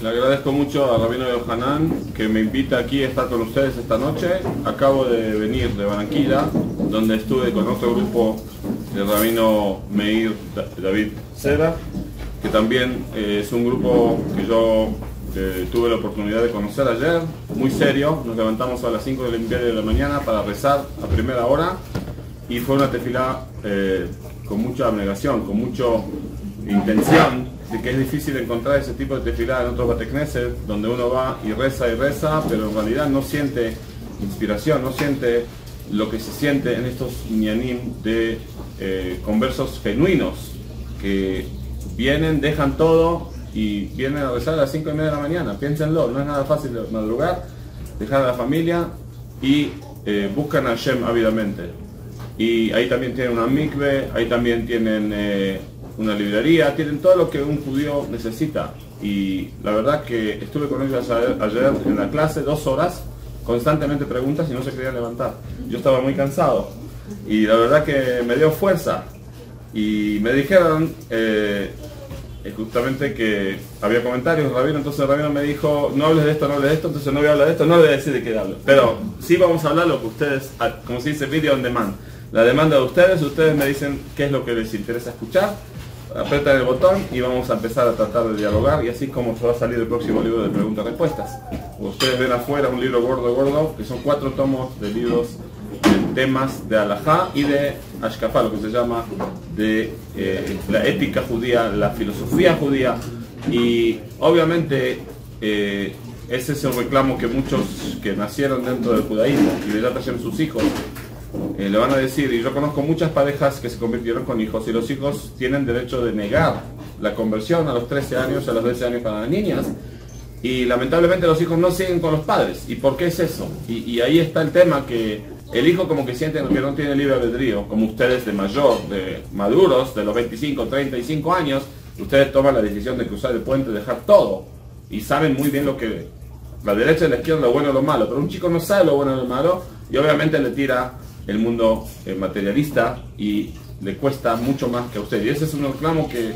Le agradezco mucho a Rabino Yohanan que me invita aquí a estar con ustedes esta noche. Acabo de venir de Barranquilla, donde estuve con otro grupo de Rabino Meir David Seda, que también eh, es un grupo que yo eh, tuve la oportunidad de conocer ayer, muy serio. Nos levantamos a las 5 de la, de la mañana para rezar a primera hora y fue una tefilá eh, con mucha abnegación, con mucha intención de que es difícil encontrar ese tipo de tefilá en otros batekneses, donde uno va y reza y reza, pero en realidad no siente inspiración, no siente lo que se siente en estos ñanim de eh, conversos genuinos, que vienen, dejan todo y vienen a rezar a las 5 y media de la mañana. Piénsenlo, no es nada fácil madrugar, dejar a la familia y eh, buscan a Hashem ávidamente. Y ahí también tienen una mikve, ahí también tienen... Eh, una librería, tienen todo lo que un judío necesita. Y la verdad que estuve con ellos ayer en la clase, dos horas, constantemente preguntas y no se querían levantar. Yo estaba muy cansado y la verdad que me dio fuerza. Y me dijeron eh, justamente que había comentarios, Rabino, entonces Rabino me dijo, no hables de esto, no hables de esto, entonces no voy a hablar de esto, no voy a decir de qué hablo. Pero sí vamos a hablar lo que ustedes, como se dice, video on demand. La demanda de ustedes, ustedes me dicen qué es lo que les interesa escuchar apretan el botón y vamos a empezar a tratar de dialogar y así como se va a salir el próximo libro de preguntas y respuestas. Ustedes ven afuera un libro gordo, gordo, que son cuatro tomos de libros de temas de Alajá y de Ashkafá, lo que se llama de eh, la ética judía, la filosofía judía y obviamente eh, ese es el reclamo que muchos que nacieron dentro del judaísmo y de trajeron sus hijos eh, le van a decir, y yo conozco muchas parejas que se convirtieron con hijos y los hijos tienen derecho de negar la conversión a los 13 años, a los 12 años para las niñas. Y lamentablemente los hijos no siguen con los padres. ¿Y por qué es eso? Y, ahí está el tema que el hijo como que siente que no tiene libre albedrío, como ustedes de mayor, de maduros, de los 25, 35 años, ustedes toman la decisión de cruzar el puente, dejar todo. Y saben muy bien lo que... La derecha y la izquierda, lo bueno y lo malo. Pero un chico no sabe lo bueno y lo malo y obviamente le tira el mundo eh, materialista y le cuesta mucho más que a usted. Y ese es un reclamo que,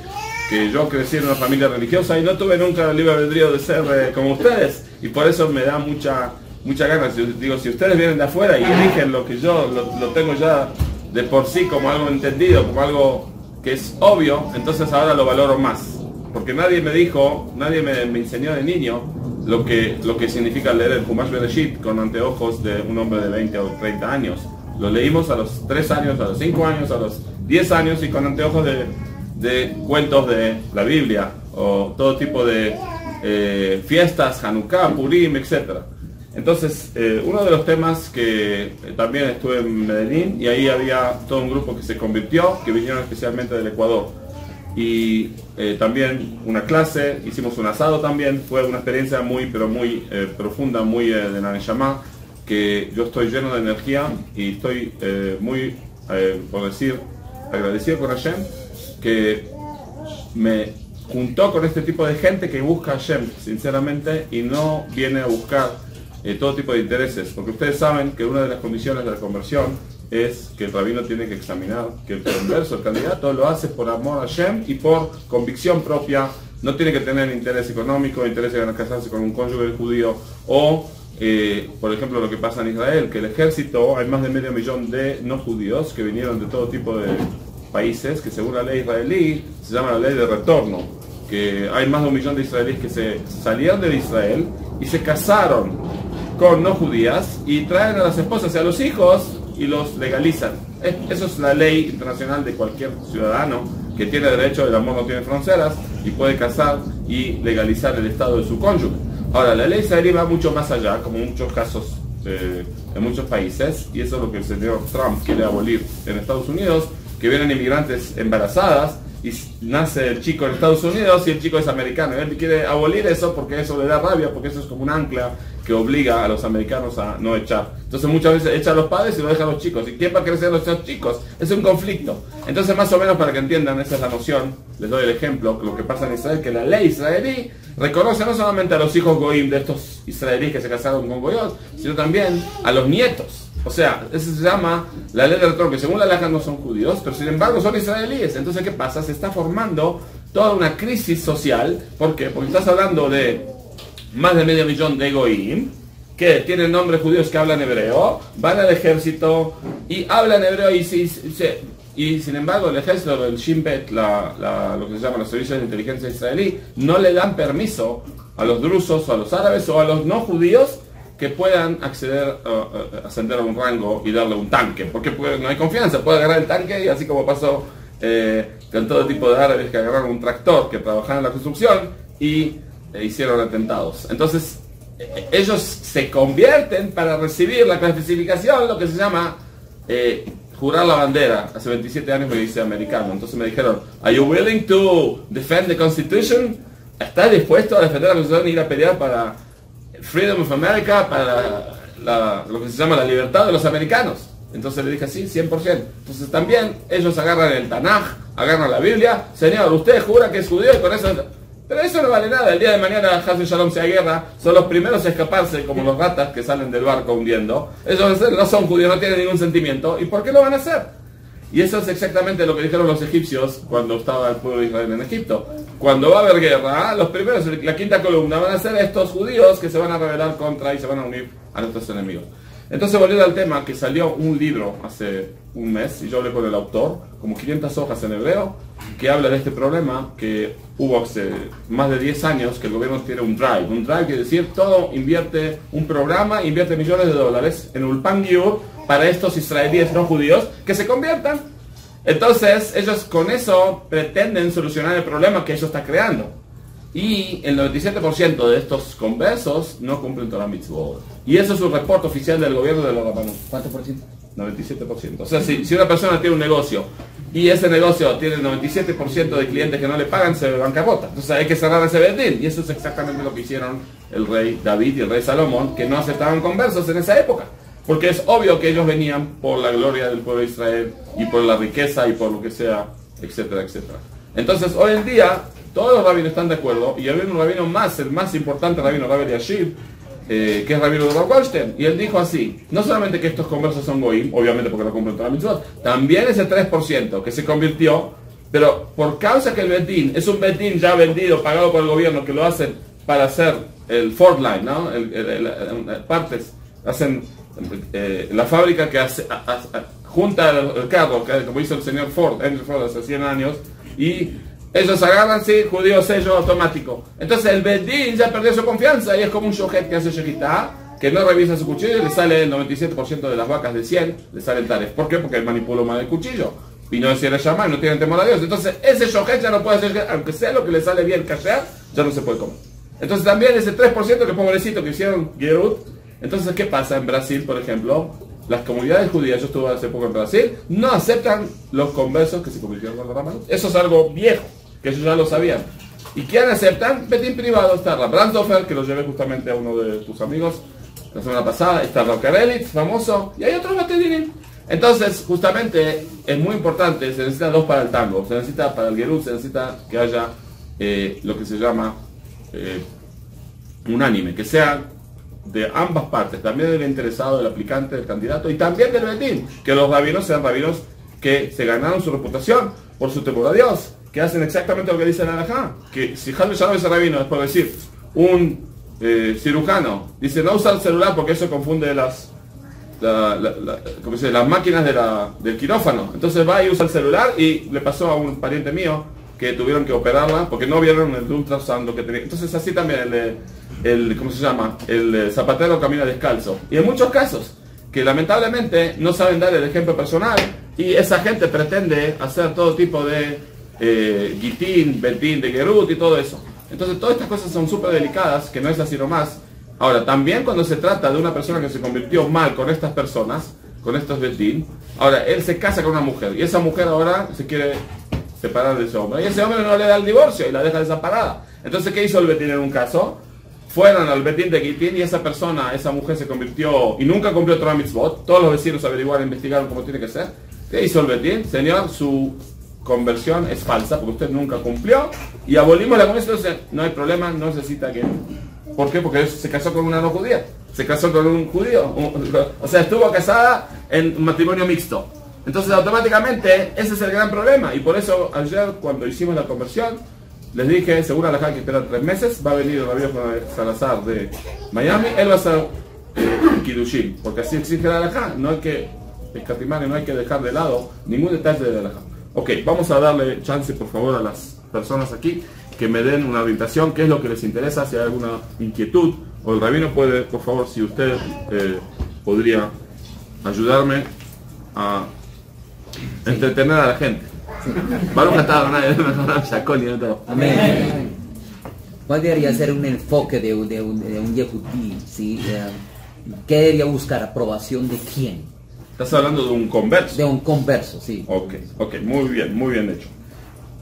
que yo crecí en una familia religiosa y no tuve nunca el libre albedrío de ser eh, como ustedes. Y por eso me da mucha, mucha ganas. Digo, si ustedes vienen de afuera y eligen lo que yo lo, tengo ya de por sí como algo entendido, como algo que es obvio, entonces ahora lo valoro más. Porque nadie me dijo, nadie me, me enseñó de niño lo que, lo que significa leer el Humash Bereshit con anteojos de un hombre de 20 o 30 años. Lo leímos a los 3 años, a los 5 años, a los 10 años y con anteojos de, cuentos de la Biblia o todo tipo de eh, fiestas, Hanukkah, Purim, etc. Entonces, eh, uno de los temas que eh, también estuve en Medellín y ahí había todo un grupo que se convirtió, que vinieron especialmente del Ecuador. Y también una clase, hicimos un asado también, fue una experiencia muy, pero muy profunda, muy de Naneshama que yo estoy lleno de energía y estoy eh, muy, eh, por decir, agradecido con Hashem, que me juntó con este tipo de gente que busca a Hashem, sinceramente, y no viene a buscar eh, todo tipo de intereses, porque ustedes saben que una de las condiciones de la conversión es que el rabino tiene que examinar que el converso, el candidato, lo hace por amor a Hashem y por convicción propia, no tiene que tener interés económico, interés de casarse con un cónyuge judío o eh, por ejemplo, lo que pasa en Israel, que el ejército, hay más de medio millón de no judíos que vinieron de todo tipo de países, que según la ley israelí se llama la ley de retorno, que hay más de un millón de israelíes que se salieron de Israel y se casaron con no judías y traen a las esposas y a los hijos y los legalizan. Eso es la ley internacional de cualquier ciudadano que tiene derecho, el amor no tiene fronteras y puede casar y legalizar el estado de su cónyuge. Ahora, la ley israelí va mucho más allá, como muchos casos eh, en muchos países, y eso es lo que el señor Trump quiere abolir en Estados Unidos, que vienen inmigrantes embarazadas y nace el chico en Estados Unidos y el chico es americano. Él quiere abolir eso porque eso le da rabia, porque eso es como un ancla que obliga a los americanos a no echar. Entonces muchas veces echa a los padres y lo deja a los chicos. ¿Y quién va a crecer los chicos? Es un conflicto. Entonces más o menos para que entiendan, esa es la noción, les doy el ejemplo, lo que pasa en Israel, que la ley israelí reconoce no solamente a los hijos goim de estos israelíes que se casaron con goyot, sino también a los nietos. O sea, eso se llama la ley del retorno, que según la ley no son judíos, pero sin embargo son israelíes. Entonces, ¿qué pasa? Se está formando toda una crisis social. ¿Por qué? Porque estás hablando de más de medio millón de Goim, que tienen nombres judíos que hablan hebreo, van al ejército y hablan hebreo y, si, y sin embargo el ejército del Shin Bet, la, lo que se llama los servicios de inteligencia israelí, no le dan permiso a los drusos a los árabes o a los no judíos que puedan acceder a, ascender a un rango y darle un tanque, porque no hay confianza, puede agarrar el tanque y así como pasó eh, con todo tipo de árabes que agarraron un tractor, que trabajaban en la construcción y e hicieron atentados. Entonces, ellos se convierten para recibir la clasificación, lo que se llama eh, jurar la bandera. Hace 27 años me hice americano. Entonces me dijeron, ¿Are you willing to defend the Constitution? ¿Estás dispuesto a defender la Constitución y ir a pelear para Freedom of America, para lo que se llama la libertad de los americanos? Entonces le dije, sí, 100%. Entonces también ellos agarran el Tanaj, agarran la Biblia. Señor, usted jura que es judío y con eso... Pero eso no vale nada. El día de mañana Hazel Shalom se guerra. Son los primeros a escaparse, como los ratas que salen del barco hundiendo. Ellos no son judíos, no tienen ningún sentimiento. ¿Y por qué lo van a hacer? Y eso es exactamente lo que dijeron los egipcios cuando estaba el pueblo de Israel en Egipto. Cuando va a haber guerra, los primeros, la quinta columna, van a ser estos judíos que se van a rebelar contra y se van a unir a nuestros enemigos. Entonces, volviendo al tema, que salió un libro hace un mes, y yo hablé con el autor, como 500 hojas en hebreo, que habla de este problema que hubo hace más de 10 años que el gobierno tiene un drive. Un drive quiere decir, todo invierte un programa, invierte millones de dólares en Ulpan para estos israelíes no judíos que se conviertan. Entonces, ellos con eso pretenden solucionar el problema que ellos está creando. Y el 97% de estos conversos no cumplen Torah Mitzvot. Y eso es un reporte oficial del gobierno de los rabanos. ¿Cuánto por ciento? 97%. O sea, si, si, una persona tiene un negocio y ese negocio tiene el 97% de clientes que no le pagan, se bancarrota. Entonces hay que cerrar ese bedín. Y eso es exactamente lo que hicieron el rey David y el rey Salomón, que no aceptaban conversos en esa época. Porque es obvio que ellos venían por la gloria del pueblo de Israel y por la riqueza y por lo que sea, etcétera, etcétera. Entonces, hoy en día, todos los rabinos están de acuerdo, y había un rabino más, el más importante rabino, Rabbi Yashib, eh, que es rabino de y él dijo así, no solamente que estos conversos son goim, obviamente porque no cumplen toda la mitzvot, también ese 3% que se convirtió, pero por causa que el Betín es un Betín ya vendido, pagado por el gobierno, que lo hacen para hacer el Ford Line, ¿no? partes, hacen eh, la fábrica que junta el, carro, como hizo el señor Ford, Henry Ford hace 100 años, y ellos agarran, sí, judío sello automático. Entonces el Bedín ya perdió su confianza y es como un shohet que hace shejitá, que no revisa su cuchillo y le sale el 97% de las vacas de 100, le salen tares. ¿Por qué? Porque él manipuló mal el cuchillo. Y no decía llamar, no tiene temor a Dios. Entonces ese shohet ya no puede hacer, aunque sea lo que le sale bien callar, ya no se puede comer. Entonces también ese 3% que pobrecito que hicieron Gerut. Entonces, ¿qué pasa en Brasil, por ejemplo? Las comunidades judías, yo estuve hace poco en Brasil, no aceptan los conversos que se convirtieron en los Eso es algo viejo, que ellos ya lo sabían. ¿Y quién aceptan? Betín privado está Brandhofer, que lo llevé justamente a uno de tus amigos la semana pasada, está Rockerelit, famoso, y hay otros Betín. Entonces, justamente, es muy importante, se necesita dos para el tango, se necesita para el Gerut, se necesita que haya eh, lo que se llama eh, unánime, que sea de ambas partes, también del interesado, del aplicante, del candidato y también del Betín, que los rabinos sean rabinos que se ganaron su reputación por su temor a Dios, que hacen exactamente lo que dice la Alajá, que si Jalme Shalom es rabino, es por decir, un eh, cirujano dice no usar el celular porque eso confunde las las máquinas de del quirófano. Entonces va y usa el celular y le pasó a un pariente mío que tuvieron que operarla porque no vieron el ultrasonido que tenía. Entonces así también el de el, ¿cómo se llama? El eh, zapatero camina descalzo. Y en muchos casos, que lamentablemente no saben dar el ejemplo personal y esa gente pretende hacer todo tipo de eh, gitín, betín, de gerut y todo eso. Entonces todas estas cosas son súper delicadas, que no es así nomás. Ahora, también cuando se trata de una persona que se convirtió mal con estas personas, con estos betín, ahora él se casa con una mujer y esa mujer ahora se quiere separar de ese hombre y ese hombre no le da el divorcio y la deja desamparada. Entonces, ¿qué hizo el betín en un caso? Fueron al Betín de Gitín y esa persona, esa mujer se convirtió y nunca cumplió Torah Mitzvot. Todos los vecinos averiguaron, investigaron cómo tiene que ser. ¿Qué hizo el Betín? Señor, su conversión es falsa porque usted nunca cumplió y abolimos la conversión. No hay problema, no necesita que. ¿Por qué? Porque se casó con una no judía. Se casó con un judío. O sea, estuvo casada en matrimonio mixto. Entonces, automáticamente, ese es el gran problema. Y por eso, ayer, cuando hicimos la conversión, les dije, según la hay que esperar tres meses, va a venir el rabino Salazar de Miami, él va a ser eh, Kidushin, porque así exige la alajá, no hay que escatimar y no hay que dejar de lado ningún detalle de la alajá. Ok, vamos a darle chance por favor a las personas aquí que me den una orientación, qué es lo que les interesa, si hay alguna inquietud, o el rabino puede, por favor, si usted eh, podría ayudarme a entretener a la gente. Amén. ¿Cuál debería ser un enfoque de, un, de un ¿sí? Eh, ¿Qué debería buscar? ¿Aprobación de quién? Estás hablando de un converso. De un converso, sí. Ok, ok, muy bien, muy bien hecho.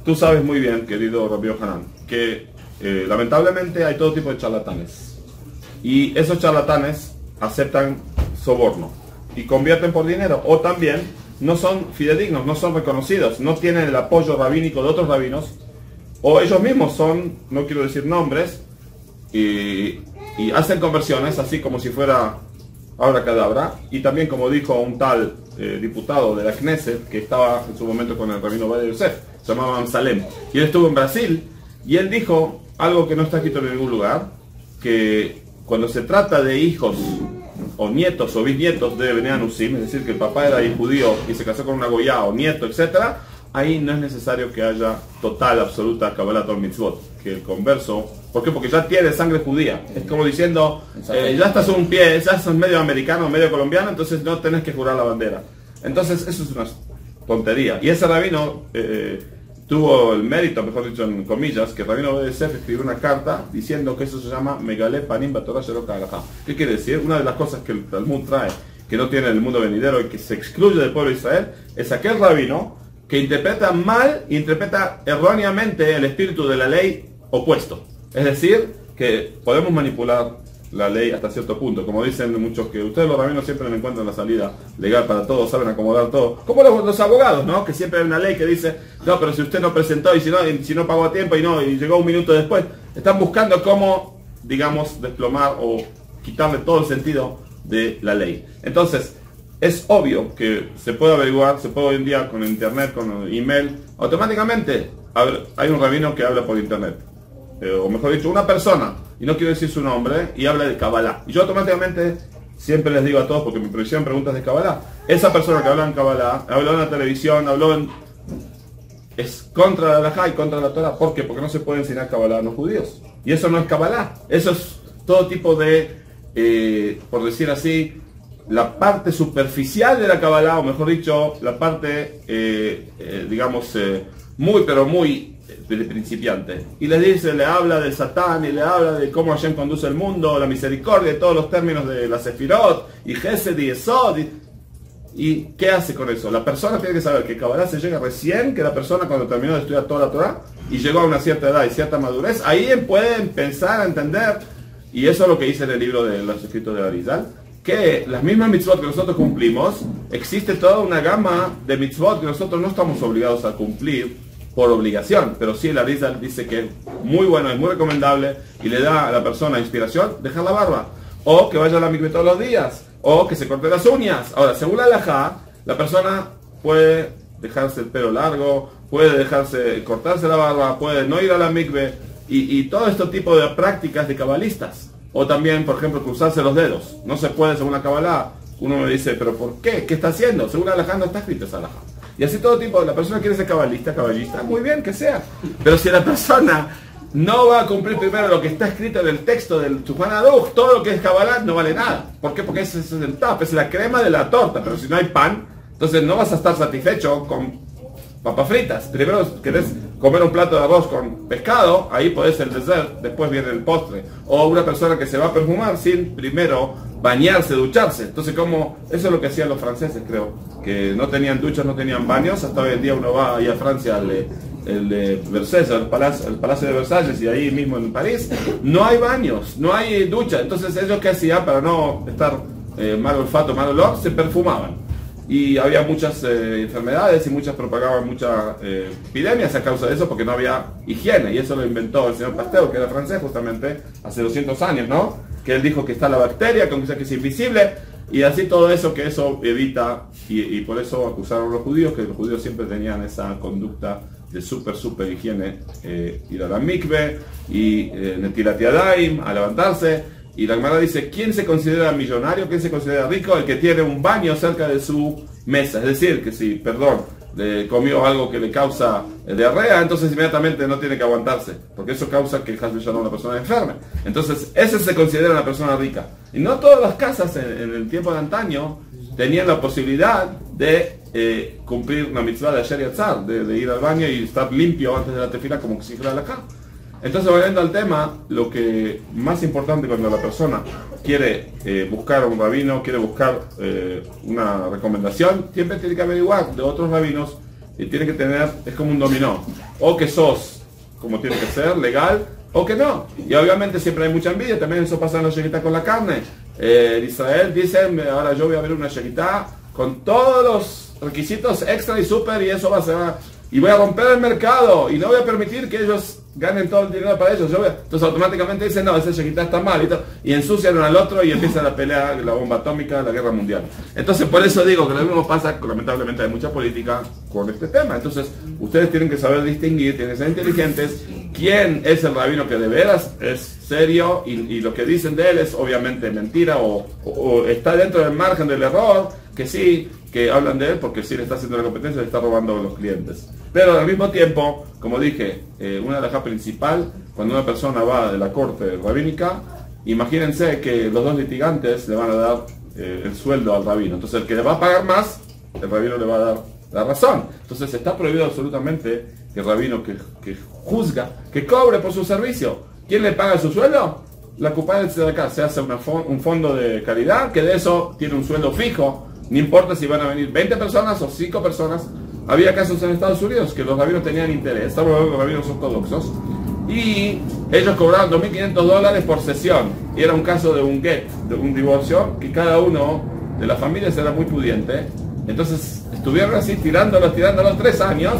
Tú sabes muy bien, querido Rabio Hanan, que eh, lamentablemente hay todo tipo de charlatanes. Y esos charlatanes aceptan soborno y convierten por dinero. O también no son fidedignos, no son reconocidos, no tienen el apoyo rabínico de otros rabinos. O ellos mismos son, no quiero decir nombres, y, hacen conversiones así como si fuera ahora cadabra. Y también como dijo un tal eh, diputado de la Knesset que estaba en su momento con el rabino Bader Yosef, se llamaba Amsalem. Y él estuvo en Brasil y él dijo algo que no está escrito en ningún lugar, que cuando se trata de hijos o nietos o bisnietos de Beneanusim, es decir, que el papá era judío y se casó con una goya o nieto, etc., ahí no es necesario que haya total, absoluta Kabbalah Tor Mitzvot, que el converso, ¿por qué? Porque ya tiene sangre judía. Es como diciendo, eh, ya estás un pie, ya sos medio americano, medio colombiano, entonces no tenés que jurar la bandera. Entonces, eso es una tontería. Y ese rabino... Eh, tuvo el mérito, mejor dicho en comillas, que Rabino Bedesef escribió una carta diciendo que eso se llama Megale Panim Batorah ¿Qué quiere decir? Una de las cosas que el Talmud trae, que no tiene el mundo venidero y que se excluye del pueblo de Israel, es aquel rabino que interpreta mal, interpreta erróneamente el espíritu de la ley opuesto. Es decir, que podemos manipular la ley hasta cierto punto. Como dicen muchos que ustedes los rabinos siempre le encuentran la salida legal para todo, saben acomodar todo. Como los, abogados, ¿no? Que siempre hay una ley que dice, no, pero si usted no presentó y si no, si no pagó a tiempo y no, y llegó un minuto después, están buscando cómo, digamos, desplomar o quitarle todo el sentido de la ley. Entonces, es obvio que se puede averiguar, se puede hoy en día con internet, con email, automáticamente hay un rabino que habla por internet. Eh, o mejor dicho, una persona y no quiero decir su nombre, y habla de Kabbalah. Y yo automáticamente siempre les digo a todos, porque me hicieron preguntas de Kabbalah, esa persona que habla en Kabbalah, habló en la televisión, habló en... es contra la Laja y contra la Torah. ¿Por qué? Porque no se puede enseñar Kabbalah a los judíos. Y eso no es Kabbalah. Eso es todo tipo de, eh, por decir así, la parte superficial de la Kabbalah, o mejor dicho, la parte, eh, digamos, muy, pero muy de principiante. Y le dice, le habla de Satán y le habla de cómo Hashem conduce el mundo, la misericordia, todos los términos de la Sefirot, y Gesed y Esod. Y, qué hace con eso? La persona tiene que saber que Kabbalah se llega recién, que la persona cuando terminó de estudiar toda la Torah y llegó a una cierta edad y cierta madurez, ahí pueden pensar, entender, y eso es lo que dice en el libro de los escritos de Arizal, que las mismas mitzvot que nosotros cumplimos, existe toda una gama de mitzvot que nosotros no estamos obligados a cumplir, por obligación, pero si el Arizal dice que es muy bueno, es muy recomendable y le da a la persona inspiración, dejar la barba. O que vaya a la mikve todos los días, o que se corte las uñas. Ahora, según la alajá, la persona puede dejarse el pelo largo, puede dejarse cortarse la barba, puede no ir a la mikve y, todo este tipo de prácticas de cabalistas. O también, por ejemplo, cruzarse los dedos. No se puede según la cabalá. Uno me dice, pero ¿por qué? ¿Qué está haciendo? Según la alajá no está escrito esa alajá. Y así todo tipo, la persona quiere ser cabalista, caballista, muy bien que sea. Pero si la persona no va a cumplir primero lo que está escrito en el texto del Chufan todo lo que es cabalá no vale nada. ¿Por qué? Porque ese es el tap, es la crema de la torta. Pero si no hay pan, entonces no vas a estar satisfecho con papas fritas. Primero querés comer un plato de arroz con pescado, ahí podés el dessert, después viene el postre. O una persona que se va a perfumar sin primero bañarse, ducharse. Entonces, como eso es lo que hacían los franceses, creo, que no tenían duchas, no tenían baños. Hasta hoy en día uno va ahí a Francia, al de, palacio, el palacio de Versalles y ahí mismo en París, no hay baños, no hay ducha. Entonces, ellos que hacían para no estar eh, mal olfato, mal olor, se perfumaban y había muchas eh, enfermedades y muchas propagaban muchas eh, epidemias a causa de eso porque no había higiene y eso lo inventó el señor Pasteur que era francés justamente hace 200 años, ¿no? Que él dijo que está la bacteria, que es invisible y así todo eso que eso evita y, por eso acusaron a los judíos que los judíos siempre tenían esa conducta de súper, súper higiene, eh, ir a la mikve y eh, a levantarse. Y la Gemara dice, ¿quién se considera millonario? ¿Quién se considera rico? El que tiene un baño cerca de su mesa. Es decir, que si, perdón, le comió algo que le causa diarrea, entonces inmediatamente no tiene que aguantarse, porque eso causa que ya no una persona enferme. Entonces, ese se considera una persona rica. Y no todas las casas en, el tiempo de antaño tenían la posibilidad de eh, cumplir una mitzvah de Asher Yatzar, de, de, ir al baño y estar limpio antes de la tefila como que si fuera la cama. Entonces, volviendo al tema, lo que más importante cuando la persona quiere eh, buscar a un rabino, quiere buscar eh, una recomendación, siempre tiene que averiguar de otros rabinos y tiene que tener, es como un dominó, o que sos como tiene que ser, legal, o que no. Y obviamente siempre hay mucha envidia, también eso pasa en la yeguita con la carne. Eh, Israel dicen, ahora yo voy a ver una yeguita con todos los requisitos extra y super y eso va a ser... Y voy a romper el mercado y no voy a permitir que ellos ganen todo el dinero para ellos. Entonces automáticamente dicen, no, ese chiquita está mal y, y ensucian al otro y empiezan a pelear la bomba atómica, la guerra mundial. Entonces por eso digo que lo mismo pasa, lamentablemente hay mucha política con este tema. Entonces ustedes tienen que saber distinguir, tienen que ser inteligentes, quién es el rabino que de veras es serio y, lo que dicen de él es obviamente mentira o, está dentro del margen del error, que sí, que hablan de él porque sí le está haciendo la competencia, le está robando a los clientes. Pero al mismo tiempo, como dije, eh, una de las principal, cuando una persona va de la corte rabínica, imagínense que los dos litigantes le van a dar eh, el sueldo al rabino. Entonces el que le va a pagar más, el rabino le va a dar la razón. Entonces está prohibido absolutamente que el rabino que, juzga, que cobre por su servicio. ¿Quién le paga su sueldo? La ocupada de acá se hace un fondo de caridad que de eso tiene un sueldo fijo no importa si van a venir 20 personas o 5 personas. Había casos en Estados Unidos que los rabinos tenían interés, estamos hablando de rabinos ortodoxos, y ellos cobraban 2.500 dólares por sesión. Y era un caso de un get, de un divorcio, que cada uno de las familias era muy pudiente. Entonces estuvieron así tirándolos, tirándolos tres años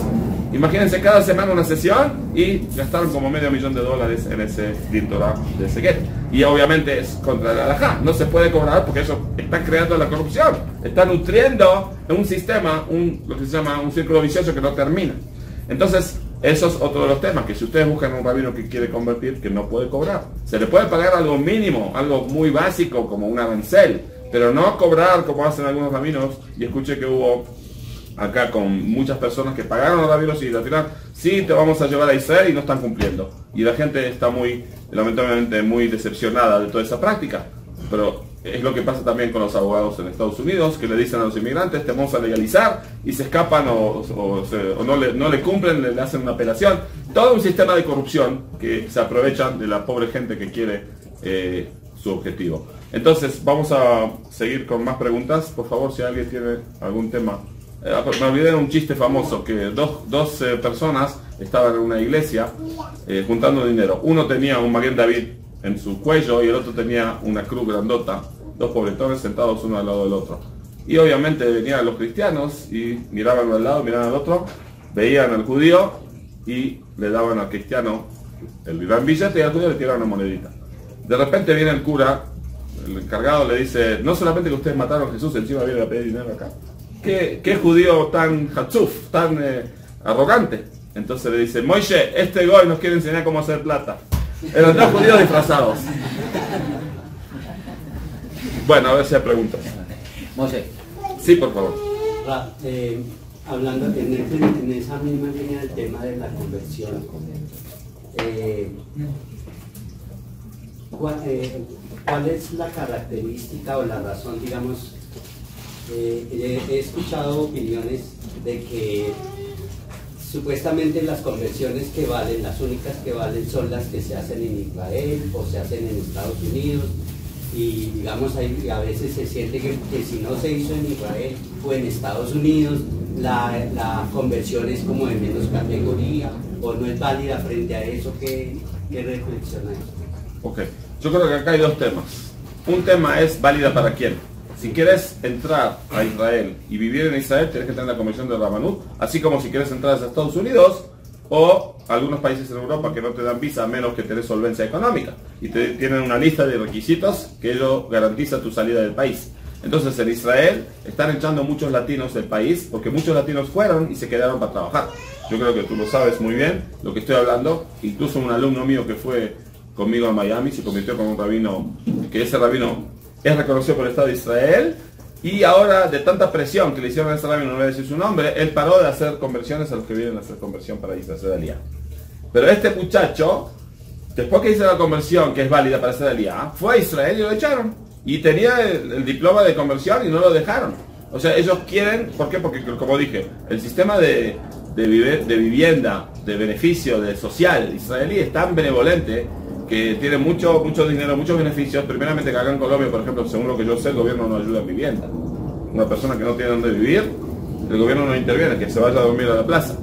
Imagínense cada semana una sesión y gastaron como medio millón de dólares en ese dintorá de ese get. Y obviamente es contra la alajá. No se puede cobrar porque eso está creando la corrupción. Está nutriendo un sistema, un, lo que se llama un círculo vicioso que no termina. Entonces, eso es otro de los temas, que si ustedes buscan un rabino que quiere convertir, que no puede cobrar. Se le puede pagar algo mínimo, algo muy básico, como un arancel, pero no cobrar como hacen algunos rabinos. Y escuché que hubo acá con muchas personas que pagaron la y al final sí te vamos a llevar a Israel y no están cumpliendo. Y la gente está muy, lamentablemente, muy decepcionada de toda esa práctica. Pero es lo que pasa también con los abogados en Estados Unidos, que le dicen a los inmigrantes, te vamos a legalizar, y se escapan o, no, le, no, le, cumplen, le, hacen una apelación. Todo un sistema de corrupción que se aprovechan de la pobre gente que quiere eh, su objetivo. Entonces, vamos a seguir con más preguntas. Por favor, si alguien tiene algún tema. Eh, me olvidé de un chiste famoso, que dos, eh, personas estaban en una iglesia eh, juntando dinero. Uno tenía un Maguen David en su cuello y el otro tenía una cruz grandota. Dos pobretones sentados uno al lado del otro. Y obviamente venían los cristianos y miraban al lado, miraban al otro, veían al judío y le daban al cristiano el gran billete y al judío le tiraban una monedita. De repente viene el cura, el encargado le dice, no solamente que ustedes mataron a Jesús, encima viene a pedir dinero acá. ¿Qué, judío tan hatzuf, tan eh, arrogante? Entonces le dice, Moishe, este goy nos quiere enseñar cómo hacer plata. Eran dos judíos disfrazados. Bueno, a ver si hay preguntas. Moishe. Sí, por favor. Eh, hablando en, esa misma línea del tema de la conversión, eh, ¿cuál es la característica o la razón, digamos, eh, he escuchado opiniones de que supuestamente las conversiones que valen, las únicas que valen son las que se hacen en Israel o se hacen en Estados Unidos y digamos ahí a veces se siente que, si no se hizo en Israel o en Estados Unidos la, conversión es como de menos categoría o no es válida frente a eso. Que, que reflexiona Ok, yo creo que acá hay dos temas. Un tema es válida para quién si quieres entrar a Israel y vivir en Israel, tienes que tener la conversión de Ramanut, así como si quieres entrar a Estados Unidos o algunos países en Europa que no te dan visa a menos que tenés solvencia económica y te, tienen una lista de requisitos que ello garantiza tu salida del país. Entonces en Israel están echando muchos latinos del país porque muchos latinos fueron y se quedaron para trabajar. yo creo que tú lo sabes muy bien, lo que estoy hablando. Incluso un alumno mío que fue conmigo a Miami se convirtió con un rabino, que ese rabino es reconocido por el Estado de Israel. Y ahora, de tanta presión que le hicieron a ese rabino, no voy a decir su nombre, él paró de hacer conversiones a los que vienen a hacer conversión para Aliyah. Pero este muchacho, después que hizo la conversión, que es válida para hacer Aliyah, fue a Israel y lo echaron. Y tenía el, diploma de conversión y no lo dejaron. O sea, ellos quieren, ¿por qué? Porque como dije, el sistema de, de, de vivienda, de beneficio, de social israelí es tan benevolente que tiene mucho, mucho dinero, muchos beneficios. Primeramente que acá en Colombia, por ejemplo, según lo que yo sé, el gobierno no ayuda en vivienda. Una persona que no tiene dónde vivir, el gobierno no interviene, que se vaya a dormir a la plaza.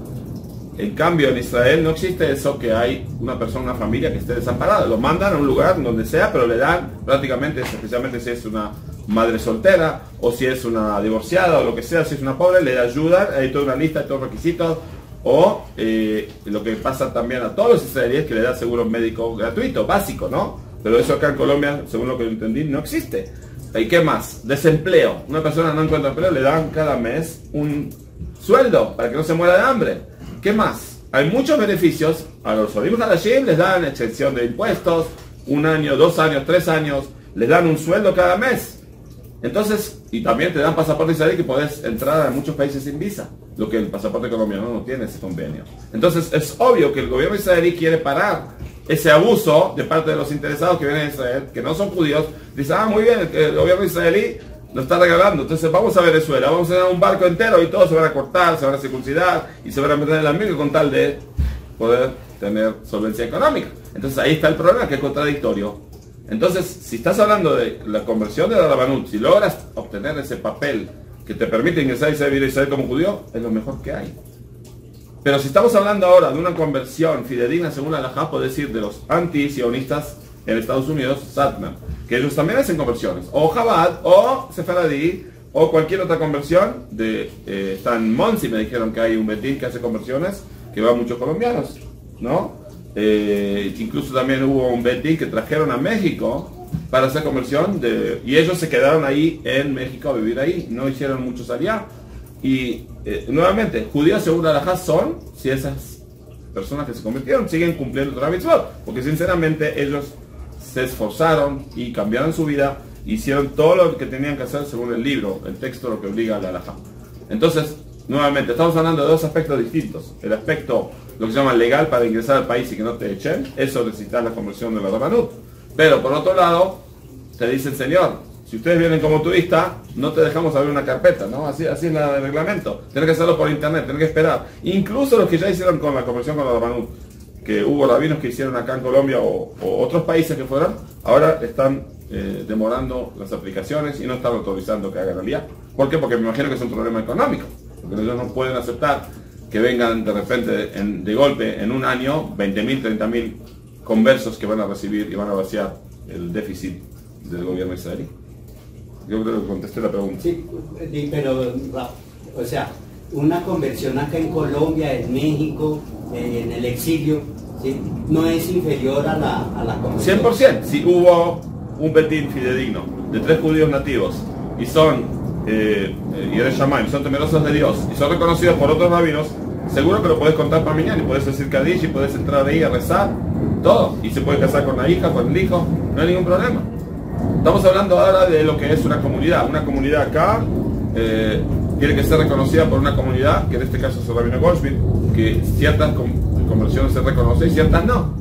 En cambio, en Israel no existe eso que hay una persona, una familia que esté desamparada. Lo mandan a un lugar donde sea, pero le dan prácticamente, especialmente si es una madre soltera o si es una divorciada o lo que sea, si es una pobre, le ayudan, hay toda una lista, hay todos los requisitos. O eh, lo que pasa también a todos los israelíes que le da seguro médico gratuito, básico, ¿no? Pero eso acá en Colombia, según lo que entendí, no existe. ¿Y qué más? Desempleo. Una persona no encuentra empleo, le dan cada mes un sueldo para que no se muera de hambre. ¿Qué más? Hay muchos beneficios. A los Olim Hadashim les dan exención de impuestos, un año, dos años, tres años, les dan un sueldo cada mes. Entonces, y también te dan pasaporte israelí que podés entrar a muchos países sin visa, lo que el pasaporte colombiano no tiene ese convenio. Entonces, es obvio que el gobierno israelí quiere parar ese abuso de parte de los interesados que vienen a Israel, que no son judíos. Dice, ah, muy bien, el, gobierno israelí lo está regalando. Entonces, vamos a Venezuela, vamos a tener un barco entero y todos se van a cortar, se van a circuncidar y se van a meter en el amigo con tal de poder tener solvencia económica. Entonces, ahí está el problema, que es contradictorio. Entonces, si estás hablando de la conversión de la Rabanut, si logras obtener ese papel que te permite ingresar y vivir a Israel como judío, es lo mejor que hay. Pero si estamos hablando ahora de una conversión fidedigna según la Alajá, puedo decir de los anti-sionistas en Estados Unidos, Satmar, que ellos también hacen conversiones, o Chabad, o Sefaradí, o cualquier otra conversión. De, eh, en Monsi, me dijeron que hay un Betín que hace conversiones, que va a muchos colombianos, ¿no? Eh, incluso también hubo un Betty que trajeron a México para hacer conversión y ellos se quedaron ahí en México a vivir ahí, no hicieron muchos allá. Y eh, nuevamente, judíos según la son si esas personas que se convirtieron siguen cumpliendo el mitzvot, porque sinceramente ellos se esforzaron y cambiaron su vida, hicieron todo lo que tenían que hacer según el libro, el texto lo que obliga a la alajá. Entonces, nuevamente, estamos hablando de dos aspectos distintos. El aspecto lo que se llama legal para ingresar al país y que no te echen, eso necesita la conversión de la Rabanut. Pero por otro lado, te dice el Señor, si ustedes vienen como turista, no te dejamos abrir una carpeta, ¿no? Así, así es el reglamento. Tienes que hacerlo por internet, tienes que esperar. Incluso los que ya hicieron con la conversión con la Rabanut, que hubo rabinos que hicieron acá en Colombia o, otros países que fueron, ahora están eh, demorando las aplicaciones y no están autorizando que hagan realidad. ¿Por qué? Porque me imagino que es un problema económico. Porque ellos no pueden aceptar que vengan de repente de golpe en un año 20.000, 30.000 conversos que van a recibir y van a vaciar el déficit del gobierno israelí. Yo creo que contesté la pregunta. Sí, pero, o sea, una conversión acá en Colombia, en México, en el exilio, no es inferior a la, a la conversión. 100%, si hubo un betín fidedigno de tres judíos nativos y son eh, y son temerosos de Dios y son reconocidos por otros rabinos, seguro que lo puedes contar para mañana y puedes decir Kadish y puedes entrar ahí a rezar, todo. Y se puede casar con la hija, con el hijo, no hay ningún problema. Estamos hablando ahora de lo que es una comunidad. Una comunidad acá eh, tiene que ser reconocida por una comunidad, que en este caso es el rabino Goldschmidt, que ciertas conversiones se reconocen y ciertas no.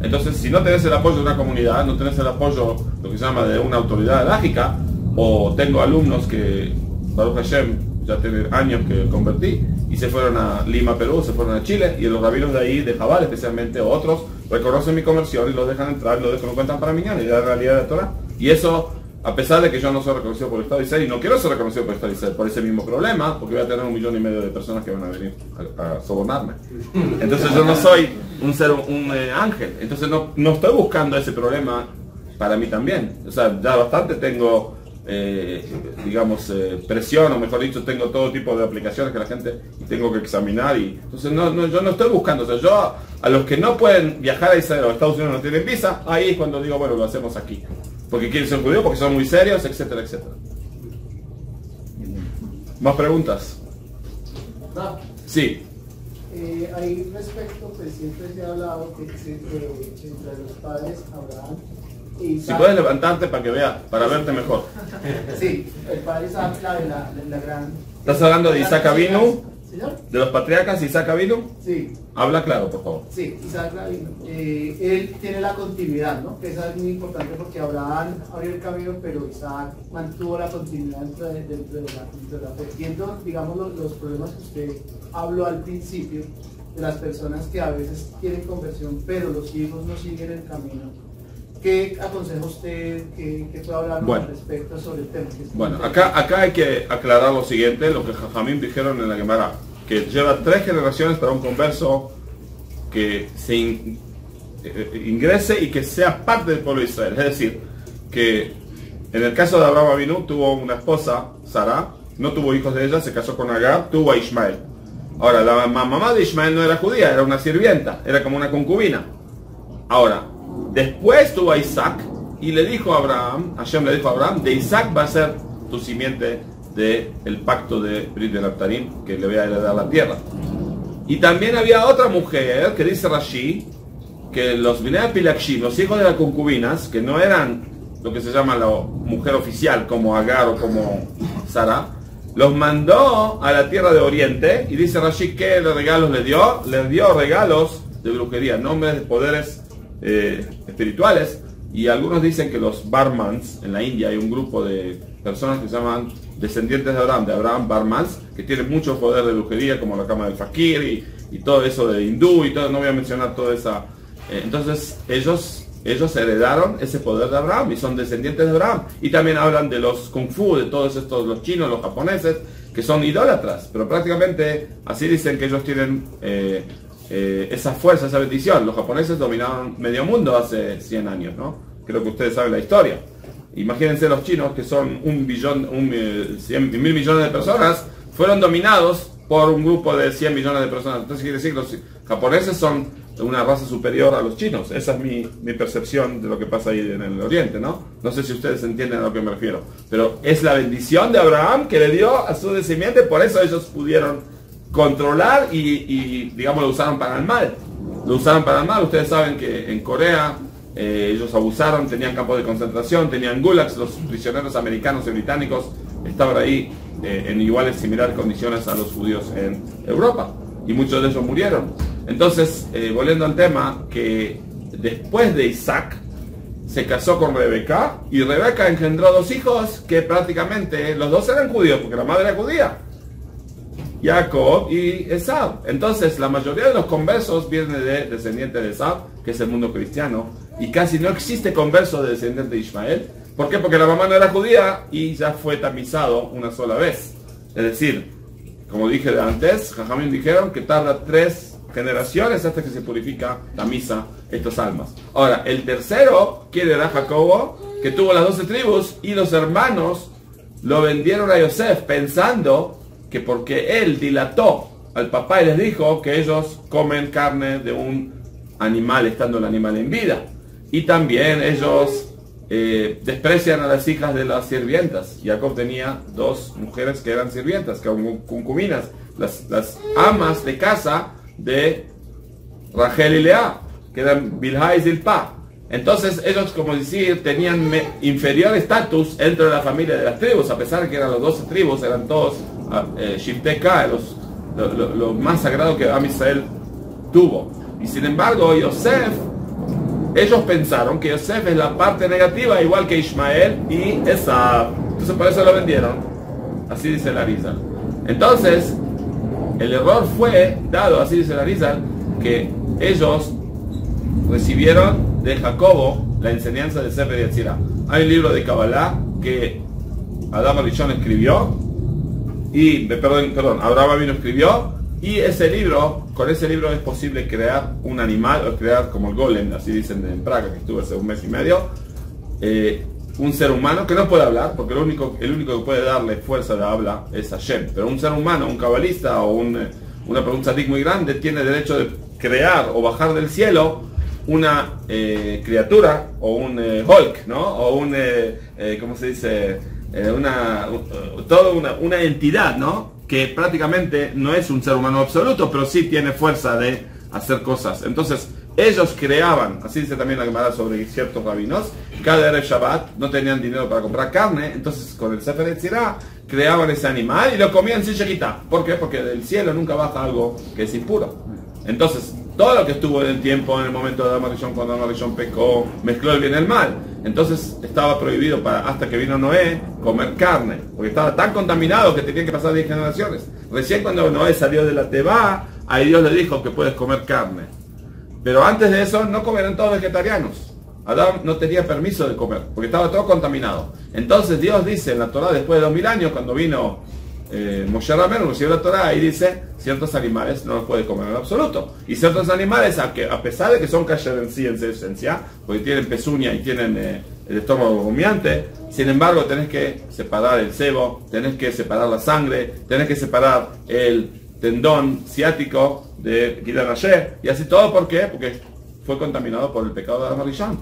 Entonces, si no tenés el apoyo de una comunidad, no tenés el apoyo, lo que se llama, de una autoridad lógica, o tengo alumnos que, Baruch Hashem, ya tiene años que convertí, y se fueron a Lima, Perú, se fueron a Chile, y los rabinos de ahí, de Jabal especialmente, otros, reconocen mi conversión y lo dejan entrar, lo dejan, cuentan para mañana, y la realidad de Torah. Y eso, a pesar de que yo no soy reconocido por el Estado de Israel, y no quiero ser reconocido por el Estado de Israel, por ese mismo problema, porque voy a tener un millón y medio de personas que van a venir a, sobornarme. Entonces yo no soy un ser, un eh, ángel, entonces no, no estoy buscando ese problema para mí también. O sea, ya bastante tengo eh, digamos, eh, presión, o mejor dicho, tengo todo tipo de aplicaciones que la gente tengo que examinar. y Entonces, no, yo no estoy buscando, o sea, yo a los que no pueden viajar a Israel o a Estados Unidos no tienen visa, ahí es cuando digo, bueno, lo hacemos aquí. Porque quieren ser judíos, porque son muy serios, etcétera, etcétera. ¿Más preguntas? Sí. Eh, ahí respecto, pues siempre se ha hablado que eh, entre los padres Abraham Si puedes levantarte para que vea, para verte mejor. Sí, el padre Isaac, la, la, la gran... ¿Estás hablando de Isaac Avinu? ¿De los patriarcas Isaac Avinu? Sí. Habla claro, por favor. Sí, Isaac Avinu. Eh, él tiene la continuidad, ¿no? Que esa es muy importante porque Abraham abrió el camino, pero Isaac mantuvo la continuidad dentro de, dentro de la, dentro de la Viendo, digamos, los, los, problemas que usted habló al principio, de las personas que a veces tienen conversión, pero los hijos no siguen el camino. ¿Qué aconseja usted que, pueda hablar bueno, respecto sobre el tema? Bueno, acá, acá hay que aclarar lo siguiente, lo que Jajamín dijeron en la Gemara, que lleva tres generaciones para un converso que se eh, ingrese y que sea parte del pueblo de Israel. Es decir, que en el caso de Abraham Avinu tuvo una esposa, Sara, no tuvo hijos de ella, se casó con Agar, tuvo a Ismael. Ahora, la mamá de Ismael no era judía, era una sirvienta, era como una concubina. Ahora, Después tuvo a Isaac y le dijo a Abraham, Hashem le dijo a Abraham, de Isaac va a ser tu simiente del el pacto de Brit de que le voy a heredar la tierra. Y también había otra mujer que dice Rashi, que los Binea Pilakshim, los hijos de las concubinas, que no eran lo que se llama la mujer oficial como Agar o como Sara, los mandó a la tierra de Oriente y dice Rashi que regalos le dio, les dio regalos de brujería, nombres de poderes eh, espirituales y algunos dicen que los Barmans, en la India hay un grupo de personas que se llaman descendientes de Abraham, de Abraham Barmans, que tienen mucho poder de brujería, como la cama del fakir y, todo eso de hindú y todo, no voy a mencionar toda esa... Eh, entonces ellos, ellos heredaron ese poder de Abraham y son descendientes de Abraham. Y también hablan de los kung fu, de todos estos, los chinos, los japoneses, que son idólatras, pero prácticamente así dicen que ellos tienen... Eh, eh, esa fuerza, esa bendición. Los japoneses dominaron medio mundo hace 100 años, ¿no? Creo que ustedes saben la historia. Imagínense los chinos, que son un billón, un, eh, mil millones de personas, fueron dominados por un grupo de 100 millones de personas. Entonces quiere decir que los japoneses son una raza superior a los chinos. Esa es mi, mi, percepción de lo que pasa ahí en el Oriente, ¿no? No sé si ustedes entienden a lo que me refiero. Pero es la bendición de Abraham que le dio a su descendiente, por eso ellos pudieron controlar y, digamos, lo usaron para el mal. Lo usaron para el mal. Ustedes saben que en Corea eh, ellos abusaron, tenían campos de concentración, tenían gulags, los prisioneros americanos y británicos estaban ahí eh, en iguales, similares condiciones a los judíos en Europa. Y muchos de ellos murieron. Entonces, eh, volviendo al tema, que después de Isaac, se casó con Rebeca y Rebeca engendró dos hijos que prácticamente los dos eran judíos porque la madre era judía. Jacob y Esab. Entonces, la mayoría de los conversos vienen de descendientes de Esab, que es el mundo cristiano, y casi no existe converso de descendiente de Ismael. ¿Por qué? Porque la mamá no era judía y ya fue tamizado una sola vez. Es decir, como dije antes, Jajamín dijeron que tarda tres generaciones hasta que se purifica la misa estas almas. Ahora, el tercero quiere era Jacobo, que tuvo las doce tribus, y los hermanos lo vendieron a Yosef pensando que porque él dilató al papá y les dijo que ellos comen carne de un animal estando el animal en vida. Y también ellos eh, desprecian a las hijas de las sirvientas. Jacob tenía dos mujeres que eran sirvientas, que eran concubinas, las, las amas de casa de Rachel y Lea, que eran Bilha y Zilpa. Entonces ellos, como decir, tenían inferior estatus dentro de la familia de las tribus, a pesar de que eran los 12 tribus, eran todos eh, los, lo, más sagrado que Am Israel tuvo. Y sin embargo, Yosef, ellos pensaron que Yosef es la parte negativa, igual que Ismael y esa Entonces por eso lo vendieron. Así dice la risa. Entonces, el error fue dado, así dice la risa, que ellos recibieron de Jacobo la enseñanza de Sefer Yetzirah. Hay un libro de Kabbalah que Adam Arishon escribió y, perdón, perdón, Abraham vino escribió y ese libro, con ese libro es posible crear un animal, o crear como el golem, así dicen en Praga, que estuve hace un mes y medio, eh, un ser humano que no puede hablar, porque el único, el único que puede darle fuerza de habla es Hashem, pero un ser humano, un cabalista o un, una pregunta muy grande tiene derecho de crear o bajar del cielo una eh, criatura o un eh, Hulk, ¿no? O un, ¿cómo se dice? Una, toda una, entidad, ¿no? que prácticamente no es un ser humano absoluto, pero sí tiene fuerza de hacer cosas. Entonces, ellos creaban, así dice también la Gemara sobre ciertos rabinos, cada Erev Shabbat no tenían dinero para comprar carne, entonces con el Sefer creaban ese animal y lo comían sin chiquita. ¿Por qué? Porque del cielo nunca baja algo que es impuro. Entonces, todo lo que estuvo en el tiempo, en el momento de Amarillón, cuando Amarillón pecó, mezcló el bien y el mal. Entonces estaba prohibido para, hasta que vino Noé comer carne, porque estaba tan contaminado que tenían que pasar 10 generaciones. Recién cuando Noé salió de la Teba, ahí Dios le dijo que puedes comer carne. Pero antes de eso no comieron todos vegetarianos. Adán no tenía permiso de comer, porque estaba todo contaminado. Entonces Dios dice en la Torah después de 2000 años, cuando vino eh, Moshe Rabbeinu, recibió la Torah, y dice, ciertos animales no los puede comer en absoluto. Y ciertos animales, a, que, a pesar de que son kasher en sí, en su esencia, porque tienen pezuña y tienen eh, el estómago rumiante, sin embargo tenés que separar el sebo, tenés que separar la sangre, tenés que separar el tendón ciático de Gidan y así todo, ¿por qué? Porque fue contaminado por el pecado de Amarisham.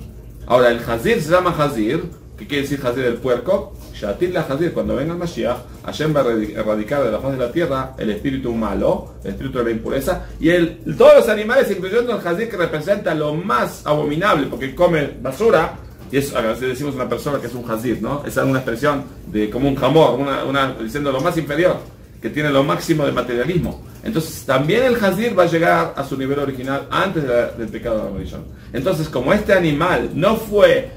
Ahora, el Hazir se llama Hazir, ¿qué quiere decir Hazir? El puerco. Shatil la Hazir, cuando venga el Mashiach, Hashem va a erradicar de la faz de la tierra el espíritu malo, el espíritu de la impureza, y el, todos los animales, incluyendo el Hazir, que representa lo más abominable, porque come basura, y a veces decimos una persona que es un Hazir, ¿no? Esa es una expresión de como un jamor, una, diciendo lo más inferior que tiene lo máximo de materialismo. Entonces también el Hazir va a llegar a su nivel original antes del pecado de la maldición. Entonces como este animal no fue,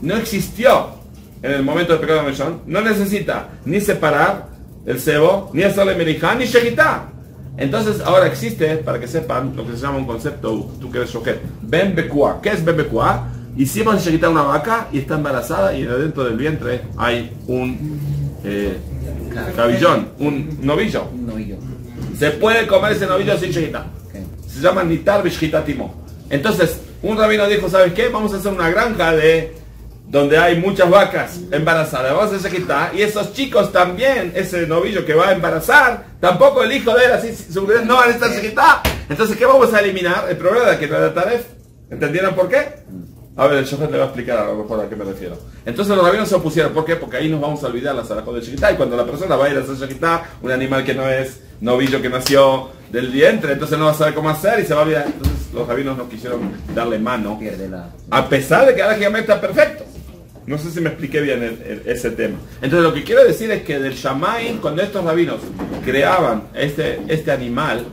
no existió en el momento del pecado de la maldición, no necesita ni separar el cebo, ni hacerle merijá, ni shekitá. Entonces ahora existe, para que sepan, lo que se llama un concepto, tú que eres shoket, ben bekua. ¿Qué es ben bekua? Hicimos shekitá una vaca y está embarazada y dentro del vientre hay un... Eh, cabillón, un novillo. Se puede comer ese novillo sin chiquita. Se llama nitar timo. Entonces, un rabino dijo, ¿sabes qué? Vamos a hacer una granja de donde hay muchas vacas embarazadas. Vamos a hacer chiquita. Y esos chicos también, ese novillo que va a embarazar, tampoco el hijo de él, así, su no van a estar chiquita. Entonces, ¿qué vamos a eliminar? El problema de que no era taref. ¿Entendieron por qué? A ver, el chofer le va a explicar a lo mejor a qué me refiero. Entonces los rabinos se opusieron. ¿Por qué? Porque ahí nos vamos a olvidar la zarajos de chiquita. Y cuando la persona va a ir a hacer chiquita, un animal que no es novillo que nació del vientre, entonces no va a saber cómo hacer y se va a olvidar. Entonces los rabinos no quisieron darle mano. A pesar de que ahora está perfecto. No sé si me expliqué bien ese tema. Entonces lo que quiero decir es que del Shamaim, cuando estos rabinos creaban este, este animal,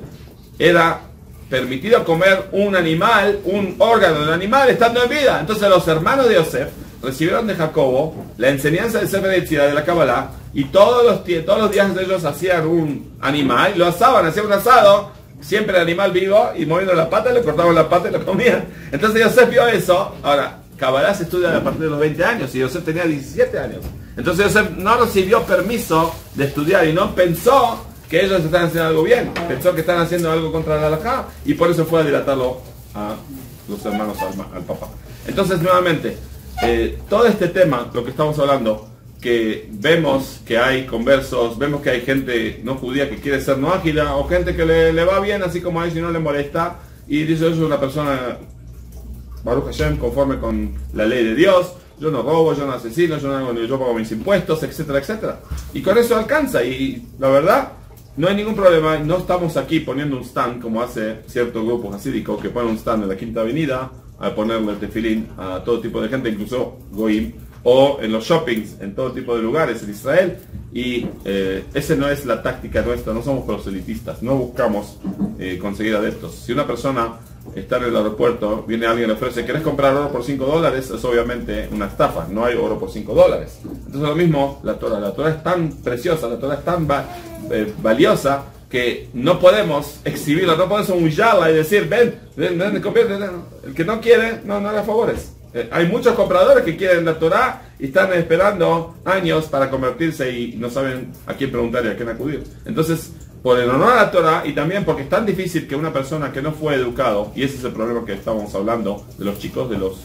era permitido comer un animal, un órgano del animal estando en vida. Entonces los hermanos de Yosef recibieron de Jacobo la enseñanza del Sefer de la Kabbalah y todos los, todos los días ellos hacían un animal, lo asaban, hacían un asado, siempre el animal vivo y moviendo la pata, le cortaban la pata y lo comían. Entonces Yosef vio eso. Ahora, Kabbalah se estudia a partir de los 20 años y Yosef tenía 17 años. Entonces Yosef no recibió permiso de estudiar y no pensó que ellos están haciendo algo bien, pensó que están haciendo algo contra la halajá y por eso fue a dilatarlo a los hermanos al, papá. Entonces, nuevamente, eh, todo este tema, lo que estamos hablando, que vemos que hay conversos, vemos que hay gente no judía que quiere ser no ágila, o gente que le, va bien así como a él si no le molesta, y dice yo soy una persona, Baruch Hashem, conforme con la ley de Dios, yo no robo, yo no asesino, yo no yo pago mis impuestos, etcétera, etcétera. Y con eso alcanza, y la verdad, no hay ningún problema, no estamos aquí poniendo un stand como hace cierto grupo hasídico que pone un stand en la Quinta Avenida a ponerle el tefilín a todo tipo de gente, incluso Goim, o en los shoppings, en todo tipo de lugares en Israel. Y eh, esa no es la táctica nuestra, no somos proselitistas, no buscamos eh, conseguir adeptos. Si una persona está en el aeropuerto, viene alguien y le ofrece, ¿querés comprar oro por 5 dólares? Es obviamente una estafa, no hay oro por 5 dólares. Entonces lo mismo, la Torah, la Torah es tan preciosa, la Torah es tan eh, valiosa que no podemos exhibirla, no podemos humillarla y decir, ven, ven, ven, el que no quiere, no, no haga favores. Eh, hay muchos compradores que quieren la Torah y están esperando años para convertirse y no saben a quién preguntar y a quién acudir. Entonces, por el honor a la Torah y también porque es tan difícil que una persona que no fue educado, y ese es el problema que estábamos hablando de los chicos, de los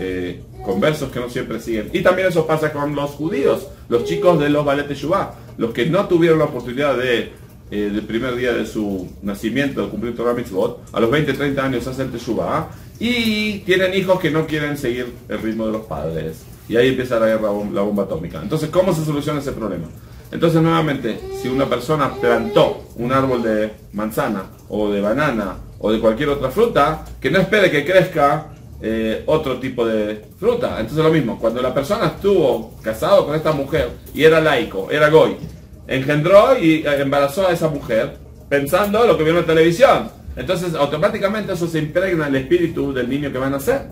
eh, conversos que no siempre siguen. Y también eso pasa con los judíos, los chicos de los Balet Shubá, los que no tuvieron la oportunidad de, eh, del primer día de su nacimiento, de cumplir Torah Mitzvot, a los 20, 30 años hacen Teshuvah y tienen hijos que no quieren seguir el ritmo de los padres. Y ahí empieza la guerra, la bomba atómica. Entonces, ¿cómo se soluciona ese problema? Entonces nuevamente, si una persona plantó un árbol de manzana o de banana o de cualquier otra fruta, que no espere que crezca eh, otro tipo de fruta. Entonces lo mismo, cuando la persona estuvo casado con esta mujer y era laico, era goy, engendró y eh, embarazó a esa mujer pensando lo que vio en la televisión. Entonces automáticamente eso se impregna en el espíritu del niño que va a nacer.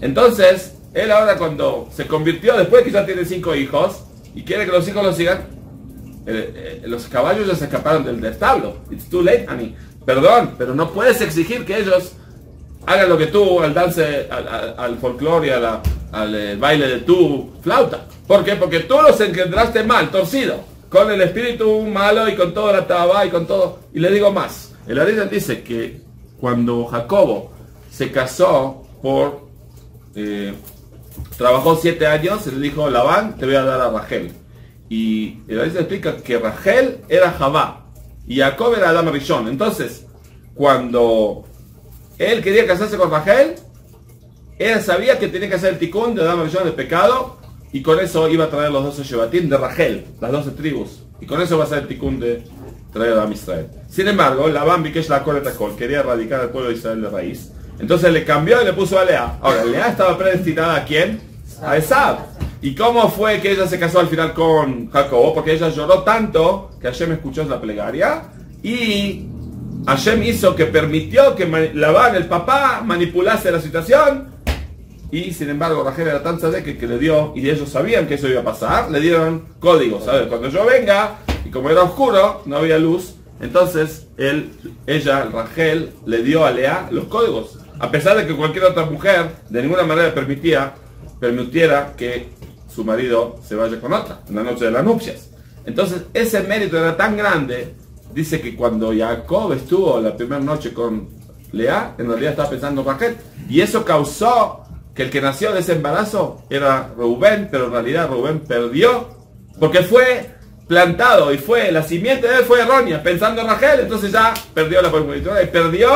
Entonces, él ahora cuando se convirtió, después que ya tiene cinco hijos, y quiere que los hijos lo sigan, eh, eh, los caballos ya se escaparon del, establo. It's too late, honey. Perdón, pero no puedes exigir que ellos hagan lo que tú, al dance, al, folclore, al eh, baile de tu flauta. ¿Por qué? Porque tú los engendraste mal, torcido, con el espíritu malo y con toda la taba y con todo. Y le digo más, el Ariel dice que cuando Jacobo se casó por... trabajó siete años, le dijo, Labán, te voy a dar a Rachel. Y el Ariel explica que Rachel era Javá y Jacob era Adam Rishon. Entonces, cuando él quería casarse con Rachel, él sabía que tenía que hacer el ticún de Adam Rishon de pecado y con eso iba a traer los 12 Shebatim de Rachel, las 12 tribus. Y con eso va a ser el ticún de traer a Israel. Sin embargo, Labán es la Col quería erradicar al pueblo de Israel de raíz. Entonces le cambió y le puso a Lea. Ahora, Lea estaba predestinada a quién? A Esab. ¿Y cómo fue que ella se casó al final con Jacobo? Porque ella lloró tanto que Hashem escuchó la plegaria y Hashem hizo que permitió que Labán, el papá, manipulase la situación y sin embargo Rachel era tan sadeque que le dio, y ellos sabían que eso iba a pasar, le dieron códigos. ¿sabes? Cuando yo venga, y como era oscuro, no había luz, entonces él, ella, Rachel, le dio a Lea los códigos. A pesar de que cualquier otra mujer de ninguna manera permitía, permitiera que su marido se vaya con otra en la noche de las nupcias. Entonces ese mérito era tan grande, dice que cuando Jacob estuvo la primera noche con Lea, en realidad estaba pensando en Rachel. Y eso causó que el que nació de ese embarazo era Rubén, pero en realidad Rubén perdió, porque fue plantado y fue, la simiente de él fue errónea, pensando en Rachel, entonces ya perdió la oportunidad y perdió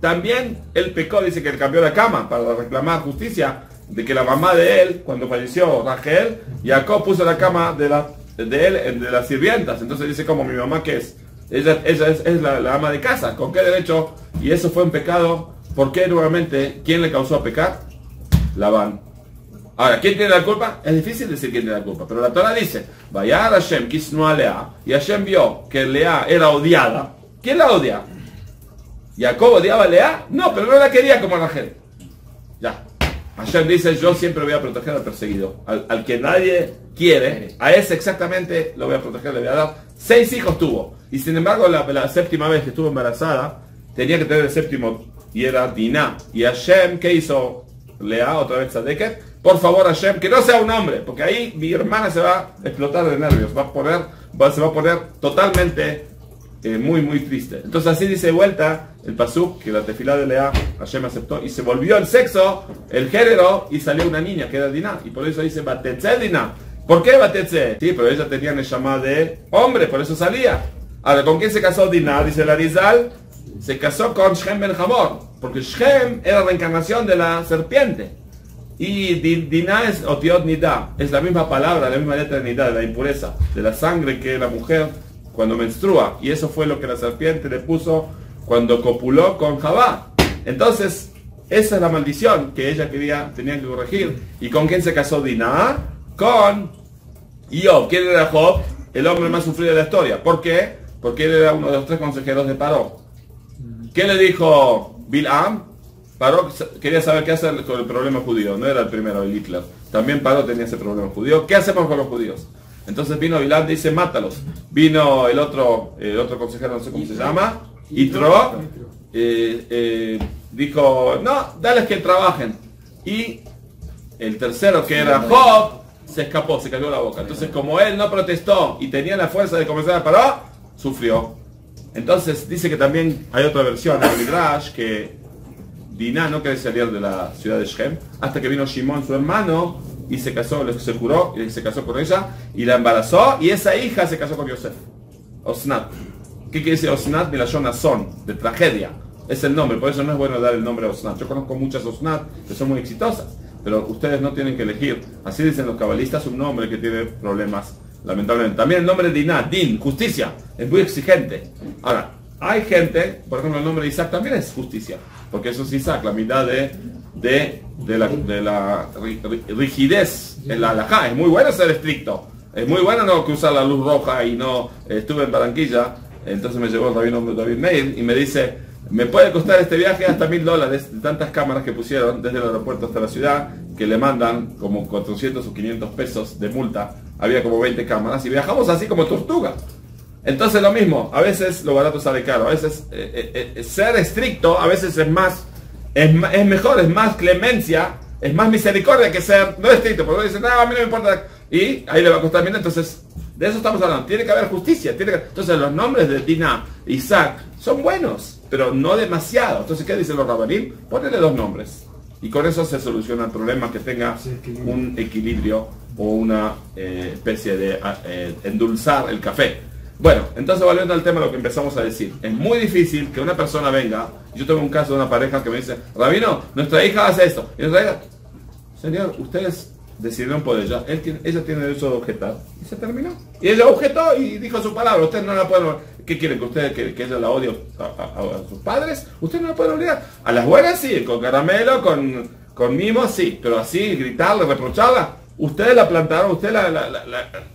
también el pecó, dice que él cambió la cama para reclamar justicia de que la mamá de él, cuando falleció Rachel, Jacob puso la cama de, la, de él, de las sirvientas, entonces dice como mi mamá que es, ella, ella es, la, ama de casa, ¿con qué derecho? Y eso fue un pecado, ¿por qué nuevamente? ¿Quién le causó a pecar? Labán. Ahora, ¿quién tiene la culpa? Es difícil decir quién tiene la culpa, pero la Torah dice, vaya Hashem kisnu Lea, y Hashem vio que Lea era odiada. ¿Quién la odia? ¿Jacob odiaba a Lea? No, pero no la quería como Rachel. Ya. Hashem dice, yo siempre voy a proteger al perseguido. Al, que nadie quiere, a ese exactamente lo voy a proteger, le voy a dar. Seis hijos tuvo. Y sin embargo, la, séptima vez que estuvo embarazada, tenía que tener el séptimo, y era Dinah. Y Hashem, ¿qué hizo? Lea otra vez a Decker por favor Hashem, que no sea un hombre, porque ahí mi hermana se va a explotar de nervios, va a poner, se va a poner totalmente eh, muy, muy triste. Entonces así dice vuelta el pasuk, que la tefilá de Lea, Hashem aceptó, y se volvió el sexo, el género, y salió una niña, que era Dinah, y por eso dice Batetze Dinah. ¿Por qué Batetze? Sí, pero ella tenía el llamado de hombre, por eso salía. Ahora, ¿con quién se casó Dinah? Dice la Rizal, se casó con Shem Ben Hamor, porque Shem era la reencarnación de la serpiente. Y Dinah es Otiot Nida, es la misma palabra, la misma letra de Nida, de la impureza, de la sangre que la mujer cuando menstrua. Y eso fue lo que la serpiente le puso cuando copuló con Jabá. Entonces, esa es la maldición que ella quería, tenía que corregir. ¿Y con quién se casó Dinah? Con Job. ¿Quién era Job? El hombre más sufrido de la historia. ¿Por qué? Porque él era uno de los tres consejeros de Paró. ¿Qué le dijo Bilam? Paró quería saber qué hacer con el problema judío. No era el primero, el Hitler. También Paró tenía ese problema judío. ¿Qué hacemos con los judíos? Entonces vino Bilam y dice, mátalos. Vino el otro, el otro consejero, no sé cómo se llama, Itro, eh, eh, dijo, no, dales que trabajen. Y el tercero, que era Job, se escapó, se cayó la boca. Entonces, como él no protestó y tenía la fuerza de comenzar a parar, sufrió. Entonces, dice que también hay otra versión, el Midrash, que Dinah no quería salir de la ciudad de Shem, hasta que vino Shimon, su hermano, y se casó, se juró, y se casó con ella, y la embarazó, y esa hija se casó con Yosef. Osnat. ¿Qué quiere decir Osnat? De la Son, de tragedia. Es el nombre, por eso no es bueno dar el nombre Osnat. Yo conozco muchas Osnat que son muy exitosas, pero ustedes no tienen que elegir. Así dicen los cabalistas, un nombre que tiene problemas lamentablemente. También el nombre de Dinah, Din, justicia, es muy exigente. Ahora, hay gente, por ejemplo, el nombre de Isaac también es justicia, porque eso es Isaac, la mitad de, de, la, de la ri- ri- rigidez en la alajá. Es muy bueno ser estricto, es muy bueno no cruzar la luz roja y no estuve en Barranquilla, entonces me llevó el David Meir y me dice, me puede costar este viaje hasta mil dólares de tantas cámaras que pusieron desde el aeropuerto hasta la ciudad, que le mandan como 400 o 500 pesos de multa. Había como 20 cámaras y viajamos así como tortuga. Entonces lo mismo, a veces lo barato sale caro, a veces eh, eh, eh, ser estricto a veces es más, es, es mejor, es más clemencia, es más misericordia que ser no estricto, porque uno dice, no, a mí no me importa, y ahí le va a costar bien, entonces de eso estamos hablando, tiene que haber justicia, tiene que- entonces los nombres de Tina, Isaac, son buenos, pero no demasiado, entonces ¿qué dicen los rabanim? Ponele dos nombres, y con eso se soluciona el problema que tenga un equilibrio o una eh, especie de endulzar el café. Bueno, entonces volviendo al tema lo que empezamos a decir, es muy difícil que una persona venga, yo tengo un caso de una pareja que me dice, Rabino, nuestra hija hace esto, y nuestra hija, señor, ustedes decidieron por ella, Él tiene- ella tiene derecho de objetar, y se terminó. Y ella objetó y dijo su palabra, ustedes no la pueden, ¿qué quieren? ¿Que ustedes, que, que ella la odie a sus padres? Ustedes no la pueden obligar. A las buenas sí, con caramelo, con, con mimo sí, pero así, gritarle, reprocharla, ustedes la plantaron, ustedes la,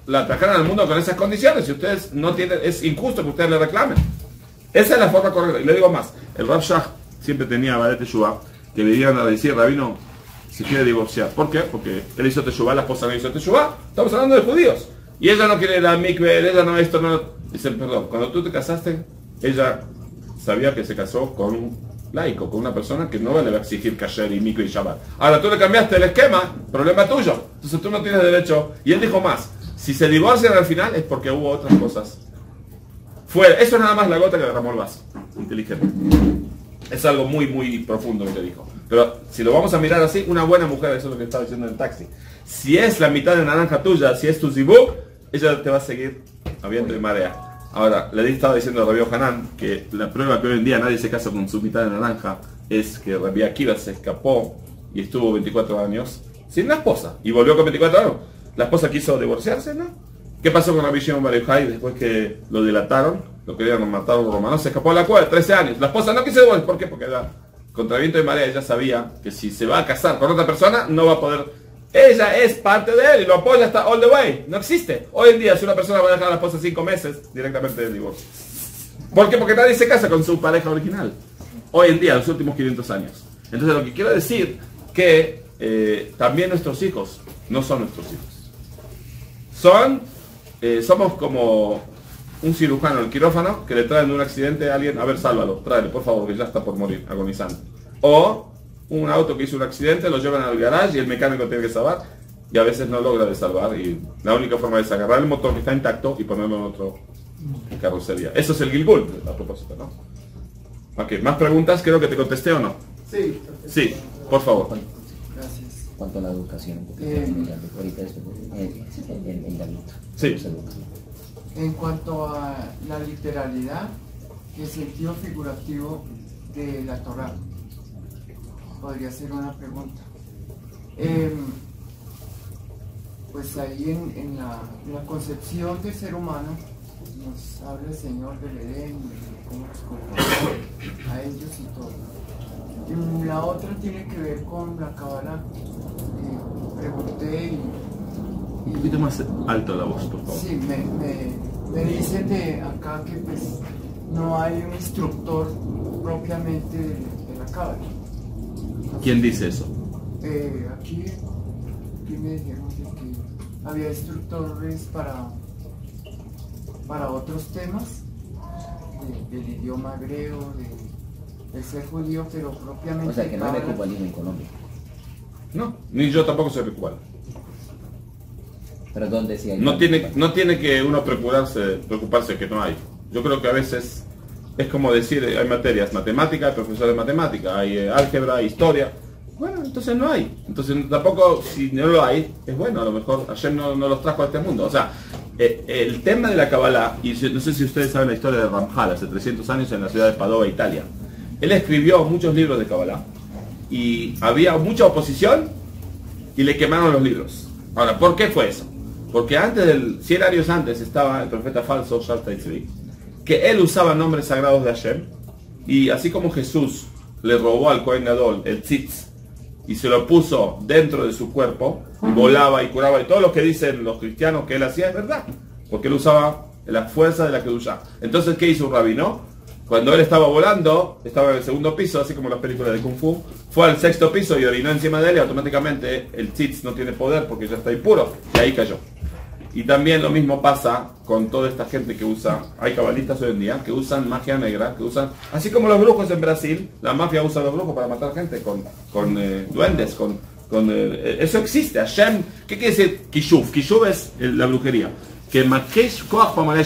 la, trajeron al mundo con esas condiciones y ustedes no tienen, es injusto que ustedes le reclamen. Esa es la forma correcta. Y le digo más, el Rav Shach siempre tenía a Badet Teshuvah que le iban a decir, Rabino, si quiere divorciar. ¿Por qué? Porque él hizo Teshuvah, la esposa no hizo Teshuvah. Estamos hablando de judíos. Y ella no quiere la mikve, ella no esto, no... Dice, perdón, cuando tú te casaste, ella sabía que se casó con un laico, con una persona que no le va a exigir kasher y mikve y shabbat. Ahora tú le cambiaste el esquema, problema tuyo. Entonces tú no tienes derecho. Y él dijo más, si se divorcian al final es porque hubo otras cosas Fuera. Eso es nada más la gota que derramó el vaso. Inteligente. Es algo muy, muy profundo lo que dijo. Pero si lo vamos a mirar así, una buena mujer, eso es lo que estaba diciendo en el taxi. Si es la mitad de naranja tuya, si es tu zibuk, ella te va a seguir a viento y marea. Ahora, le estaba diciendo a Rabio Hanan que la prueba que hoy en día nadie se casa con su mitad de naranja es que Rabbi Akiva se escapó y estuvo 24 años sin la esposa y volvió con 24 años. La esposa quiso divorciarse, ¿no? ¿Qué pasó con Rabbi Shimon Bar Yochai después que lo delataron? Lo querían matar los romanos. Se escapó a la cueva, 13 años. La esposa no quiso divorciarse. ¿Por qué? Porque era contra viento y marea. Ella sabía que si se va a casar con otra persona, no va a poder. Ella es parte de él y lo apoya hasta all the way. No existe. Hoy en día, si una persona va a dejar a la esposa 5 meses, directamente de divorcio. ¿Por qué? Porque nadie se casa con su pareja original. Hoy en día, los últimos 500 años. Entonces, lo que quiero decir que eh, también nuestros hijos no son nuestros hijos. Son, eh, somos como un cirujano en el quirófano que le traen un accidente a alguien, a ver, sálvalo, tráele, por favor, que ya está por morir, agonizando. O un auto que hizo un accidente, lo llevan al garage y el mecánico tiene que salvar y a veces no logra de salvar y la única forma es agarrar el motor que está intacto y ponerlo en otro carrocería. Eso es el Gilgul, a propósito, ¿no? Ok, ¿más preguntas? Creo que te contesté o no. Sí, Sí, por favor. Gracias. cuanto a la educación, Eh, ahorita esto, eh, en, David. Sí. En cuanto a la literalidad y el sentido figurativo de la Torah, podría ser una pregunta. Em, pues ahí en, en la, en la concepción del ser humano nos habla el Señor del Edén de cómo colocó a ellos y todo. Y la otra tiene que ver con la. Eh, pregunté y, Un poquito más alto la voz, por favor. Sí, me, me, me dicen de acá que pues no hay un instructor propiamente de, de la cábala. ¿Quién dice eso? Eh, aquí, aquí me dijeron de que había instructores para, para otros temas, de- del idioma griego, de, del ser judío, pero propiamente O sea, que no hay cábala- recubalismo en Colombia. No, ni yo tampoco soy cubano. Pero ¿dónde sí hay? No tiene, no tiene que uno preocuparse, preocuparse que no hay. Yo creo que a veces es como decir, eh, hay materias, matemática, hay profesores de matemática, hay eh, álgebra, historia. Bueno, entonces no hay. Entonces tampoco, si no lo hay, es bueno, a lo mejor ayer no, no los trajo a este mundo. O sea, eh, el tema de la Kabbalah, y no sé si ustedes saben la historia de Ramjal, hace 300 años en la ciudad de Padova, Italia. Él escribió muchos libros de Kabbalah y había mucha oposición y le quemaron los libros. Ahora, ¿por qué fue eso? Porque antes del 100 años antes estaba el profeta falso Shabtai Tzvi, que él usaba nombres sagrados de Hashem, y así como Jesús le robó al Kohen Gadol el tzitz y se lo puso dentro de su cuerpo, volaba y curaba, y todo lo que dicen los cristianos que él hacía es verdad, porque él usaba la fuerza de la Kedusha. Entonces, ¿qué hizo un rabino? Cuando él estaba volando, estaba en el segundo piso, así como las películas de Kung Fu, fue al sexto piso y orinó encima de él y automáticamente el tzitz no tiene poder porque ya está impuro, y ahí cayó. Y también lo mismo pasa con toda esta gente que usa, hay cabalistas hoy en día que usan magia negra, que usan, así como los brujos en Brasil, la mafia usa los brujos para matar gente con, con eh, duendes, con, con eh, eso existe. Hashem, ¿qué quiere decir Kishuv? Kishuv es la brujería. Que Makesh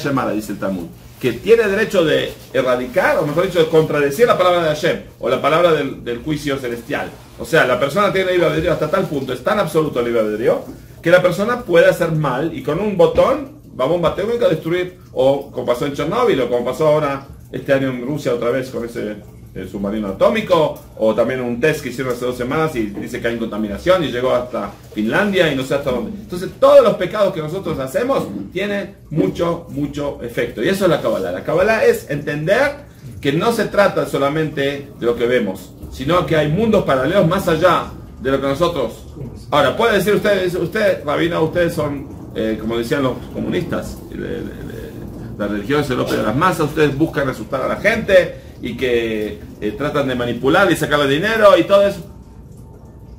llamada, dice el Talmud. Que tiene derecho de erradicar, o mejor dicho, de contradecir la palabra de Hashem, o la palabra del, del juicio celestial. O sea, la persona tiene libre albedrío hasta tal punto, es tan absoluto el libre albedrío, que la persona puede hacer mal y con un botón va a bomba atómica a destruir, o como pasó en Chernóbil, o como pasó ahora este año en Rusia otra vez con ese eh, submarino atómico, o también un test que hicieron hace dos semanas y dice que hay contaminación y llegó hasta Finlandia y no sé hasta dónde. Entonces todos los pecados que nosotros hacemos tienen mucho, mucho efecto. Y eso es la Kabbalah. La Kabbalah es entender que no se trata solamente de lo que vemos, sino que hay mundos paralelos más allá de lo que nosotros. Ahora, puede decir ustedes, usted, Rabina, ustedes son, eh, como decían los comunistas, la religión es el opio de las masas, ustedes buscan asustar a la gente y que eh, tratan de manipular y sacarle dinero y todo eso.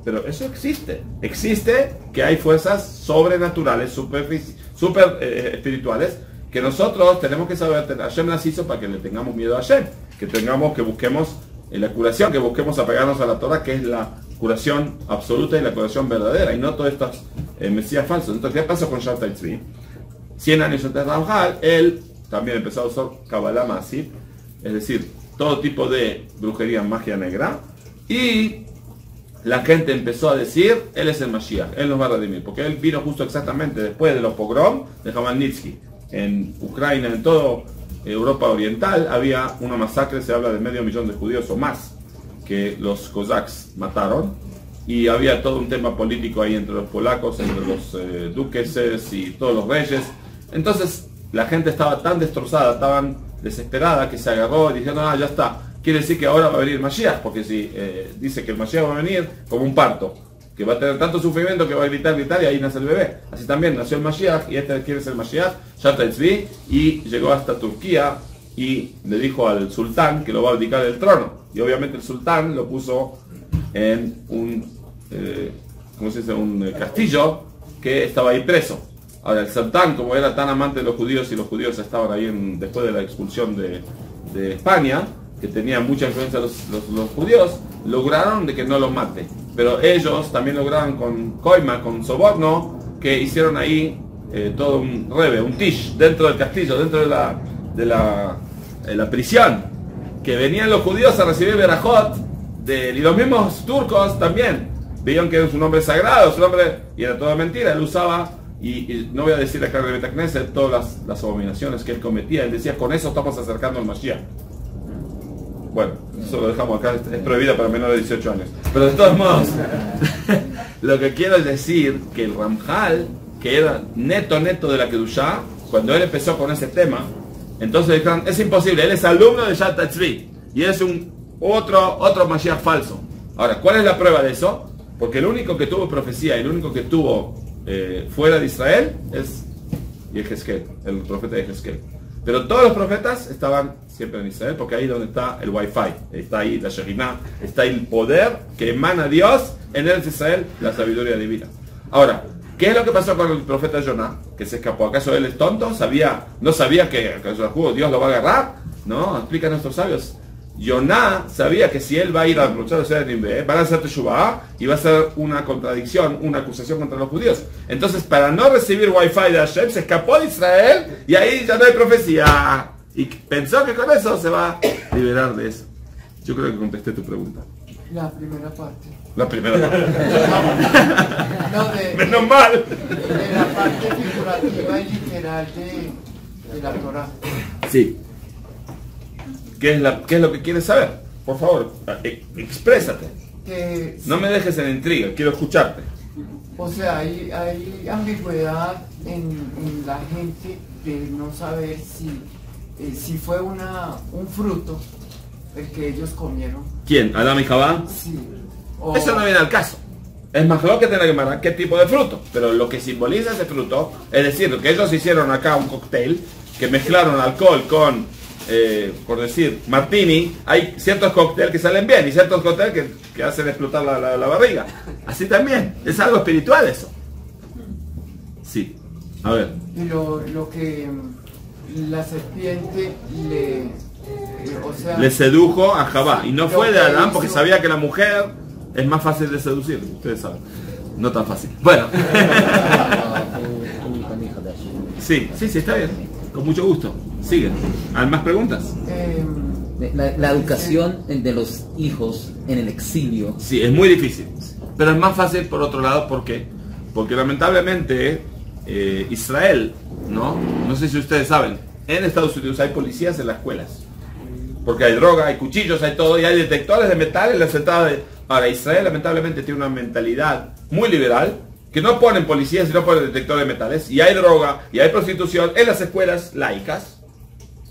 Pero eso existe. Existe que hay fuerzas sobrenaturales, super, super eh, espirituales, que nosotros tenemos que saber, Hashem las hizo para que le tengamos miedo a Hashem, que tengamos, que busquemos la curación, que busquemos apegarnos a la Torah, que es la curación absoluta y la curación verdadera, y no todas estas eh, mesías falsos. Entonces, ¿qué pasó con Shabtai Tzvi? 100 años antes de Ramjal, él también empezó a usar Kabbalah Masif, es decir, todo tipo de brujería, magia negra, y la gente empezó a decir, él es el Mashiach, él nos va a redimir, porque él vino justo exactamente después de los pogrom de Jamalnitsky, en Ucrania, en toda Europa Oriental, había una masacre, se habla de medio millón de judíos o más, que los cosacs mataron, y había todo un tema político ahí entre los polacos, entre los eh, duqueses y todos los reyes. Entonces la gente estaba tan destrozada, tan desesperada, que se agarró y dijeron, ah, ya está, quiere decir que ahora va a venir Mashiach, porque si eh, dice que el Mashiach va a venir como un parto, que va a tener tanto sufrimiento que va a gritar, gritar y ahí nace el bebé. Así también nació el Mashiach y este quiere ser Mashiach, y llegó hasta Turquía y le dijo al sultán que lo va a abdicar del trono. Y obviamente el sultán lo puso en un, eh, ¿cómo se dice? un eh, castillo que estaba ahí preso. Ahora el sultán, como era tan amante de los judíos y los judíos estaban ahí después de la expulsión de, España, que tenía mucha influencia los, los, judíos, lograron de que no lo mate. Pero ellos también lograron con coima, con soborno, que hicieron ahí eh, todo un rebe, un tish dentro del castillo, dentro de la, de la, de la prisión, que venían los judíos a recibir Berajot, y los mismos turcos también, veían que era su nombre sagrado, su nombre, y era toda mentira, él usaba, y, no voy a decir acá de Betacneset todas las, abominaciones que él cometía, él decía, con eso estamos acercando al Mashiach. Bueno, eso lo dejamos acá, es prohibido para menores de 18 años. Pero de todos modos, lo que quiero es decir que el Ramjal, que era neto neto de la Kedushá, cuando él empezó con ese tema, entonces es imposible, él es alumno de Shat y es un otro, otro Mashiach falso. Ahora, ¿cuál es la prueba de eso? Porque el único que tuvo profecía el único que tuvo eh, fuera de Israel es Yehezkel, el profeta de Yehezkel. Pero todos los profetas estaban siempre en Israel, porque ahí es donde está el wifi, está ahí la Shekhinah, está el poder que emana Dios en el Israel, la sabiduría divina. Ahora, ¿qué es lo que pasó con el profeta Jonah? Que se escapó. ¿Acaso él es tonto? ¿Sabía, ¿No sabía que Dios lo va a agarrar? No, explica nuestros sabios. Yoná sabía que si él va a ir a luchar de Nimbe, van a hacer Teshuvah y va a ser una contradicción, una acusación contra los judíos. Entonces, para no recibir wifi de Hashem, se escapó de Israel y ahí ya no hay profecía. Y pensó que con eso se va a liberar de eso. Yo creo que contesté tu pregunta. La primera parte. La primera parte. no, de, Menos mal. De la parte figurativa y literal de, de la Torah. Sí. ¿Qué es, la, ¿Qué es lo que quieres saber? Por favor, eh, exprésate. No me dejes en intriga, quiero escucharte. O sea, hay, hay ambigüedad en, en la gente de no saber si, eh, si fue una, un fruto el que ellos comieron. ¿Quién? ¿Adán y Jabá? Sí. O- Eso no viene al caso. Es más claro que tener que marcar qué tipo de fruto. Pero lo que simboliza ese fruto, es decir, que ellos hicieron acá un cóctel, que mezclaron alcohol con, eh, por decir, martini, hay ciertos cócteles que salen bien y ciertos cócteles que, que hacen explotar la, la- la barriga. Así también, es algo espiritual eso. Sí. A ver. Lo, lo que mm, la serpiente le... eh, o sea, Le sedujo a Jabá. Y no fue de Adán porque sabía que la mujer es más fácil de seducir. Ustedes saben. No tan fácil. Bueno. Sí, sí, sí, está bien. Con mucho gusto. Sigue. ¿Hay más preguntas? La, la educación de los hijos en el exilio. Sí, es muy difícil. Pero es más fácil por otro lado, ¿por qué? Porque lamentablemente eh, Israel, ¿no? No sé si ustedes saben, en Estados Unidos hay policías en las escuelas. Porque hay droga, hay cuchillos, hay todo, y hay detectores de metal en la sentada de... Ahora, Israel lamentablemente tiene una mentalidad muy liberal, que no ponen policías y no ponen detectores de metales, y hay droga, y hay prostitución en las escuelas laicas,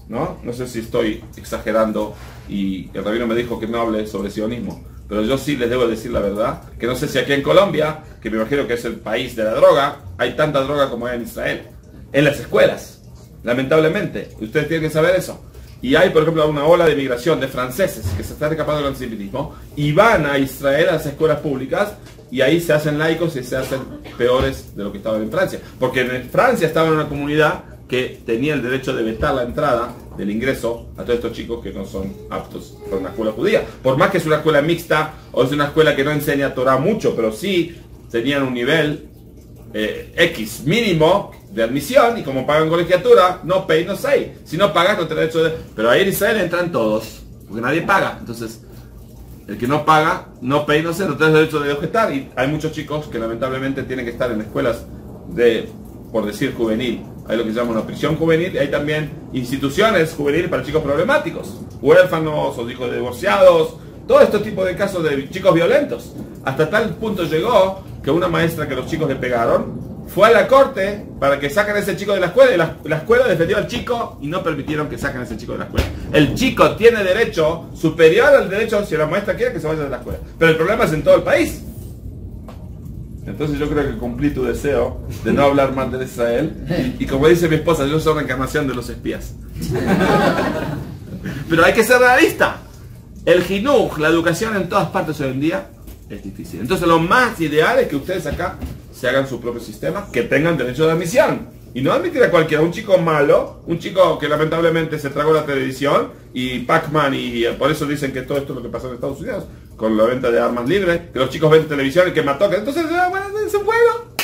¿no? No sé si estoy exagerando y el rabino me dijo que no hable sobre sionismo, pero yo sí les debo decir la verdad, que no sé si aquí en Colombia, que me imagino que es el país de la droga, hay tanta droga como hay en Israel, en las escuelas, lamentablemente, ustedes tienen que saber eso. Y hay, por ejemplo, una ola de migración de franceses que se están escapando del antisemitismo y van a Israel a las escuelas públicas y ahí se hacen laicos y se hacen peores de lo que estaban en Francia. Porque en Francia estaba una comunidad que tenía el derecho de vetar la entrada del ingreso a todos estos chicos que no son aptos para una escuela judía. Por más que es una escuela mixta o es una escuela que no enseña Torah mucho, pero sí tenían un nivel eh, X mínimo de admisión y como pagan colegiatura, no pay, no say. Si no pagas, no te derecho de... Pero ahí en Israel entran todos, porque nadie paga. Entonces, el que no paga, no pay, no say, no tienes derecho de objetar. Y hay muchos chicos que lamentablemente tienen que estar en escuelas de, por decir, juvenil. Hay lo que se llama una prisión juvenil y hay también instituciones juveniles para chicos problemáticos, huérfanos o hijos de divorciados, todo este tipo de casos de chicos violentos. Hasta tal punto llegó que una maestra que los chicos le pegaron fue a la corte para que saquen a ese chico de la escuela y la, la escuela defendió al chico y no permitieron que saquen a ese chico de la escuela. El chico tiene derecho superior al derecho si la maestra quiere que se vaya de la escuela. Pero el problema es en todo el país. Entonces yo creo que cumplí tu deseo de no hablar mal de Israel. Y, y como dice mi esposa, yo soy una encarnación de los espías. Pero hay que ser realista. El jinuj, la educación en todas partes hoy en día, es difícil. Entonces lo más ideal es que ustedes acá se hagan su propio sistema, que tengan derecho de admisión. Y no admitir a cualquiera, un chico malo, un chico que lamentablemente se tragó la televisión y Pac-Man y eh, por eso dicen que todo esto es lo que pasó en Estados Unidos, con la venta de armas libres, que los chicos ven televisión y que mató, que entonces ah, bueno, es un juego.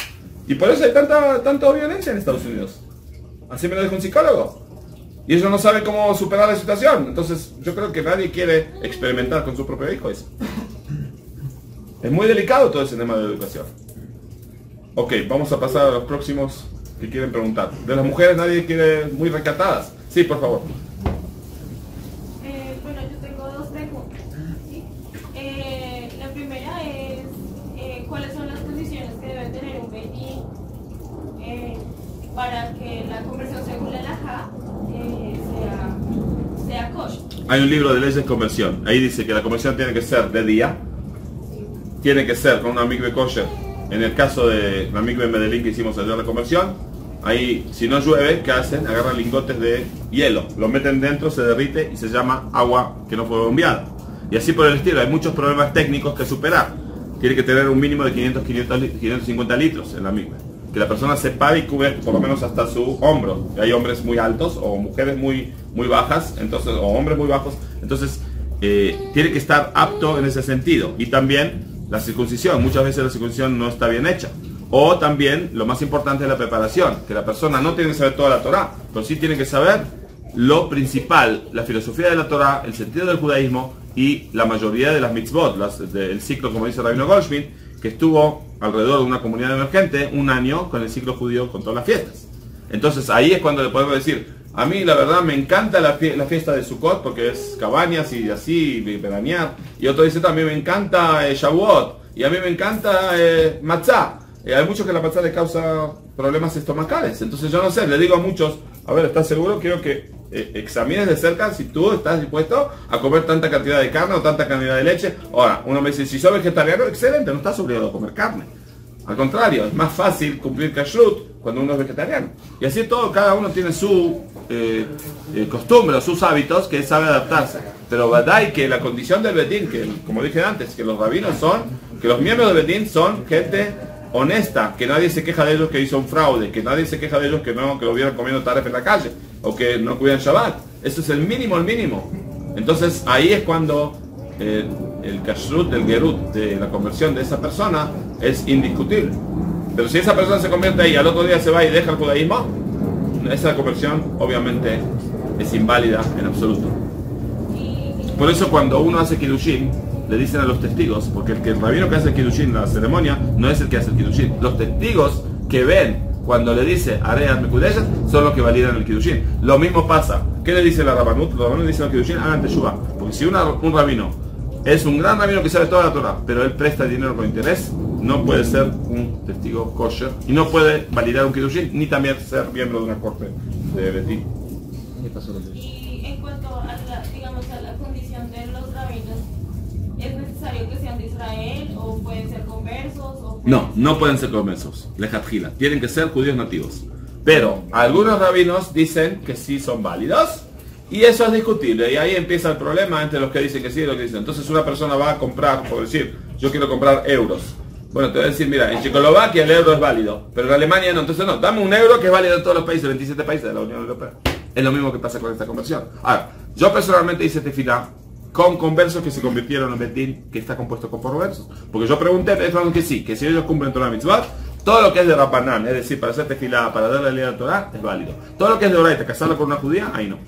Y por eso hay tanta, tanta violencia en Estados Unidos. Así me lo dijo un psicólogo. Y ellos no saben cómo superar la situación. Entonces yo creo que nadie quiere experimentar con su propio hijo eso. Es muy delicado todo ese tema de educación. Ok, vamos a pasar a los próximos que quieren preguntar. De las mujeres nadie quiere muy recatadas. Sí, por favor. Eh, bueno, yo tengo dos preguntas. ¿sí? Eh, la primera es, eh, ¿cuáles son las condiciones que debe tener un baby para que la conversión según la laja sea, sea kosher? Hay un libro de leyes de conversión. Ahí dice que la conversión tiene que ser de día. Tiene que ser con una migbe kosher. En el caso de la migbe en Medellín que hicimos ayer la conversión, ahí si no llueve, ¿qué hacen? Agarran lingotes de hielo, lo meten dentro, se derrite y se llama agua que no fue bombeada. Y así por el estilo, hay muchos problemas técnicos que superar. Tiene que tener un mínimo de 500, 500 li- 550 litros en la migbe. Que la persona se pare y cubre por lo menos hasta su hombro. Hay hombres muy altos o mujeres muy, muy bajas, entonces, o hombres muy bajos. Entonces, eh, tiene que estar apto en ese sentido. Y también la circuncisión. Muchas veces la circuncisión no está bien hecha. O también, lo más importante es la preparación. Que la persona no tiene que saber toda la Torah, pero sí tiene que saber lo principal, la filosofía de la Torah, el sentido del judaísmo y la mayoría de las mitzvot, las, del ciclo, como dice Rabino Goldschmidt, que estuvo alrededor de una comunidad emergente un año con el ciclo judío con todas las fiestas. Entonces ahí es cuando le podemos decir, a mí la verdad me encanta la, fie- la fiesta de Sukkot porque es cabañas y así, veranear. Y otro dice también me encanta eh, Shavuot y a mí me encanta eh, Matzah. eh, hay muchos que la matzá le causa problemas estomacales. Entonces yo no sé, le digo a muchos, a ver, ¿estás seguro? Quiero que eh, examines de cerca si tú estás dispuesto a comer tanta cantidad de carne o tanta cantidad de leche. Ahora, uno me dice, si soy vegetariano, excelente, no estás obligado a comer carne. Al contrario, es más fácil cumplir kashrut cuando uno es vegetariano. Y así todo, cada uno tiene su eh, eh, costumbre o sus hábitos que sabe adaptarse. Pero verdad que la condición del Betín, que como dije antes, que los rabinos son, que los miembros del Betín son gente honesta, que nadie se queja de ellos que hizo un fraude, que nadie se queja de ellos que no, que lo vieron comiendo taref en la calle, o que no cuidan Shabbat. Eso es el mínimo, el mínimo. Entonces ahí es cuando eh, el kashrut, el gerut de la conversión de esa persona es indiscutible. Pero si esa persona se convierte ahí, al otro día se va y deja el judaísmo, esa conversión obviamente es inválida en absoluto. Por eso cuando uno hace Kiddushin, le dicen a los testigos, porque el, que el rabino que hace el Kiddushin, la ceremonia, no es el que hace el Kiddushin. Los testigos que ven cuando le dice Areas Mekudeshes son los que validan el Kiddushin. Lo mismo pasa. ¿Qué le dice la Rabanut? Los rabinos dicen al Kiddushin, hagan Teshuvah. Porque si un rabino es un gran rabino que sabe toda la Torah, pero él presta dinero con interés, no puede ser un testigo kosher y no puede validar un Kiddushin, ni también ser miembro de una corte de Betí. ¿Qué pasó con eso? Y en cuanto a la, digamos, a la condición de los rabinos, ¿es necesario que sean de Israel o pueden ser conversos? O pueden No, no pueden ser conversos, lejatjila. Tienen que ser judíos nativos. Pero algunos rabinos dicen que sí son válidos y eso es discutible. Y ahí empieza el problema entre los que dicen que sí y los que dicen. Entonces una persona va a comprar, por decir, yo quiero comprar euros. Bueno, te voy a decir, mira, en Checoslovaquia el euro es válido, pero en Alemania no. Entonces no, dame un euro que es válido en todos los países, 27 países de la Unión Europea. Es lo mismo que pasa con esta conversión. Ahora, yo personalmente hice tefilá con conversos que se convirtieron en Betín, que está compuesto por conversos. Porque yo pregunté, me dijeron que sí, que si ellos cumplen Torah Mitzvah, todo lo que es de Rapanán, es decir, para hacer tefilá, para darle la ley a Torah, es válido. Todo lo que es de Oraita, casarlo con una judía, ahí no.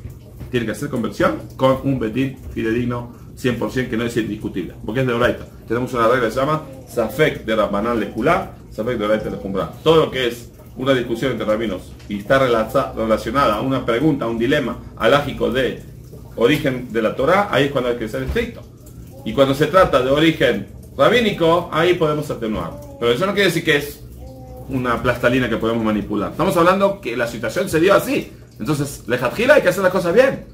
Tiene que hacer conversión con un Betín fidedigno 100% que no es indiscutible, porque es de Oraita. Tenemos una regla que se llama Safek de Rapanán le Kulá, Safek de Oraita le Jumbrá. Todo lo que es una discusión entre rabinos y está relacionada a una pregunta, a un dilema alágico de origen de la Torah, ahí es cuando hay que ser estricto. Y cuando se trata de origen rabínico, ahí podemos atenuar. Pero eso no quiere decir que es una plastalina que podemos manipular. Estamos hablando que la situación se dio así. Entonces, lejatjila hay que hacer las cosas bien.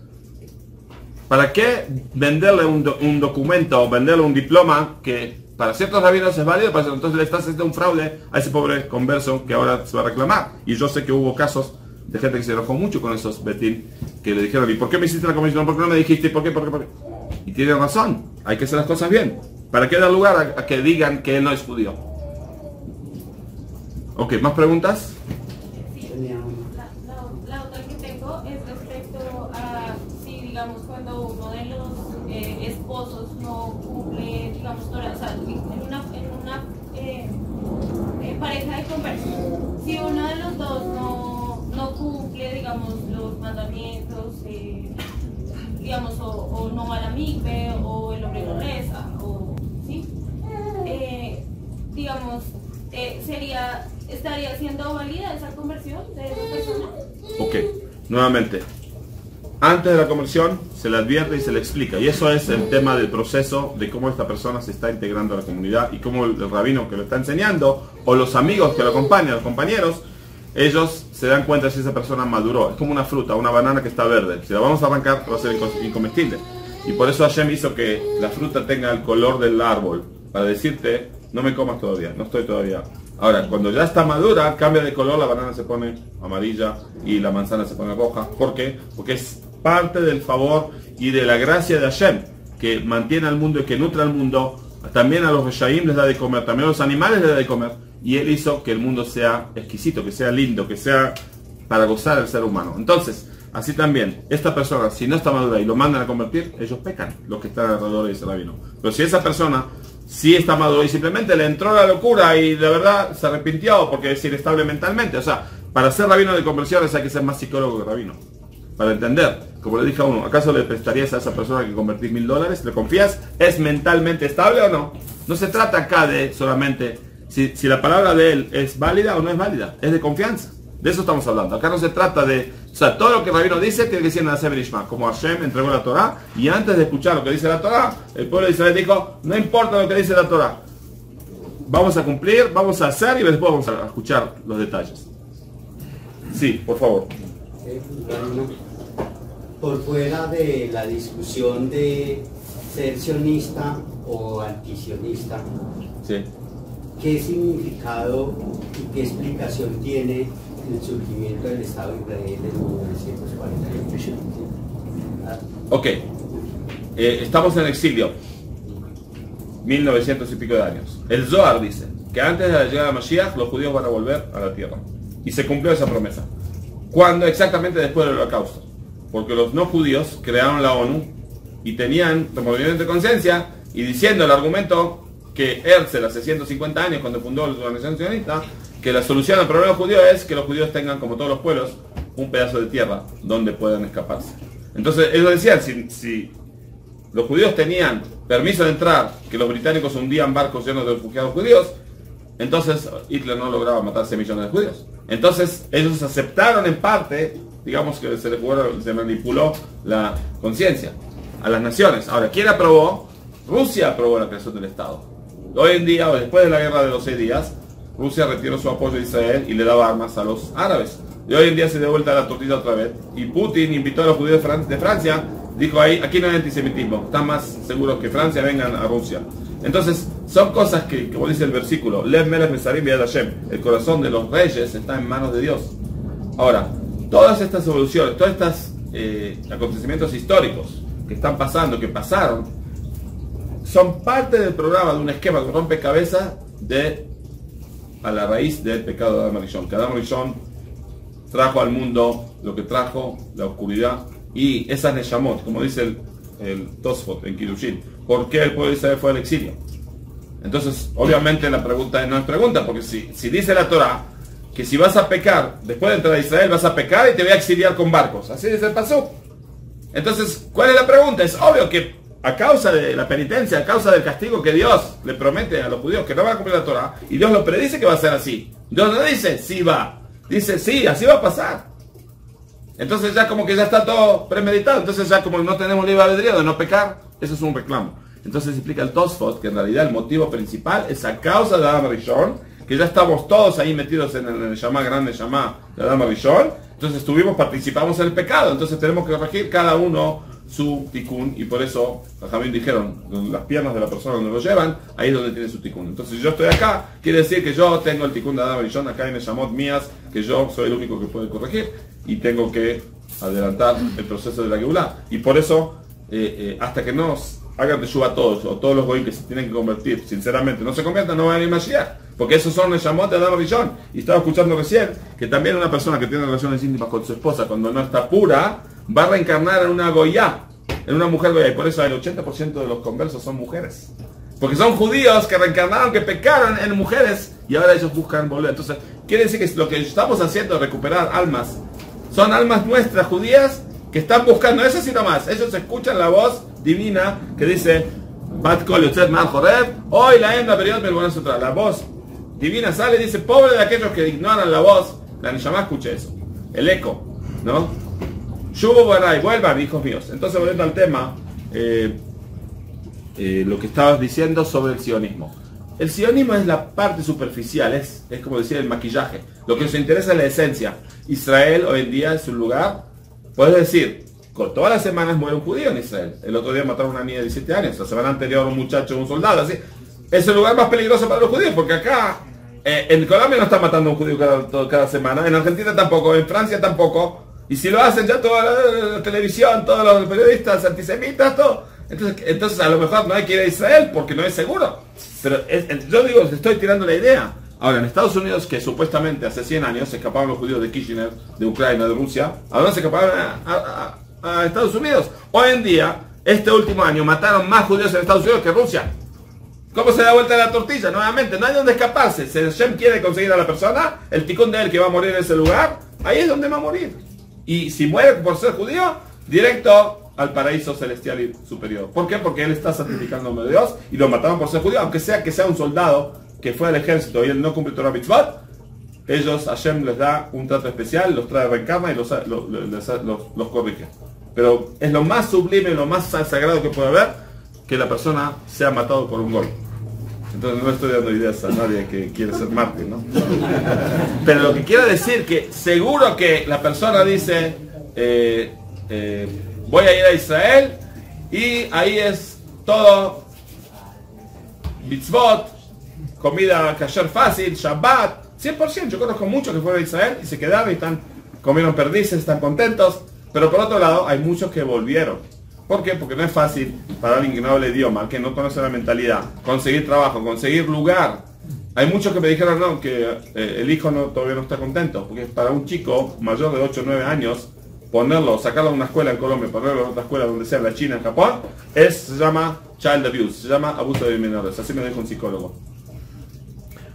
¿Para qué venderle un, do- un documento o venderle un diploma que para ciertos rabinos es válido? Para entonces le estás haciendo un fraude a ese pobre converso que ahora se va a reclamar. Y yo sé que hubo casos de gente que se enojó mucho con esos Betín, que le dijeron, ¿y por qué me hiciste la comisión? ¿Por qué no me dijiste? ¿Por qué? ¿Por qué? Y tienen razón, hay que hacer las cosas bien. ¿Para qué dar lugar a, a que digan que él no es judío? Ok, ¿más preguntas? Sí. Tenía un- La, la- la otra que tengo es respecto a si, digamos, cuando uno de los eh, esposos no cumple, digamos, Torah, o sea, en una, en una eh, eh, pareja de conversión, si uno de los dos no, no cumple, digamos, los mandamientos, eh, digamos, o, no va a la mikve, o el hombre no reza, o, ¿sí? Eh, digamos, eh, sería, ¿estaría siendo válida esa conversión de esa persona? Ok, nuevamente. Antes de la conversión se le advierte y se le explica. Y eso es el tema del proceso de cómo esta persona se está integrando a la comunidad y cómo el rabino que lo está enseñando o los amigos que lo acompañan, los compañeros, ellos se dan cuenta si esa persona maduró. Es como una fruta, una banana que está verde. Si la vamos a arrancar va a ser inco- incomestible. Y por eso Hashem hizo que la fruta tenga el color del árbol. Para decirte, no me comas todavía, no estoy todavía. Ahora, cuando ya está madura, cambia de color, la banana se pone amarilla y la manzana se pone roja. ¿Por qué? Porque es parte del favor y de la gracia de Hashem, que mantiene al mundo y que nutre al mundo. También a los Reshaim les da de comer, también a los animales les da de comer. Y él hizo que el mundo sea exquisito, que sea lindo, que sea para gozar el ser humano. Entonces, así también, esta persona, si no está madura y lo mandan a convertir, ellos pecan, los que están alrededor de ese rabino. Pero si esa persona sí está madura y simplemente le entró la locura y de verdad se arrepintió porque es inestable mentalmente, o sea, para ser rabino de conversiones hay que ser más psicólogo que rabino. Para entender, como le dije a uno, ¿acaso le prestarías a esa persona que convertís mil dólares? ¿Le confías? ¿Es mentalmente estable o no? No se trata acá de solamente si, si la palabra de él es válida o no es válida, es de confianza. De eso estamos hablando. Acá no se trata de, o sea, todo lo que rabino dice tiene que ser en la Ishma, como Hashem entregó la Torah y antes de escuchar lo que dice la Torah, el pueblo de Israel dijo, no importa lo que dice la Torah. vamos a cumplir, vamos a hacer y después vamos a escuchar los detalles. Sí, por favor. Por fuera de la discusión de ser sionista o antisionista, Sí. ¿qué significado y qué explicación tiene el surgimiento del Estado de Israel en 1948? Ah, Ok. Eh, estamos en exilio. 1900 y pico de años. El Zohar dice que antes de la llegada de Mashiach los judíos van a volver a la tierra. Y se cumplió esa promesa. ¿Cuándo? Exactamente después del holocausto. Porque los no judíos crearon la ONU y tenían remordimiento de conciencia y diciendo el argumento que Herzl hace 150 años cuando fundó la organización sionista, que la solución al problema judío es que los judíos tengan, como todos los pueblos, un pedazo de tierra donde puedan escaparse. Entonces ellos decían, si, los judíos tenían permiso de entrar, que los británicos hundían barcos llenos de refugiados judíos, entonces Hitler no lograba matar 6 millones de judíos. Entonces ellos aceptaron en parte, digamos que se, se manipuló la conciencia a las naciones. Ahora, ¿quién aprobó? Rusia aprobó la creación del Estado. Hoy en día, o después de la guerra de los seis días, Rusia retiró su apoyo a Israel y le daba armas a los árabes. Y hoy en día se dio la tortilla otra vez. Y Putin invitó a los judíos de Fran- de Francia, dijo ahí, aquí no hay antisemitismo, están más seguros que Francia vengan a Rusia. Entonces, son cosas que, como dice el versículo, el corazón de los reyes está en manos de Dios. Ahora, todas estas evoluciones, todos estos eh, acontecimientos históricos que están pasando, que pasaron, son parte del programa de un esquema que rompecabezas de a la raíz del pecado de Adam Rishon. Que Adam Rishon trajo al mundo lo que trajo, la oscuridad y esas Neshamot, como dice el, Tosfot en Kiddushin. ¿Por qué el pueblo de Israel fue al exilio? Entonces, obviamente la pregunta no es pregunta, porque si, si dice la Torah que si vas a pecar, después de entrar a Israel vas a pecar y te voy a exiliar con barcos. Así dice el pasú. Entonces, ¿cuál es la pregunta? Es obvio que a causa de la penitencia, a causa del castigo que Dios le promete a los judíos que no van a cumplir la Torah, y Dios lo predice que va a ser así. Dios no dice sí va, dice sí, así va a pasar. Entonces ya como que ya está todo premeditado, entonces ya como no tenemos libre albedrío de no pecar, eso es un reclamo. Entonces explica el Tosfot que en realidad el motivo principal es a causa de Adam Rishon, que ya estamos todos ahí metidos en el, llamá grande, llamá de Adam Rishon, entonces estuvimos, participamos en el pecado, entonces tenemos que corregir cada uno su tikkun y por eso Jajamín dijeron, las piernas de la persona donde lo llevan, ahí es donde tiene su tikkun. Entonces si yo estoy acá, quiere decir que yo tengo el tikkun de Adam Rishon acá en Shamot mías, que yo soy el único que puede corregir y tengo que adelantar el proceso de la Geulah. Y por eso, eh, eh, hasta que nos hagan de a todos, o todos los goyim que se tienen que convertir, sinceramente, no se conviertan, no van a ir Mashiach. Porque esos son el Shamot de Adam Rishon. Y estaba escuchando recién que también una persona que tiene relaciones íntimas con su esposa cuando no está pura, va a reencarnar en una goyá, en una mujer goyá. Y por eso el 80% de los conversos son mujeres. Porque son judíos que reencarnaron, que pecaron en mujeres y ahora ellos buscan volver. Entonces, quiere decir que lo que estamos haciendo es recuperar almas. Son almas nuestras judías que están buscando, eso sí nomás. Ellos escuchan la voz divina que dice, Bat kol hoy la hembra period. La voz divina sale y dice, pobre de aquellos que ignoran la voz. La Neshama escucha eso. El eco, ¿no? Shubo Baray, vuelvan, hijos míos. Entonces, volviendo al tema, eh, eh, lo que estabas diciendo sobre el sionismo. El sionismo es la parte superficial, es, es como decir el maquillaje. Lo que nos interesa es la esencia. Israel hoy en día es un lugar, puedes decir, todas las semanas muere un judío en Israel. El otro día mataron a una niña de 17 años, la semana anterior un muchacho, un soldado, así. Es el lugar más peligroso para los judíos, porque acá, eh, en Colombia no están matando a un judío cada semana, en Argentina tampoco, en Francia tampoco. Y si lo hacen ya toda la, televisión, todos los periodistas antisemitas, todo. Entonces, entonces a lo mejor no hay que ir a Israel porque no es seguro. Pero yo digo, estoy tirando la idea. Ahora, en Estados Unidos, que supuestamente hace 100 años se escapaban los judíos de Kirchner, de Ucrania, de Rusia, ¿a dónde se escapaban? A, a- Estados Unidos. Hoy en día, este último año, mataron más judíos en Estados Unidos que Rusia. ¿Cómo se da vuelta la tortilla? Nuevamente, no hay donde escaparse. Si Hashem quiere conseguir a la persona, el ticón de él que va a morir en ese lugar, ahí es donde va a morir. Y si muere por ser judío, directo al paraíso celestial y superior. ¿Por qué? Porque él está santificando de Dios y lo mataron por ser judío, aunque sea que sea un soldado que fue al ejército y él no cumple Torah Mitzvot, ellos, Hashem les da un trato especial, los trae reencarna y los, los, los- los-. Pero es lo más sublime, lo más sagrado que puede haber, que la persona sea matado por un gol. Entonces no estoy dando ideas a nadie que quiere ser mártir, ¿no? Pero lo que quiero decir que seguro que la persona dice, eh, eh, voy a ir a Israel y ahí es todo mitzvot, comida kasher fácil, Shabbat, 100%. Yo conozco muchos que fueron a Israel y se quedaron y están, comieron perdices, están contentos. Pero por otro lado, hay muchos que volvieron. ¿Por qué? Porque no es fácil para alguien que no habla idioma, que no conoce la mentalidad, conseguir trabajo, conseguir lugar. Hay muchos que me dijeron no, que eh, el hijo no, todavía no está contento, porque para un chico mayor de 8 o 9 años, ponerlo, sacarlo de una escuela en Colombia, ponerlo en otra escuela donde sea, en la China, en Japón, es, se llama child abuse, se llama abuso de menores, así me dijo un psicólogo.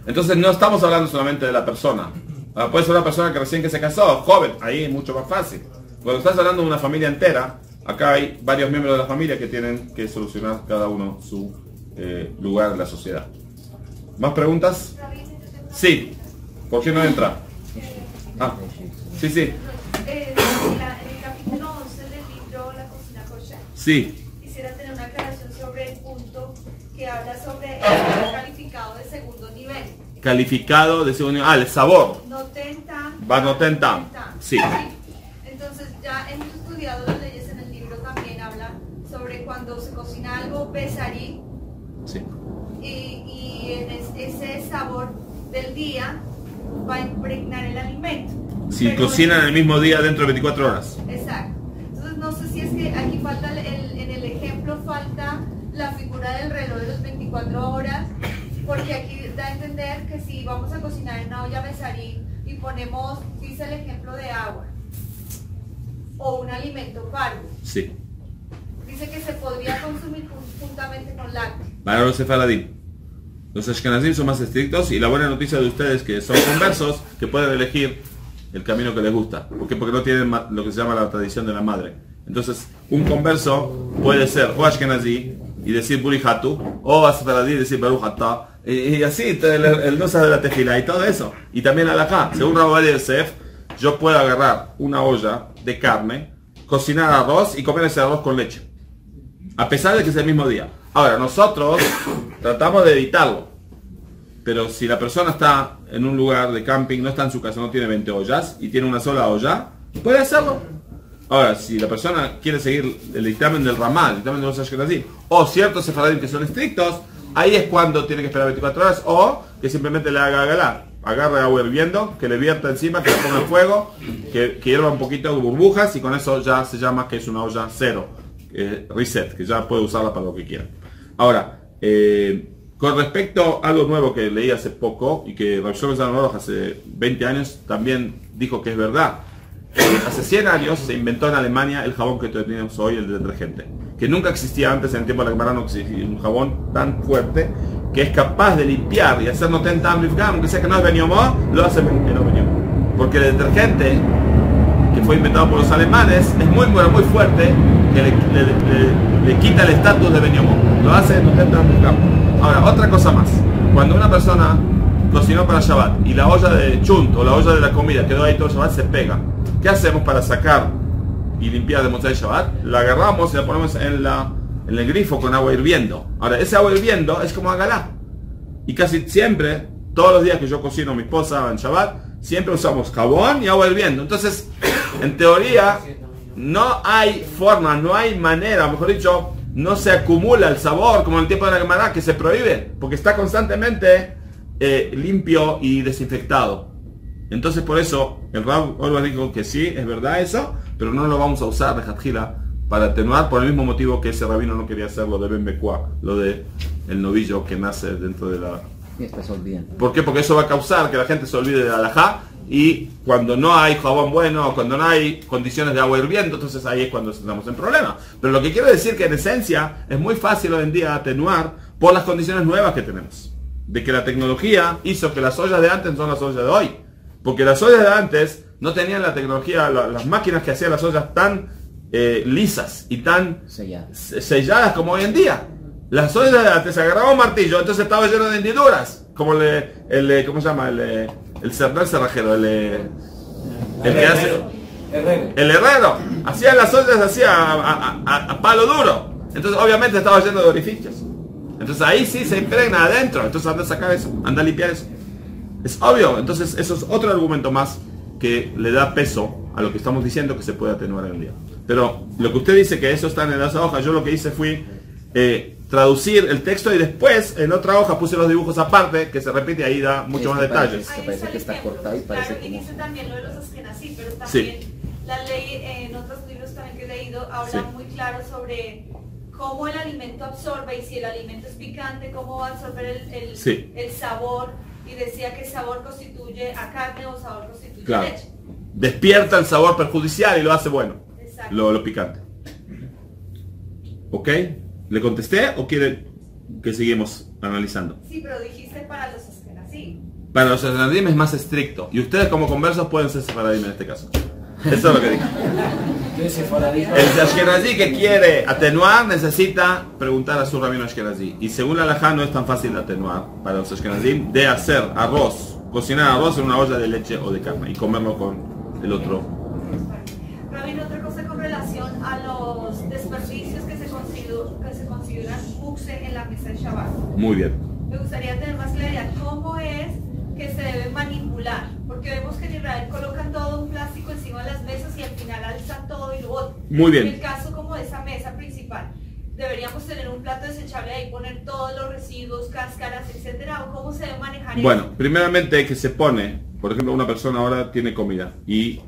Entonces no estamos hablando solamente de la persona. Ah, puede ser una persona que recién que se casó, joven, ahí es mucho más fácil. Cuando estás hablando de una familia entera, acá hay varios miembros de la familia que tienen que solucionar cada uno su eh, lugar en la sociedad. ¿Más preguntas? Sí. ¿Por qué no entra? Ah, sí, sí. En, la- en el capítulo 11 del libro La cocina kosher, Sí. quisiera tener una aclaración sobre el punto que habla sobre el calificado de segundo nivel. Calificado de segundo Ah, el sabor. No tentan. Va no tentan. Sí. Entonces ya hemos estudiado las leyes en el libro también habla sobre cuando se cocina algo besarí Sí. y, y ese sabor del día va a impregnar el alimento. Si Pero- cocinan el mismo día dentro de 24 horas. Exacto. Entonces no sé si es que aquí falta el, en el ejemplo falta la figura del reloj de los 24 horas, porque aquí da a entender que si vamos a cocinar en una olla besarí y ponemos, dice el ejemplo de agua o un alimento parvo, Sí. Dice que se podría consumir jun- juntamente con lácteos. Para los sefaradim. Los ashkenazim son más estrictos y la buena noticia de ustedes que son conversos que pueden elegir el camino que les gusta. ¿Por qué? Porque no tienen lo que se llama la tradición de la madre. Entonces, un converso puede ser o ashkenazí y decir burihatu, o asfaradí y decir baruch y, y así el, el de la tefila y todo eso. Y también alajá. Según Rabbi Yosef, yo puedo agarrar una olla de carne, cocinar arroz y comer ese arroz con leche. A pesar de que es el mismo día. Ahora, nosotros tratamos de evitarlo. Pero si la persona está en un lugar de camping, no está en su casa, no tiene 20 ollas y tiene una sola olla, puede hacerlo. Ahora, si la persona quiere seguir el dictamen del Ramal, el dictamen de los Ashkenazim, o ciertos sefaradim que son estrictos, ahí es cuando tiene que esperar 24 horas, o que simplemente le haga galar. Agarre agua hirviendo, que le vierta encima, que le ponga fuego, que, que hierva un poquito de burbujas y con eso ya se llama que es una olla cero, eh, reset, que ya puede usarla para lo que quiera. Ahora, eh, con respecto a algo nuevo que leí hace poco y que Aruch hace 20 años también dijo que es verdad. Eh, hace 100 años se inventó en Alemania el jabón que tenemos hoy, el detergente. Que nunca existía antes, en el tiempo de la Gemara no existía un jabón tan fuerte que es capaz de limpiar y hacer no ten tan aunque sea que no es beniomó, lo hace en no beniomó. Porque el detergente que fue inventado por los alemanes es muy bueno, muy fuerte, que le, le- le- quita el estatus de beniomó. Lo hace en tan rifgam. Ahora, otra cosa más. Cuando una persona cocinó para Shabbat y la olla de chunt o la olla de la comida quedó ahí todo el Shabbat, se pega. ¿Qué hacemos para sacar y limpiar de Motzai Shabbat? La agarramos y la ponemos en, la, en el grifo con agua hirviendo. Ahora, ese agua hirviendo es como agalá. Y casi siempre, todos los días que yo cocino a mi esposa en Shabbat, siempre usamos jabón y agua hirviendo. Entonces, en teoría, no hay forma, no hay manera, mejor dicho, no se acumula el sabor como en el tiempo de la Gemara que se prohíbe, porque está constantemente eh, limpio y desinfectado. Entonces por eso el Rab Olva dijo que sí, es verdad eso, pero no lo vamos a usar de Hatjila para atenuar por el mismo motivo que ese rabino no quería hacer lo de Ben Bekua, lo de el novillo que nace dentro de la... ¿Por qué? Porque eso va a causar que la gente se olvide de la alajá y cuando no hay jabón bueno, cuando no hay condiciones de agua hirviendo, entonces ahí es cuando estamos en problema. Pero lo que quiero decir que en esencia es muy fácil hoy en día atenuar por las condiciones nuevas que tenemos. De que la tecnología hizo que las ollas de antes son las ollas de hoy. Porque las ollas de antes no tenían la tecnología, la- las máquinas que hacían las ollas tan eh, lisas y tan selladas como hoy en día. Las ollas de antes agarraba un martillo, entonces estaba lleno de hendiduras. Como el, eh, el eh, ¿cómo se llama? El, el cernal cerrajero, el, eh, el que hace... El herrero. Hacía las ollas, hacía a, a- a- a palo duro. Entonces obviamente estaba lleno de orificios. Entonces ahí sí se impregna adentro. Entonces anda a sacar eso, anda a limpiar eso. Es obvio. Entonces eso es otro argumento más que le da peso a lo que estamos diciendo que se puede atenuar en un día. Pero lo que usted dice que eso está en esa hoja, yo lo que hice fue eh, traducir el texto y después en otra hoja puse los dibujos aparte, que se repite ahí da mucho Este más detalles. parece- parece que está cortado y parece claro, como- y dice también lo de los pero también Sí. la ley eh, en otros libros también que he leído habla Sí. muy claro sobre cómo el alimento absorbe y si el alimento es picante, cómo va a absorber el, el, Sí. el sabor y decía que sabor constituye a carne o sabor constituye a Claro. leche. Despierta el sabor perjudicial y lo hace bueno. Exacto. Lo, lo picante. ¿Ok? ¿Le contesté o quiere que seguimos analizando? Sí, pero dijiste para los askenazí. Para los separadim es más estricto. Y ustedes como conversos pueden ser separadim en este caso. Eso es lo que dije. El Ashkenazi que quiere atenuar necesita preguntar a su rabino Ashkenazi. Y según la halajá no es tan fácil de atenuar para los Ashkenazim de hacer arroz, cocinar arroz en una olla de leche o de carne y comerlo con el otro. Rabino, otra cosa con relación a los desperdicios que se, consider- que se consideran mukse en la mesa de Shabbat. Muy bien. Me gustaría tener más claridad cómo es que se debe manipular, porque vemos que en Israel colocan todo un plástico encima de las mesas y al final alzan todo y lo botan. Muy bien. En el caso como de esa mesa principal, deberíamos tener un plato desechable ahí, poner todos los residuos, cáscaras, etcétera, o cómo se debe manejar Bueno, eso. primeramente que se pone, por ejemplo, una persona ahora tiene comida y,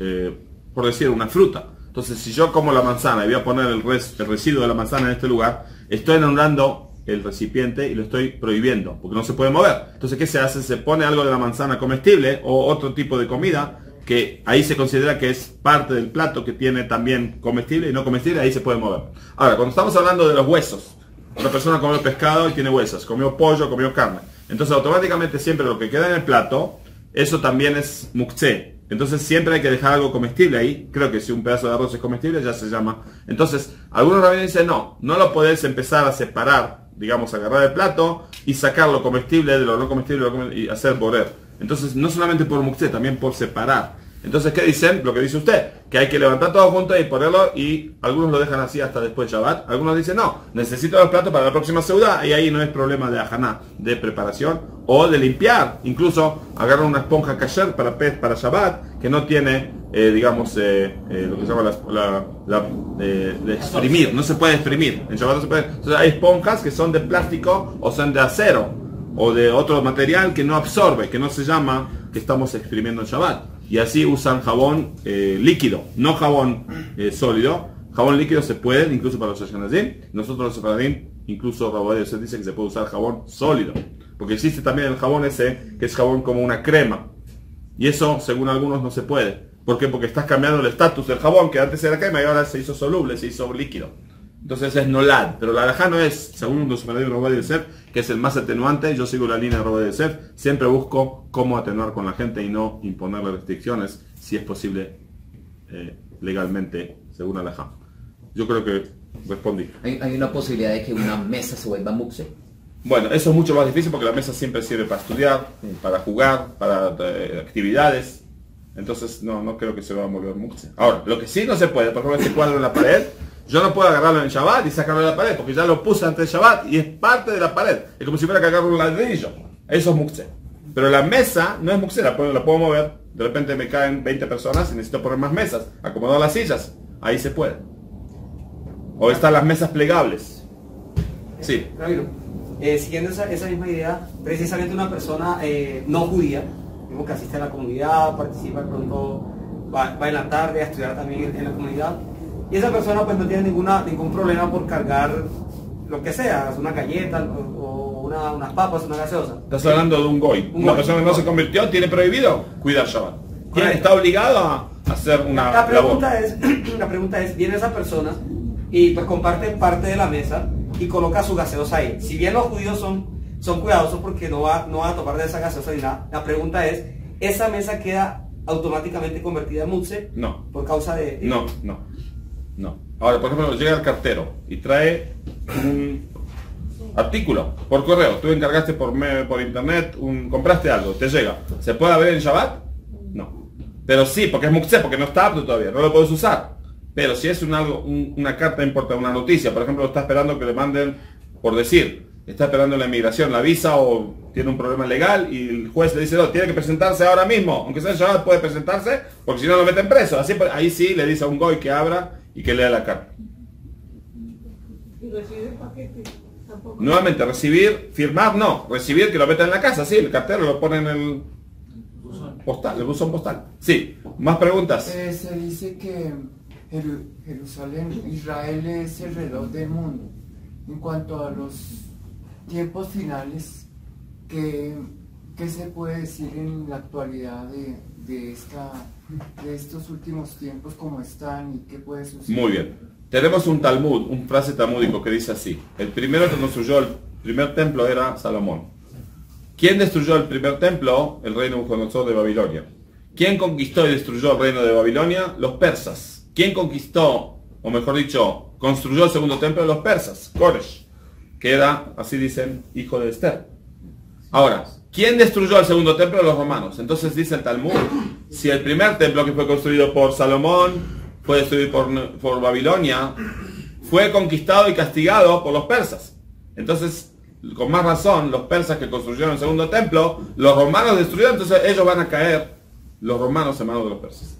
eh, por decir, una fruta. Entonces, si yo como la manzana y voy a poner el, res- el residuo de la manzana en este lugar, estoy anulando el recipiente y lo estoy prohibiendo, porque no se puede mover. Entonces, ¿qué se hace? Se pone algo de la manzana comestible o otro tipo de comida que ahí se considera que es parte del plato que tiene también comestible y no comestible, ahí se puede mover. Ahora, cuando estamos hablando de los huesos, una persona comió pescado y tiene huesos, comió pollo, comió carne. Entonces automáticamente siempre lo que queda en el plato, eso también es muktzeh. Entonces siempre hay que dejar algo comestible ahí. Creo que si un pedazo de arroz es comestible ya se llama. Entonces, algunos rabinos dicen no, no lo podés empezar a separar, digamos, agarrar el plato y sacar lo comestible de lo no comestible y hacer borer. Entonces, no solamente por muktzeh, también por separar. Entonces, ¿qué dicen? Lo que dice usted, que hay que levantar todo junto y ponerlo y algunos lo dejan así hasta después de Shabbat. Algunos dicen, no, necesito los platos para la próxima ciudad y ahí no es problema de ajaná, de preparación o de limpiar. Incluso agarran una esponja kasher para pez para Shabbat que no tiene, eh, digamos, eh, eh, lo que se llama la, la- la, exprimir, no se puede exprimir. En Shabbat no se puede. Entonces hay esponjas que son de plástico o son de acero o de otro material que no absorbe, que no se llama que estamos exprimiendo en Shabbat. Y así usan jabón eh, líquido, no jabón eh, sólido. Jabón líquido se puede, incluso para los Ashkenazim. Nosotros los Sefaradim, incluso Rabbi se dice que se puede usar jabón sólido. Porque existe también el jabón ese, que es jabón como una crema. Y eso, según algunos, no se puede. ¿Por qué? Porque estás cambiando el estatus del jabón, que antes era crema y ahora se hizo soluble, se hizo líquido. Entonces es nolad, pero la alajá no es, según los Robert Yosef, que es el más atenuante, yo sigo la línea de Robert Yosef, siempre busco cómo atenuar con la gente y no imponerle restricciones, si es posible eh, legalmente, según la alajá. Yo creo que respondí. Hay, hay una posibilidad de que una mesa se vuelva muxe. Bueno, eso es mucho más difícil porque la mesa siempre sirve para estudiar, para jugar, para eh, actividades. Entonces no, no creo que se va a volver mucho. Ahora, lo que sí no se puede, por ejemplo, este cuadro en la pared, yo no puedo agarrarlo en Shabbat y sacarlo de la pared porque ya lo puse antes de Shabbat y es parte de la pared. Es como si fuera que un ladrillo. Eso es muxe. Pero la mesa no es muxe, la puedo, la puedo mover. De repente me caen 20 personas y necesito poner más mesas. Acomodar las sillas. Ahí se puede. O están las mesas plegables. Sí. Ramiro, eh, siguiendo esa, esa misma idea, precisamente una persona eh, no judía, digamos que asiste a la comunidad, participa pronto, va, va en la tarde a estudiar también en la comunidad, y esa persona pues no tiene ninguna, ningún problema por cargar lo que sea, una galleta o, o una- unas papas, una gaseosa. Estás hablando de un goy. Un Una goy. persona que no se convirtió tiene prohibido cuidar Shabbat. Tiene, está obligado a hacer una la, pregunta labor. es, la pregunta es, viene esa persona y pues comparte parte de la mesa y coloca su gaseosa ahí. Si bien los judíos son, son cuidadosos porque no va, no va a tomar de esa gaseosa ni nada, la pregunta es, ¿esa mesa queda automáticamente convertida en mutze No, por causa de... no, no, no. Ahora, por ejemplo, llega el cartero y trae un artículo por correo. Tú encargaste por, por internet, compraste algo, te llega. ¿Se puede ver en Shabbat? No. Pero sí, porque es muktzeh, porque no está apto todavía, no lo puedes usar. Pero si es un algo, un- una carta importante, una noticia, por ejemplo, está esperando que le manden, por decir, está esperando la inmigración, la visa o tiene un problema legal y el juez le dice, no, tiene que presentarse ahora mismo, aunque sea Shabbat puede presentarse, porque si no lo meten preso. Así, pues, ahí sí le dice a un goy que abra y que lea la carta. Y recibe el paquete. Tampoco. Nuevamente, recibir, firmar no, recibir que lo metan en la casa, sí, el cartero lo pone en el postal, el buzón postal. Sí, más preguntas. Eh, se dice que Jeru- Jerusalén, Israel es el reloj del mundo. En cuanto a los tiempos finales, ¿qué, qué se puede decir en la actualidad de, de, esta, de estos últimos tiempos, cómo están y qué puede suceder? Muy bien. Tenemos un Talmud, un frase talmúdico que dice así. El primero que construyó el primer templo era Salomón. ¿Quién destruyó el primer templo? El reino de Babilonia. ¿Quién conquistó y destruyó el reino de Babilonia? Los persas. ¿Quién conquistó, o mejor dicho, construyó el segundo templo? Los persas. Koresh. Que era, así dicen, hijo de Esther. Ahora, ¿quién destruyó el segundo templo? Los romanos. Entonces dice el Talmud, si el primer templo que fue construido por Salomón fue destruido por, por Babilonia, fue conquistado y castigado por los persas. Entonces, con más razón, los persas que construyeron el segundo templo, los romanos destruyeron, entonces ellos van a caer, los romanos en manos de los persas.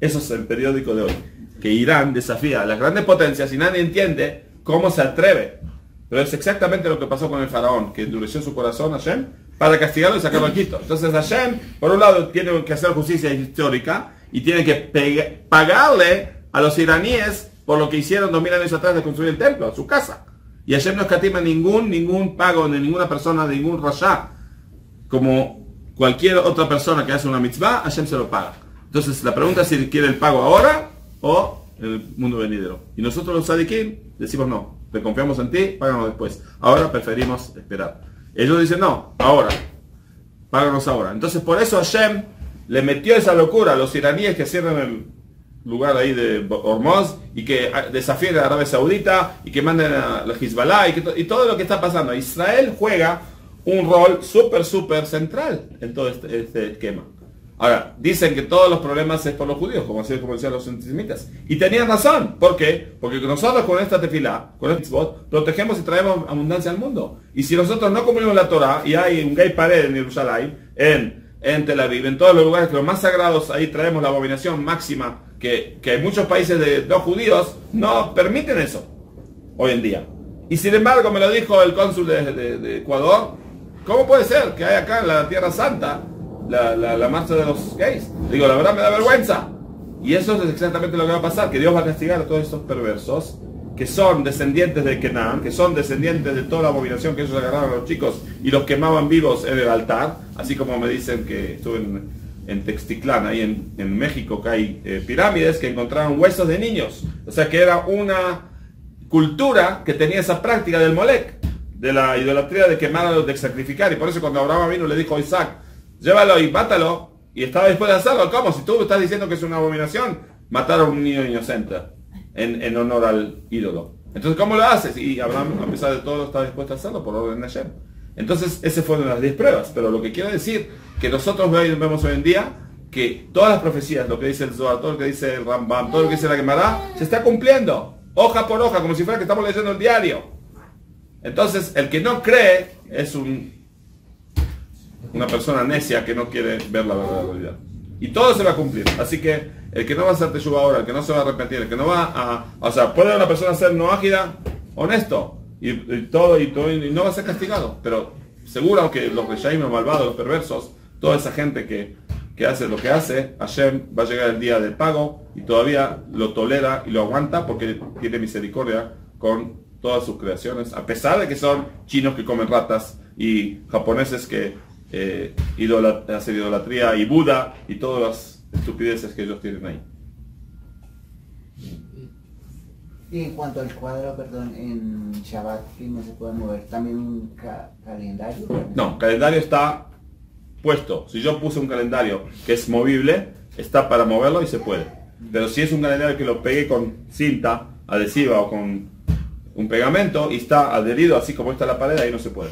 Eso es el periódico de hoy. Que Irán desafía a las grandes potencias y nadie entiende cómo se atreve. Pero es exactamente lo que pasó con el faraón, que endureció su corazón a Hashem para castigarlo y sacarlo a Quito. Entonces Hashem, por un lado, tiene que hacer justicia histórica y tiene que pagarle a los iraníes por lo que hicieron dos mil años atrás de construir el templo, su casa. Y Hashem no escatima ningún, ningún pago de ninguna persona, de ningún rasha. Como cualquier otra persona que hace una mitzvah, Hashem se lo paga. Entonces la pregunta es si quiere el pago ahora o en el mundo venidero. Y nosotros los sadikim decimos no, te confiamos en ti, páganos después. Ahora preferimos esperar. Ellos dicen no, ahora, páganos ahora. Entonces por eso Hashem le metió esa locura a los iraníes que cierran el lugar ahí de Hormuz y que ah, desafíen a Arabia Saudita y que manden a la Hezbollah y, que y todo lo que está pasando. Israel juega un rol súper, súper central en todo este, este esquema. Ahora, dicen que todos los problemas es por los judíos, como así como decían los antisemitas. Y tenían razón. ¿Por qué? Porque nosotros con esta tefilá, con este mitzvot, protegemos y traemos abundancia al mundo. Y si nosotros no cumplimos la Torah, y hay un gay pared en Jerusalén, en, en Tel Aviv, en todos los lugares que los más sagrados, ahí traemos la abominación máxima, que, que muchos países de no judíos no permiten eso hoy en día. Y sin embargo, me lo dijo el cónsul de, de- de Ecuador, ¿cómo puede ser que hay acá en la Tierra Santa la, la- marcha de los gays? Digo, la verdad me da vergüenza. Y eso es exactamente lo que va a pasar, que Dios va a castigar a todos estos perversos, que son descendientes de Kenan, que son descendientes de toda la abominación que ellos agarraron a los chicos y los quemaban vivos en el altar, así como me dicen que estuve en, en Texticlán, ahí en, en México, que hay eh, pirámides que encontraron huesos de niños. O sea que era una cultura que tenía esa práctica del molec, de la idolatría de quemar, de sacrificar. Y por eso cuando Abraham vino le dijo a Isaac, llévalo y mátalo. Y estaba dispuesto a hacerlo. ¿Cómo? Si tú estás diciendo que es una abominación, matar a un niño inocente en, en honor al ídolo. Entonces, ¿cómo lo haces? Y Abraham, a pesar de todo, está dispuesto a hacerlo por orden de Hashem. Entonces, ese fueron las 10 pruebas. Pero lo que quiero decir, que nosotros ve- vemos hoy en día, que todas las profecías, lo que dice el Zohar, todo lo que dice el Rambam, todo lo que dice la Gemara, se está cumpliendo. Hoja por hoja, como si fuera que estamos leyendo el diario. Entonces, el que no cree es un, una persona necia que no quiere ver la verdadera realidad. Y todo se va a cumplir. Así que el que no va a hacer teshuva ahora, el que no se va a arrepentir, el que no va a... O sea, puede una persona ser no ágida, honesto, y, todo, y todo, y no va a ser castigado. Pero seguro que los reshaim, malvados, los perversos, toda esa gente que, que hace lo que hace, Hashem va a llegar el día del pago y todavía lo tolera y lo aguanta porque tiene misericordia con todas sus creaciones, a pesar de que son chinos que comen ratas y japoneses que eh, idola- hacen idolatría y Buda y todas las estupideces que ellos tienen ahí. Y en cuanto al cuadro, perdón, en Shabbat, que no se puede mover, también un ca- calendario. No, calendario está puesto. Si yo puse un calendario que es movible, está para moverlo y se puede. Pero si es un calendario que lo pegué con cinta adhesiva o con un pegamento y está adherido así como está la pared, ahí no se puede.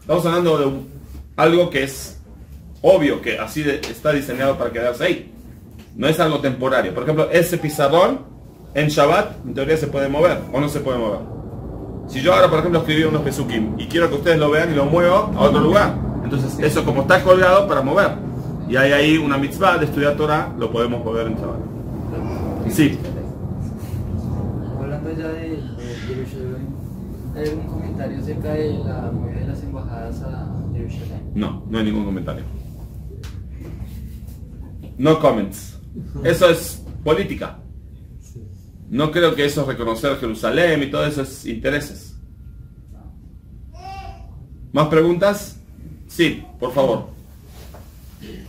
Estamos hablando de un- algo que es obvio que así de- está diseñado para quedarse ahí. No es algo temporario. Por ejemplo, ese pizarrón en Shabbat en teoría se puede mover o no se puede mover. Si yo ahora, por ejemplo, escribí unos pesukim y quiero que ustedes lo vean y lo muevo a otro lugar, entonces eso como está colgado para mover. Y hay ahí una mitzvah de estudiar Torah, lo podemos mover en Shabbat. Sí. Hablando ya de, ¿hay algún comentario acerca de la movida de las embajadas a? No, no hay ningún comentario. No comments. Eso es política. No creo que eso es reconocer Jerusalén y todo eso es intereses. ¿Más preguntas? Sí, por favor.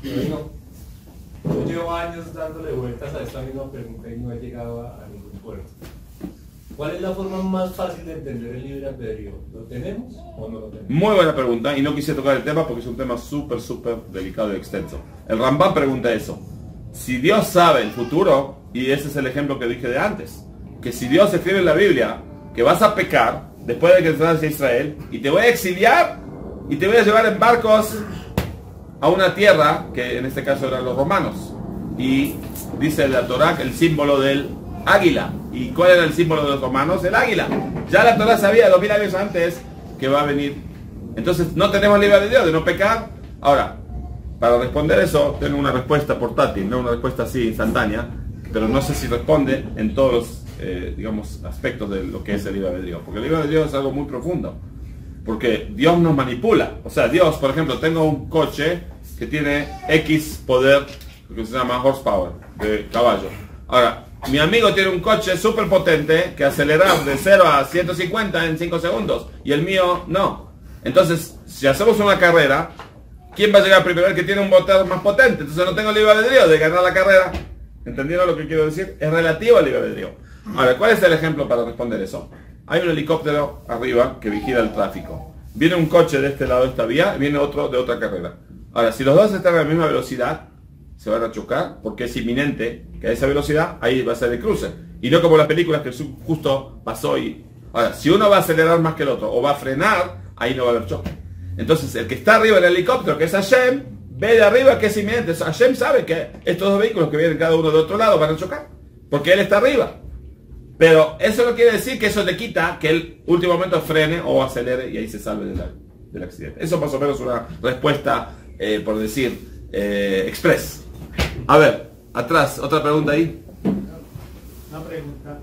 Yo llevo años dándole vueltas a esta misma pregunta y no he llegado a ningún puerto. ¿Cuál es la forma más fácil de entender el libre albedrío? ¿Lo tenemos o no lo tenemos? Muy buena pregunta y no quise tocar el tema porque es un tema súper, súper delicado y extenso. El Rambam pregunta eso. Si Dios sabe el futuro, y ese es el ejemplo que dije de antes, que si Dios escribe en la Biblia que vas a pecar después de que entras a Israel y te voy a exiliar y te voy a llevar en barcos a una tierra, que en este caso eran los romanos, y dice la Torah el símbolo del águila. ¿Y cuál era el símbolo de los romanos? El águila. Ya la Torah sabía dos mil años antes que va a venir. Entonces no tenemos libre de Dios de no pecar. Ahora, para responder eso, tengo una respuesta portátil, no una respuesta así instantánea, pero no sé si responde en todos los, eh, digamos, aspectos de lo que es el libre albedrío. Porque el libre albedrío es algo muy profundo. Porque Dios nos manipula. O sea, Dios, por ejemplo, tengo un coche que tiene X poder, lo que se llama horsepower, de caballo. Ahora, mi amigo tiene un coche súper potente que acelera de 0 a 150 en 5 segundos. Y el mío no. Entonces, si hacemos una carrera, ¿quién va a llegar primero? El que tiene un motor más potente. Entonces no tengo libre albedrío de ganar la carrera. ¿Entendieron lo que quiero decir? Es relativo al libre albedrío. Ahora, ¿cuál es el ejemplo para responder eso? Hay un helicóptero arriba que vigila el tráfico. Viene un coche de este lado de esta vía viene otro de otra carrera. Ahora, si los dos están a la misma velocidad, se van a chocar porque es inminente que a esa velocidad ahí va a ser el cruce. Y no como las películas que justo pasó y... Ahora, si uno va a acelerar más que el otro o va a frenar, ahí no va a haber choque. Entonces, el que está arriba del helicóptero, que es Hashem, ve de arriba que es inminente. Hashem sabe que estos dos vehículos que vienen cada uno de otro lado van a chocar. Porque él está arriba. Pero eso no quiere decir que eso le quita que el último momento frene o acelere y ahí se salve de la- del accidente. Eso más o menos una respuesta, eh, por decir, eh, express. A ver, atrás, otra pregunta ahí. Una pregunta.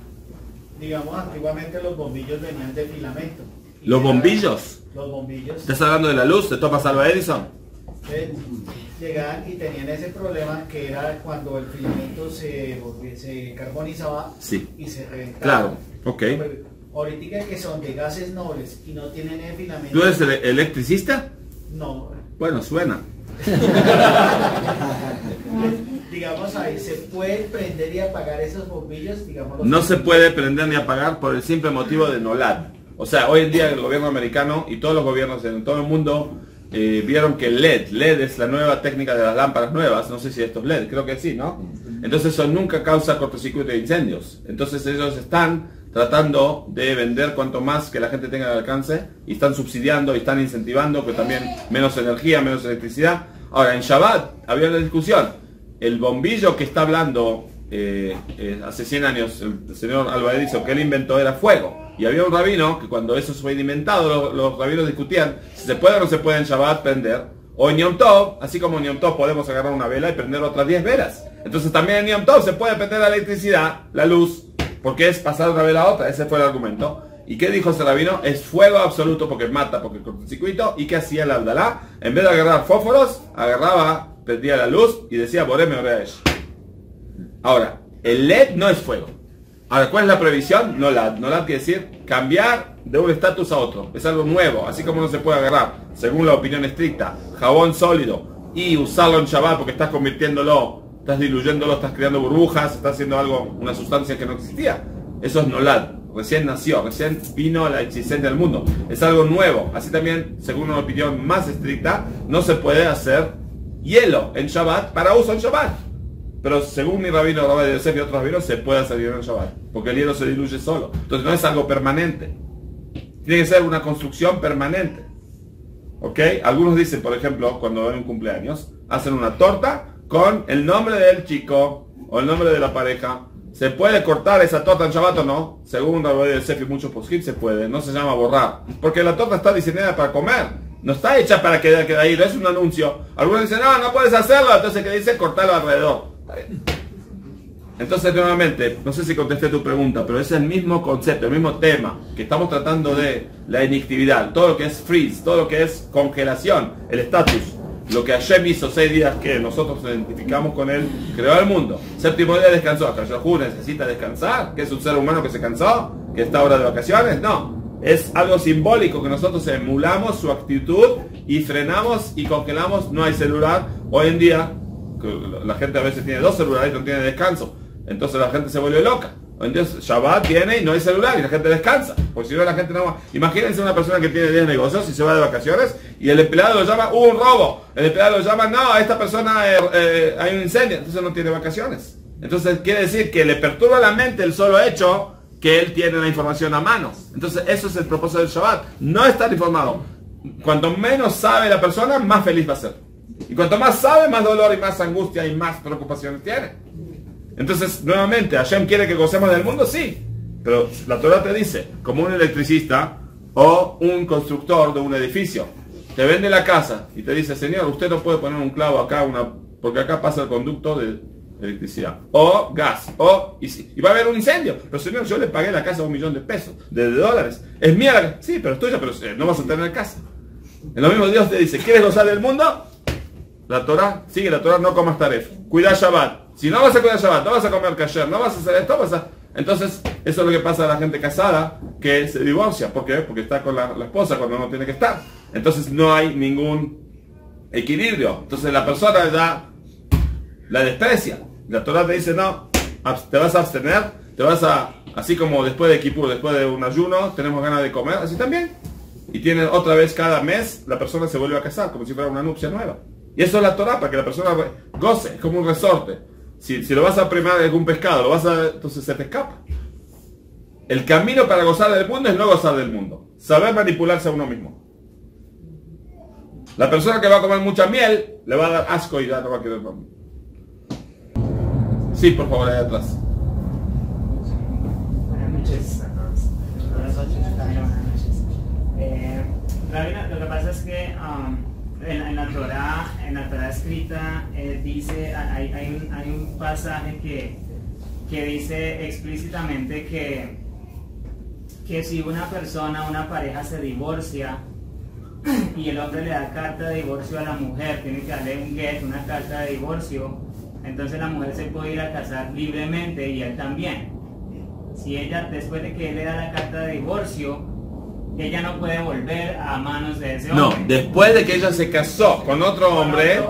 Digamos, antiguamente los bombillos venían de filamento. ¿Los bombillos? Los bombillos. ¿Estás hablando de la luz de Thomas Alva Edison? eh, llegaban y tenían ese problema que era cuando el filamento se, carbonizaba Sí. y se reventaba. Claro, ok. Ahorita que son de gases nobles y no tienen el filamento. ¿Tú eres ele- electricista? No. Bueno, suena. digamos ahí, ¿se puede prender y apagar esos bombillos? Digamos, No se puede prender ni apagar por el simple motivo de NOLAD. O sea, hoy en día el gobierno americano y todos los gobiernos en todo el mundo eh, vieron que LED, LED es la nueva técnica de las lámparas nuevas, no sé si esto es LED, creo que sí, ¿no? Entonces eso nunca causa cortocircuito de incendios. Entonces ellos están tratando de vender cuanto más que la gente tenga al alcance y están subsidiando y están incentivando que también menos energía, menos electricidad. Ahora, en Shabbat había una discusión. El bombillo que está hablando eh, eh, hace 100 años el señor Alba Edison que él inventó era fuego. Y había un rabino que cuando eso fue inventado, los, los rabinos discutían si se puede o no se puede en Shabbat prender. O en Yom Tov, así como en Yom Tov podemos agarrar una vela y prender otras 10 velas. Entonces también en Yom Tov se puede prender la electricidad, la luz, porque es pasar una vela a otra. Ese fue el argumento. ¿Y qué dijo ese rabino? Es fuego absoluto porque mata, porque cortocircuito. ¿Y qué hacía el Abdalá? En vez de agarrar fósforos, agarraba, prendía la luz y decía, Boreme Oresh. Ahora, el LED no es fuego. Ahora, ¿cuál es la previsión? No la, no la quiere decir cambiar de un estatus a otro. Es algo nuevo, así como no se puede agarrar, según la opinión estricta, jabón sólido y usarlo en Shabbat porque estás convirtiéndolo, estás diluyéndolo, estás creando burbujas, estás haciendo algo, una sustancia que no existía. Eso es Nolad, recién nació, recién vino la existencia del mundo. Es algo nuevo. Así también, según una opinión más estricta, no se puede hacer hielo en Shabbat para uso en Shabbat. Pero según mi rabino Rabbi Yosef y otros rabinos, se puede hacer hielo en Shabbat. Porque el hielo se diluye solo. Entonces no es algo permanente. Tiene que ser una construcción permanente. ¿Ok? Algunos dicen, por ejemplo, cuando ven un cumpleaños, hacen una torta con el nombre del chico o el nombre de la pareja ¿Se puede cortar esa torta en Shabbat o no? Según Rabbi del Sefi muchos poskim se puede, no se llama borrar. Porque la torta está diseñada para comer. No está hecha para que quede ahí, no es un anuncio. Algunos dicen, no, no puedes hacerlo, entonces que dice cortarlo alrededor. Entonces nuevamente, no sé si contesté tu pregunta, pero es el mismo concepto, el mismo tema que estamos tratando de la inactividad, todo lo que es freeze, todo lo que es congelación, el estatus. Lo que Hashem hizo seis días que nosotros nos identificamos con él, creó el mundo. Séptimo día descansó. ¿Acaso necesita descansar? ¿Que es un ser humano que se cansó? ¿Que está ahora de vacaciones? No. Es algo simbólico que nosotros emulamos su actitud y frenamos y congelamos. No hay celular. Hoy en día, la gente a veces tiene dos celulares y no tiene descanso. Entonces la gente se vuelve loca. Hoy en día Shabbat viene y no hay celular y la gente descansa. Porque si no la gente no. Imagínense una persona que tiene 10 negocios y se va de vacaciones y el empleado lo llama, hubo un robo. El empleado lo llama, no, a esta persona eh, eh, hay un incendio. Entonces no tiene vacaciones. Entonces quiere decir que le perturba la mente el solo hecho que él tiene la información a mano. Entonces eso es el propósito del Shabbat. No estar informado. Cuanto menos sabe la persona, más feliz va a ser. Y cuanto más sabe, más dolor y más angustia y más preocupaciones tiene. Entonces, nuevamente, ¿Hashem quiere que gocemos del mundo? Sí. Pero la Torah te dice, como un electricista o un constructor de un edificio, te vende la casa y te dice, señor, usted no puede poner un clavo acá, una, porque acá pasa el conducto de electricidad. O gas. O, y, va a haber un incendio. Pero señor, yo le pagué la casa un millón de pesos, de, dólares. Es mía la casa. Sí, pero es tuya, pero eh, no vas a tener casa. En lo mismo Dios te dice, ¿quieres gozar del mundo? La Torah, sigue la Torah, no comas taref. Cuida Shabbat. Si no vas a cuidar Shabbat, no vas a comer kasher, no vas a hacer esto. Entonces, eso es lo que pasa a la gente casada que se divorcia. ¿Por qué? Porque está con la, esposa cuando no tiene que estar. Entonces no hay ningún equilibrio. Entonces la persona da, la desprecia. La Torah te dice, no, te vas a abstener, te vas a, así como después de Kippur, después de un ayuno, tenemos ganas de comer, así también. Y tienen otra vez cada mes, la persona se vuelve a casar, como si fuera una nupcia nueva. Y eso es la Torah, para que la persona goce, es como un resorte. Si, lo vas a primar algún pescado, lo vas a, entonces se te escapa. El camino para gozar del mundo es no gozar del mundo. Saber manipularse a uno mismo. La persona que va a comer mucha miel le va a dar asco y ya no va a querer comer. Sí, por favor, ahí atrás. Buenas noches. Buenas noches. Buenas noches. Eh, lo que pasa es que um, en, la Torah, en la Torah escrita eh, dice, hay, hay, un, pasaje que, que dice explícitamente que, que si una persona, una pareja se divorcia y el hombre le da carta de divorcio a la mujer, tiene que darle un get, una carta de divorcio, entonces la mujer se puede ir a casar libremente y él también. Si ella, después de que él le da la carta de divorcio, ella no puede volver a manos de ese hombre. No, después de que ella se casó con otro hombre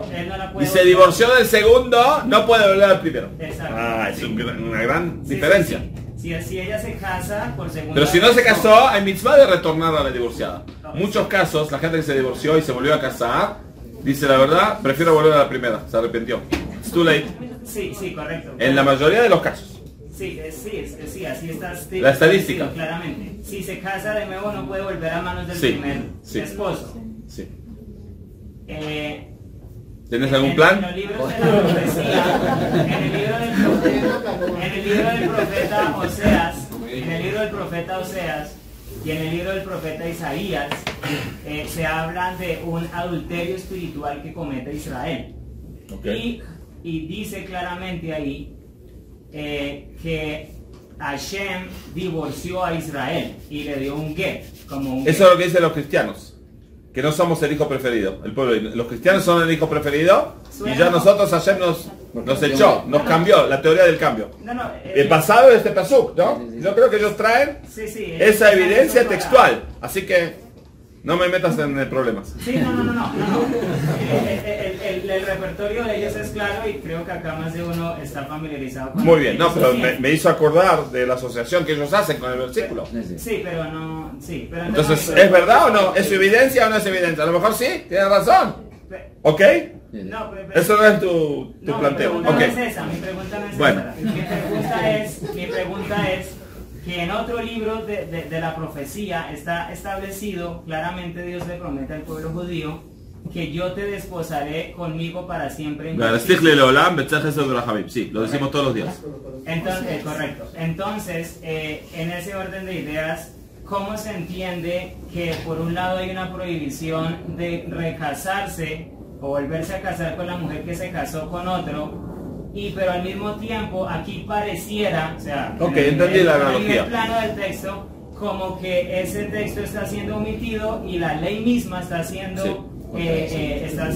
y se divorció del segundo, no puede volver al primero. Exacto. Ah, es una gran diferencia. Si, ella se casa Pero si no se casó, hay mitzvah de retornar a la divorciada. Muchos casos, la gente que se divorció y se volvió a casar, dice la verdad, prefiero volver a la primera, se arrepintió. It's too late. Sí, sí, correcto. En la mayoría de los casos. Sí, sí, sí, así está. La estadística. claramente. Si se casa de nuevo no puede volver a manos del primer esposo. Sí. Eh, ¿Tienes algún plan? En, el libro de la profecía, en el libro del en el libro del profeta Oseas, en el libro del profeta Oseas y en el libro del profeta Isaías eh, se hablan de un adulterio espiritual que comete Israel. Y, y dice claramente ahí eh, que Hashem divorció a Israel y le dio un get. Como Eso es lo que dicen los cristianos. Que no somos el hijo preferido. El pueblo, los cristianos son el hijo preferido y ya nosotros Hashem nos, nos echó, nos cambió, la teoría del cambio. Eh, el pasado es este pasuk, ¿no? Yo creo que ellos traen esa evidencia textual. Así que no me metas en problemas. Sí, no, no, no, no. El, repertorio de ellos es claro y creo que acá más de uno está familiarizado con Muy bien, no, pero me, hizo acordar de la asociación que ellos hacen con el versículo. Sí, pero no. Sí, pero entonces, ¿es verdad o no? ¿Es evidencia o no es evidencia? A lo mejor sí, tienes razón. ¿Ok? No, pero, Eso no es tu, tu planteo. Mi pregunta no es esa, mi pregunta no es esa. Mi pregunta es, mi pregunta es que en otro libro de, la profecía está establecido, claramente Dios le promete al pueblo judío, que yo te desposaré conmigo para siempre. sí, lo decimos todos los días. Entonces, correcto. Entonces, eh, en ese orden de ideas, ¿cómo se entiende que por un lado hay una prohibición de recasarse o volverse a casar con la mujer que se casó con otro? Y pero al mismo tiempo aquí pareciera, o sea, Ok, en el- entendí la en el plano del texto, como que ese texto está siendo omitido y la ley misma está siendo, Sí. Eh, eh, está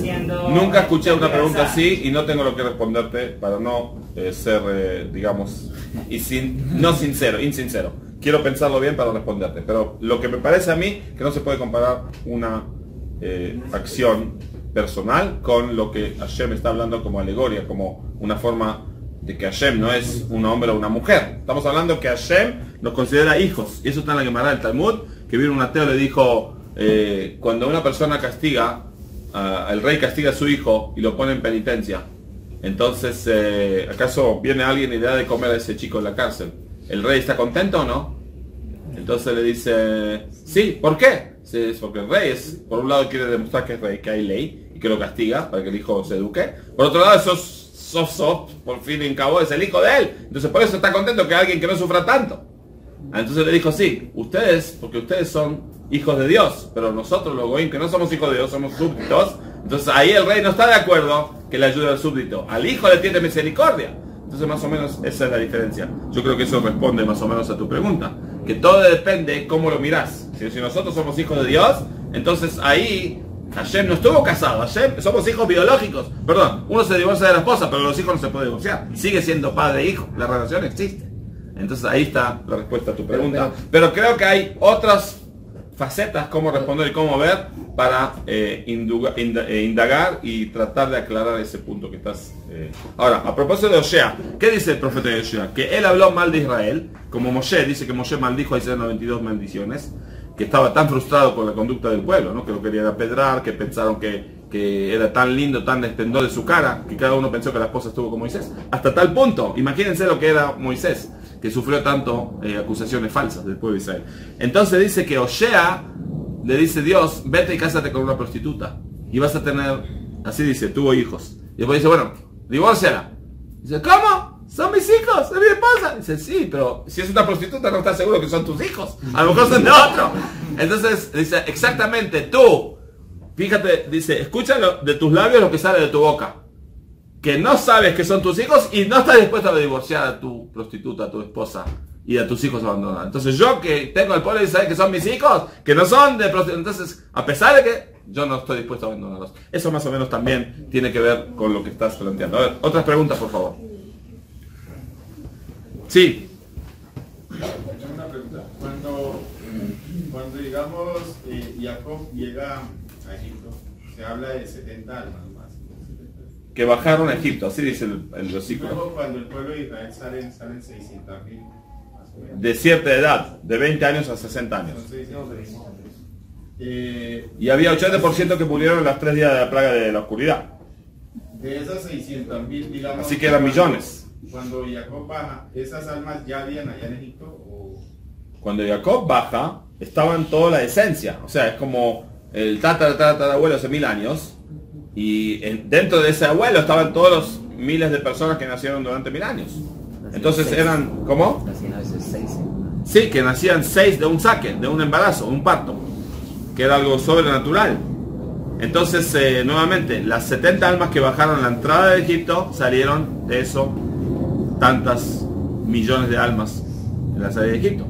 Nunca escuché una pregunta así y no tengo lo que responderte para no eh, ser, digamos, y sin, no sincero, insincero. Quiero pensarlo bien para responderte, pero lo que me parece a mí que no se puede comparar una acción personal con lo que Hashem está hablando como alegoria, como una forma de que Hashem no es un hombre o una mujer. Estamos hablando que Hashem nos considera hijos. Y eso está en la Gemara del Talmud, que vino un ateo y le dijo, eh, cuando una persona castiga, el rey castiga a su hijo y lo pone en penitencia. Entonces, eh, ¿acaso viene alguien y le da de comer a ese chico en la cárcel? ¿El rey está contento o no? Entonces le dice, sí, ¿por qué? Es porque el rey es, por un lado quiere demostrar que es rey, que hay ley y que lo castiga para que el hijo se eduque. Por otro lado, esos soft por fin en cabo, es el hijo de él. Entonces por eso está contento que alguien que no sufra tanto. Entonces le dijo, sí, ustedes, porque ustedes son hijos de Dios, pero nosotros los goyim que no somos hijos de Dios, somos súbditos. Entonces ahí el rey no está de acuerdo que le ayude al súbdito. Al hijo le tiene misericordia. Entonces más o menos esa es la diferencia. Yo creo que eso responde más o menos a tu pregunta. Que todo depende cómo lo mirás. Si, si nosotros somos hijos de Dios, entonces ahí Hashem no estuvo casado. Hashem, somos hijos biológicos. Perdón, uno se divorcia de la esposa, pero los hijos no se pueden divorciar. Sigue siendo padre e hijo. La relación existe. Entonces ahí está la respuesta a tu pregunta. Pero creo que hay otras facetas cómo responder y cómo ver para eh, eh, indagar y tratar de aclarar ese punto que estás... eh. Ahora, a propósito de Osea, ¿qué dice el profeta de Osea? Que él habló mal de Israel, como Moshe, dice que Moshe maldijo a Israel 92 maldiciones, que estaba tan frustrado con la conducta del pueblo, ¿no? que lo querían apedrar, que pensaron que, que era tan lindo, tan esplendor de su cara, que cada uno pensó que la esposa estuvo con Moisés. Hasta tal punto, imagínense lo que era Moisés, que sufrió tanto eh, acusaciones falsas pueblo de Israel. Entonces dice que Osea le dice Dios, vete y cásate con una prostituta. Y vas a tener, así dice, tuvo hijos. Y después dice, bueno, divórciala. Dice, ¿cómo? Son mis hijos, es mi esposa. Dice, sí, pero si es una prostituta no estás seguro que son tus hijos. A lo mejor son de otro. Entonces dice, exactamente, tú. Fíjate, dice, escúchalo de tus labios lo que sale de tu boca. Que no sabes que son tus hijos y no estás dispuesto a divorciar a tu prostituta, a tu esposa y a tus hijos abandonados. Entonces yo que tengo el pueblo de Israel que son mis hijos, que no son de prostitutas, entonces a pesar de que yo no estoy dispuesto a abandonarlos. Eso más o menos también tiene que ver con lo que estás planteando. A ver, otras preguntas por favor. Sí. Una pregunta. Cuando, cuando digamos, eh, Jacob llega a Egipto, se habla de 70 almas. Que bajaron a Egipto, así dice el, el versículo. Luego, cuando el pueblo de Israel salen, salen 600 mil. De cierta edad, de 20 años a 60 años. Y había 80% que murieron en las tres días de la plaga de la oscuridad. de esas 600 mil, digamos. Así que eran millones. Cuando Jacob baja, ¿esas almas ya habían allá en Egipto? O... Cuando Jacob baja, estaba en toda la esencia. O sea, es como el tatara, tatara, abuelo hace mil años. Y en- dentro de ese abuelo estaban todos los miles de personas que nacieron durante mil años. Entonces eran, ¿cómo? Nacían a veces seis. Sí, que nacían seis de un saque, de un embarazo, un parto, que era algo sobrenatural. Entonces, eh, nuevamente, las 70 almas que bajaron la entrada de Egipto salieron de eso tantas millones de almas en la salida de Egipto.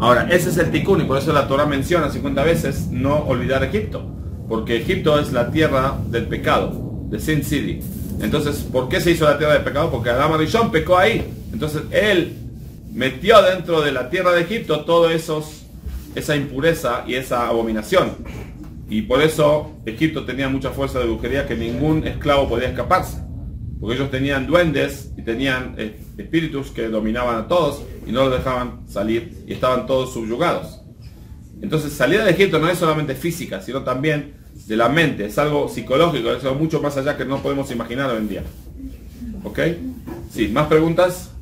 Ahora, ese es el tikkun y por eso la Torah menciona 50 veces no olvidar Egipto, porque Egipto es la tierra del pecado, de Sin City. Entonces, ¿por qué se hizo la tierra del pecado? Porque Adán Arishon pecó ahí. Entonces, él metió dentro de la tierra de Egipto esos esa impureza y esa abominación. Y por eso Egipto tenía mucha fuerza de brujería que ningún esclavo podía escaparse. Porque ellos tenían duendes y tenían eh, espíritus que dominaban a todos y no los dejaban salir y estaban todos subyugados. Entonces salir de Egipto no es solamente física, sino también de la mente. Es algo psicológico, es algo mucho más allá que no podemos imaginar hoy en día. ¿Ok? Sí, ¿más preguntas?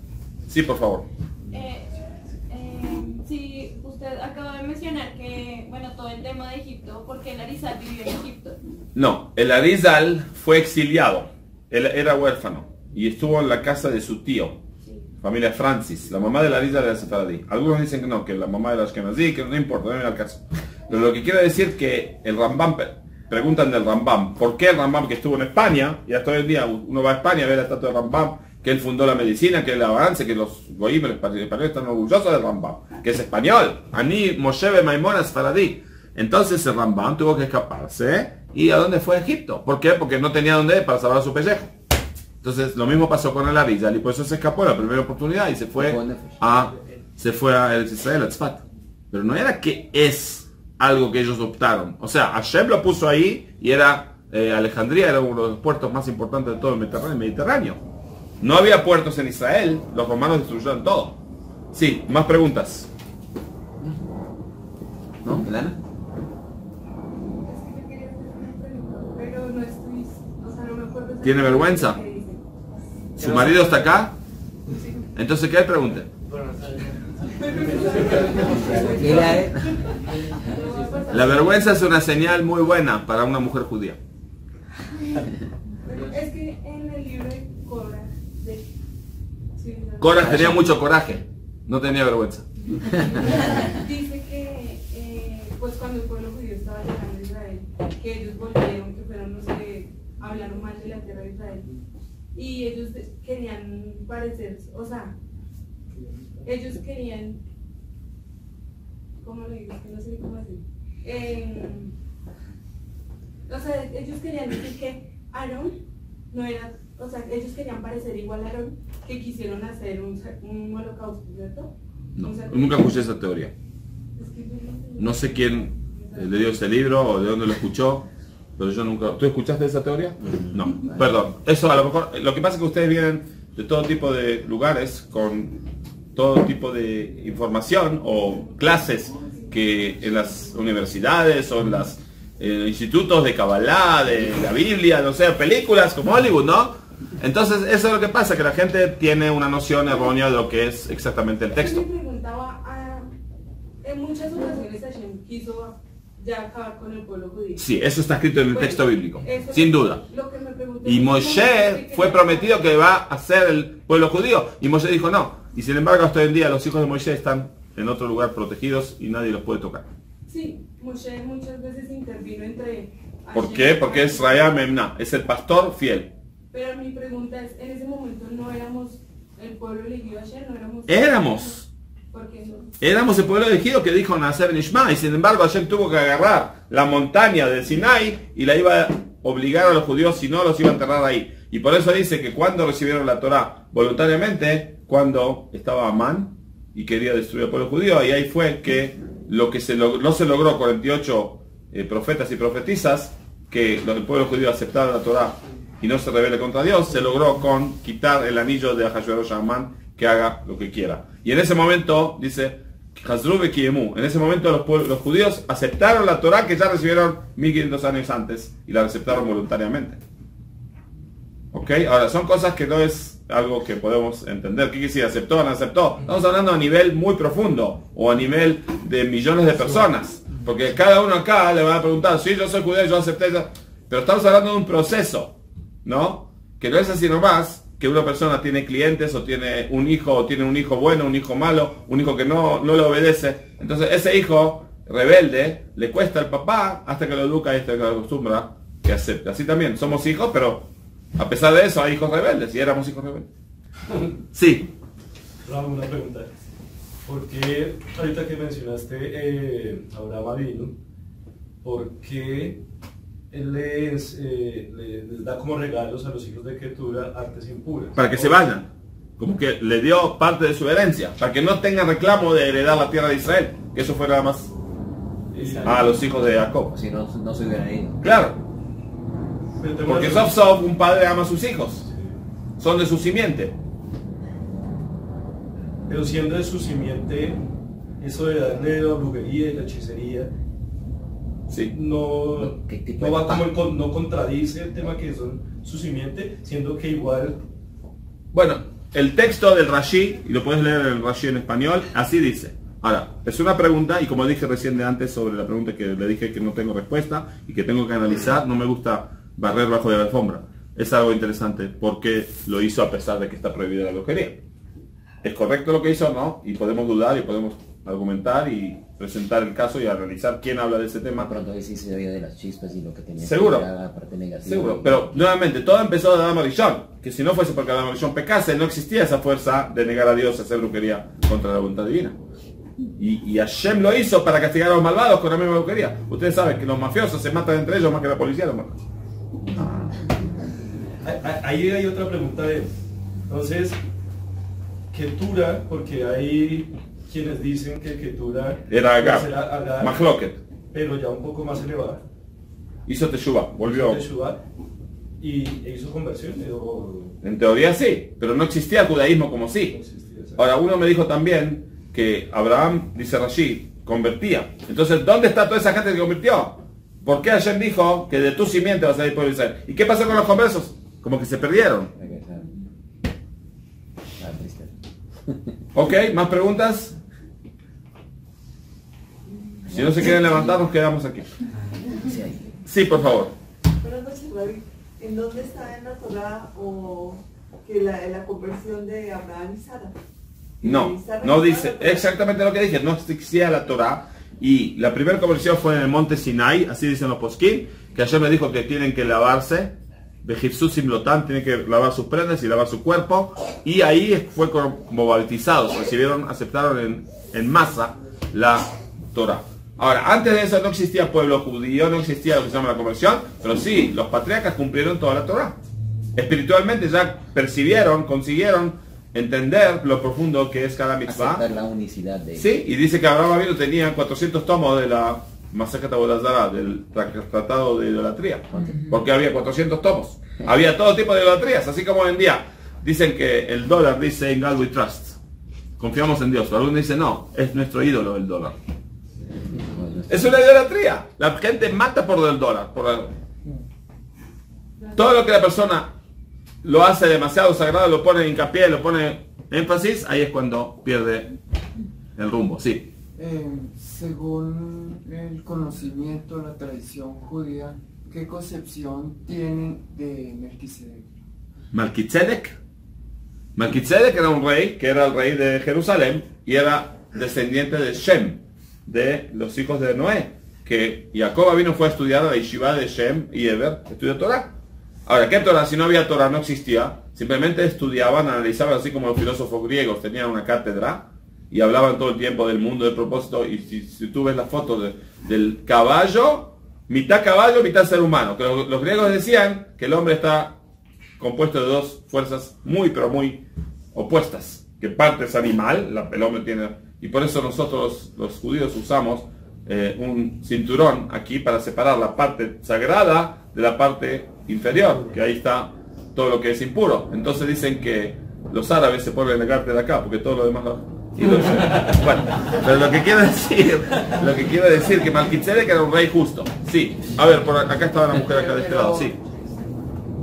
Sí, por favor. Eh, eh, sí, usted acaba de mencionar que, bueno, todo el tema de Egipto, porque el Arizal vivió en Egipto. No, el Arizal fue exiliado. Él era huérfano y estuvo en la casa de su tío. familia Francis, la mamá de la Risa de la Sefaradí. Algunos dicen que no, que la mamá de la Ashkenazí, que no importa, no viene al caso. Pero lo que quiero decir que el Rambam, preguntan del Rambam, ¿por qué el Rambam que estuvo en España, y hasta hoy en día uno va a España a ver la estatua de Rambam, que él fundó la medicina, que el avance, que los goyim, los españoles están orgullosos del Rambam, que es español, Ani Moshe Maimona Sefaradí. Entonces el Rambam tuvo que escaparse, ¿y a dónde fue a Egipto? ¿Por qué? Porque no tenía dónde ir para salvar su pellejo. Entonces lo mismo pasó con el Arizal y por eso se escapó la primera oportunidad y se fue a se fue a Eretz Israel, a Tzfat. Pero no era que es algo que ellos optaron. O sea, Hashem lo puso ahí y era eh, Alejandría era uno de los puertos más importantes de todo el Mediterráneo. Mediterráneo. No había puertos en Israel, los romanos destruyeron todo. Sí, más preguntas. ¿No? ¿Elena? Pero no estoy, o sea, no me acuerdo. ¿Tiene vergüenza? ¿Su marido está acá? Entonces, ¿qué le pregunte? La vergüenza es una señal muy buena para una mujer judía. Es que en el libro de Cora, de... sí, ¿no? Cora tenía mucho coraje, no tenía vergüenza. Dice que, eh, pues cuando el pueblo judío estaba llegando a Israel, que ellos volvieron, que fueron los que hablaron mal de la tierra de Israel. Y ellos querían parecer, o sea, ellos querían, ¿cómo le digo? Que no sé ni cómo decir. Eh, o sea, ellos querían decir que Aarón no era, o sea, ellos querían parecer igual a Aarón, que quisieron hacer un, un holocausto, ¿cierto? No, nunca escuché esa teoría. No sé. Quién le dio ese libro o de dónde lo escuchó, pero yo nunca... ¿Tú escuchaste esa teoría? No, perdón. Eso a lo mejor... Lo que pasa es que ustedes vienen de todo tipo de lugares con todo tipo de información o clases que en las universidades o en los institutos de Kabbalah, de la Biblia, no sé, películas como Hollywood, ¿no? Entonces eso es lo que pasa, que la gente tiene una noción errónea de lo que es exactamente el texto. Yo me preguntaba, ah, en muchas ocasiones Hashem quiso ya acabar con el pueblo judío. Sí, eso está escrito en el texto bíblico, sin duda. Lo que me pregunté Y Moshe ¿cómo fue prometido que va a ser el pueblo judío. Y Moshe dijo no. Y sin embargo, hasta hoy en día los hijos de Moshe están en otro lugar protegidos y nadie los puede tocar. Sí, Moshe muchas veces intervino entre... ¿Por qué? Porque es Raya Memna, es el pastor fiel. Pero mi pregunta es, en ese momento no éramos el pueblo elegido ayer, no éramos... Éramos. ¿Por qué no? Éramos el pueblo elegido que dijo Nacer Nishma y sin embargo Hashem tuvo que agarrar la montaña del Sinai y la iba a obligar a los judíos, si no los iba a enterrar ahí. Y por eso dice que cuando recibieron la Torah voluntariamente, cuando estaba Amán y quería destruir al pueblo judío, y ahí fue que lo que se no se logró 48 eh, profetas y profetizas, que el pueblo judío aceptara la Torah y no se rebele contra Dios, se logró con quitar el anillo de Ahasuerus a Amán que haga lo que quiera. Y en ese momento, dice, en ese momento los, los judíos aceptaron la Torah que ya recibieron 1500 años antes y la aceptaron voluntariamente. ¿Ok? Ahora, son cosas que no es algo que podemos entender. ¿Qué decir? ¿Aceptó o no aceptó? Estamos hablando a nivel muy profundo o a nivel de millones de personas. Porque cada uno acá le va a preguntar, sí, yo soy judío, yo acepté. yo-". Pero estamos hablando de un proceso, ¿no? Que no es así nomás que una persona tiene clientes o tiene un hijo o tiene un hijo bueno, un hijo malo, un hijo que no, no le obedece. Entonces ese hijo rebelde le cuesta al papá hasta que lo educa y hasta que lo acostumbra que acepte. Así también, somos hijos, pero a pesar de eso hay hijos rebeldes y éramos hijos rebeldes. Sí. Raúl, una pregunta. ¿Por qué, ahorita que mencionaste eh, Abraham Avinu, por qué él les, eh, les da como regalos a los hijos de Ketura artes impuras? Para que se vayan. Como que le dio parte de su herencia. Para que no tengan reclamo de heredar la tierra de Israel. Que eso fuera más a los hijos de Jacob. Si no, no se hubieran ido. Claro. Porque una sof sof un padre ama a sus hijos. Son de su simiente. Pero siendo de su simiente, eso de darle la brujería y la hechicería, no, no va como con- no contradice el tema que son su simiente, siendo que igual Bueno, el texto del Rashi, y lo puedes leer en el Rashi en español, así dice. Ahora, es una pregunta, y como dije recién de antes sobre la pregunta que le dije que no tengo respuesta y que tengo que analizar, no me gusta barrer bajo de la alfombra. Es algo interesante, porque lo hizo a pesar de que está prohibida la brujería. es correcto lo que hizo o no, y podemos dudar y podemos argumentar y presentar el caso y analizar quién habla de ese tema. Pronto ahí sí se de las chispas y lo que tenía Seguro. que ver, la parte negativa. Seguro, pero nuevamente, todo empezó de Adán Arishon, que si no fuese porque Adán Arishon pecase, no existía esa fuerza de negar a Dios, hacer brujería contra la voluntad divina. Y, y Hashem lo hizo para castigar a los malvados con la misma brujería. Ustedes saben que los mafiosos se matan entre ellos más que la policía los. Ahí hay otra pregunta de, entonces, Ketura, porque hay quienes dicen que Ketura Era Agar, el Agar, Mahloket. pero ya un poco más elevada. Hizo Teshuvah, volvió. Hizo Teshuvah, y e hizo conversiones o En teoría sí, pero no existía el judaísmo como sí. Ahora, uno me dijo también que Abraham, dice Rashid, convertía. Entonces, ¿dónde está toda esa gente que convirtió? ¿Por qué Hashem dijo que de tu simiente vas a salir pueblo de Israel? ¿Y qué pasó con los conversos? Como que se perdieron. Ok, ¿más preguntas? Si no se quieren levantar, nos quedamos aquí. Sí, por favor. Buenas noches, Rabbi. ¿En dónde está en la Torah o que la, la conversión de Abraham y Sara? No, no dice exactamente lo que dije, no existía la Torah y la primera conversión fue en el monte Sinai, así dicen los poskim, que ayer me dijo que tienen que lavarse, Bejipsusim Lotan, tienen que lavar sus prendas y lavar su cuerpo, y ahí fue como bautizados, recibieron, aceptaron en, en masa la Torah. Ahora, antes de eso no existía pueblo judío, no existía lo que se llama la conversión, pero sí, los patriarcas cumplieron toda la Torah. Espiritualmente ya percibieron, consiguieron entender lo profundo que es cada mitzvah. Aceptar la unicidad de Sí, y dice que Abraham Avinu tenía 400 tomos de la Masacre Tabulazara, del tra- tratado de idolatría. Porque había 400 tomos. Había todo tipo de idolatrías, así como hoy en día dicen que el dólar dice in God we trust. Confiamos en Dios. Algunos dicen no, es nuestro ídolo el dólar. Es una idolatría. La gente mata por el dólar. Por el- Todo lo que la persona lo hace demasiado sagrado, lo pone hincapié, lo pone énfasis, ahí es cuando pierde el rumbo. Sí. Eh, según el conocimiento, la tradición judía, ¿qué concepción tienen de Melquisedec? Malkitzedek. Malkitzedek era un rey, que era el rey de Jerusalén, y era descendiente de Shem, de los hijos de Noé, que Jacob vino fue a estudiar a la yeshiva de Shem y Eber, estudió Torah. Ahora, ¿qué Torah? Si no había Torah, no existía. Simplemente estudiaban, analizaban, así como los filósofos griegos tenían una cátedra y hablaban todo el tiempo del mundo, del propósito. Y si, tú ves la foto de- del caballo, mitad caballo, mitad ser humano. Que los, los griegos decían que el hombre está compuesto de dos fuerzas muy, pero muy opuestas. Que parte es animal, la, el hombre tiene... Y por eso nosotros los judíos usamos eh, un cinturón aquí para separar la parte sagrada de la parte inferior, que ahí está todo lo que es impuro. Entonces dicen que los árabes se ponen negarte de acá, porque todo lo demás... lo- y lo- bueno, pero lo que quiero decir, lo que quiero decir que Malquitzedek era un rey justo. Sí, a ver, por acá estaba la mujer acá de este lado, sí.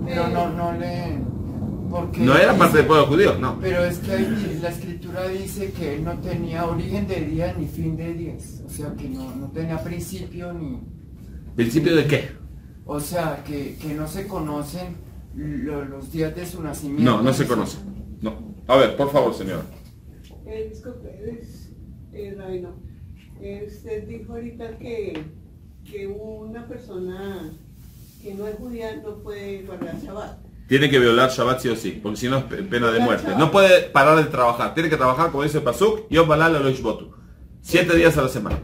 Pero no, no le... Porque No era parte del pueblo judío, no. Pero es que ahí la escritura dice que él no tenía origen de día ni fin de días. O sea, que no, no tenía principio ni... ¿Principio de qué? O sea, que, que no se conocen lo- los días de su nacimiento. No, no se conoce. No. A ver, por favor, señora. Eh, disculpe, es, eh, Rabino, eh, usted dijo ahorita que, que una persona que no es judía no puede guardar Shabbat. Tiene que violar Shabbat sí o sí, porque si no es pe- pena de muerte. No puede parar de trabajar. Tiene que trabajar, como dice el Pasuk, Yom Balal. Siete días a la semana.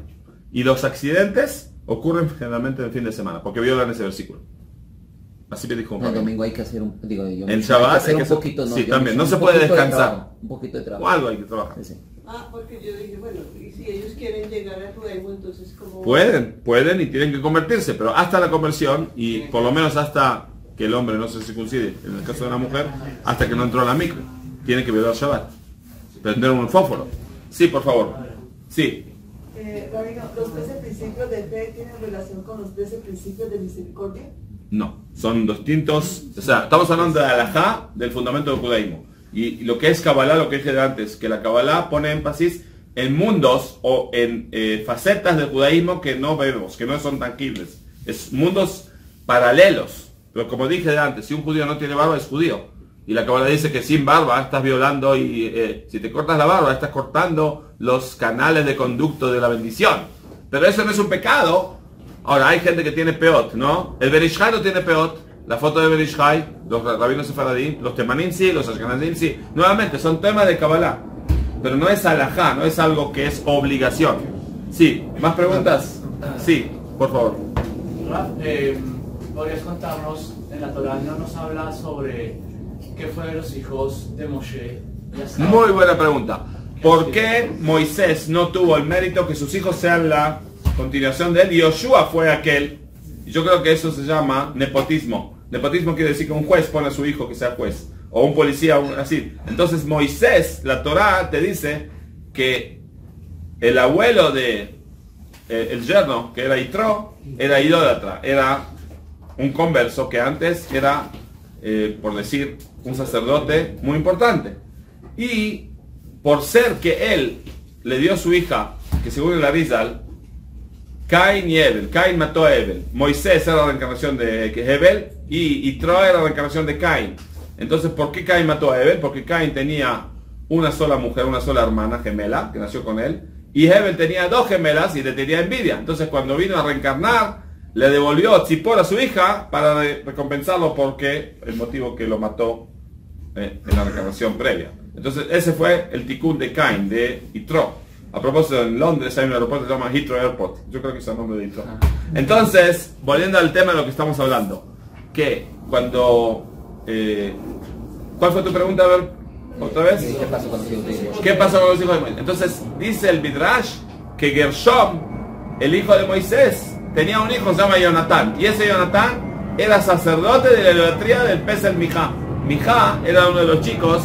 Y los accidentes ocurren generalmente en el fin de semana, porque violan ese versículo. Así me dijo un El domingo hay que hacer un, digo, yo, El hay Shabbat que hacer hay que un hacer- poquito, ¿no? sí, también, no un se puede descansar. trabajo, un poquito de trabajo. O algo hay que trabajar. Ah, porque yo dije, bueno, y si ellos quieren llegar al judaísmo, entonces como... Pueden, pueden y tienen que convertirse, pero hasta la conversión y por lo menos hasta que el hombre no se circuncide, en el caso de una mujer, hasta que no entró a la micro, tiene que violar Shabbat. Prender un fósforo. Sí, por favor. Sí. Eh, Rabino, ¿los 13 principios de fe tienen relación con los 13 principios de misericordia? No, son distintos. O sea, estamos hablando de Alajá, del fundamento del judaísmo. Y, y lo que es Kabbalah, lo que dije antes, que la Kabbalah pone énfasis en mundos o en eh, facetas del judaísmo que no vemos, que no son tangibles. Es mundos paralelos. Pero como dije antes, si un judío no tiene barba, es judío. Y la Kabbalah dice que sin barba estás violando y eh, si te cortas la barba estás cortando los canales de conducto de la bendición. Pero eso no es un pecado. Ahora, hay gente que tiene peot, ¿no? El Berishai no tiene peot. La foto de Berishai, los rabinos sefaradí, los temanim sí, los ashkenazim sí. Nuevamente, son temas de Kabbalah. Pero no es alajá, no es algo que es obligación. Sí, ¿más preguntas? Sí, por favor. Eh, ¿podrías contarnos, en la Torah no nos habla sobre qué fue de los hijos de Moshe? Muy buena pregunta. ¿Por qué Moisés no tuvo el mérito que sus hijos sean la continuación de él? Y Yoshua fue aquel. Yo creo que eso se llama nepotismo. Nepotismo quiere decir que un juez pone a su hijo que sea juez. O un policía, un- así. Entonces Moisés, la Torá te dice que el abuelo de eh, el yerno, que era Itro, era idólatra. Era un converso que antes era, eh, por decir, un sacerdote muy importante. Y por ser que él le dio a su hija, que según el Arizal, Cain y Ebel. Cain mató a Ebel. Moisés era la reencarnación de Hebel y Itro era la reencarnación de Cain. Entonces, ¿por qué Cain mató a Ebel? Porque Cain tenía una sola mujer, una sola hermana gemela que nació con él. Y Hebel tenía dos gemelas y le tenía envidia. Entonces, cuando vino a reencarnar, le devolvió Tzipor a su hija para re- recompensarlo porque el motivo que lo mató eh, en la reencarnación previa. Entonces, ese fue el tikkun de Cain, de Itro. A propósito, en Londres hay un aeropuerto que se llama Heathrow Airport. Yo creo que es el nombre de Heathrow. Entonces, volviendo al tema de lo que estamos hablando, que cuando... eh, ¿Cuál fue tu pregunta? A ver, otra vez. ¿Qué pasó con los hijos de Moisés? ¿Qué pasó con los hijos de Moisés? Entonces, dice el Midrash que Gershom, el hijo de Moisés, tenía un hijo se llama Jonatán. Y ese Jonatán era sacerdote de la idolatría del pez el Mijá. Mijá era uno de los chicos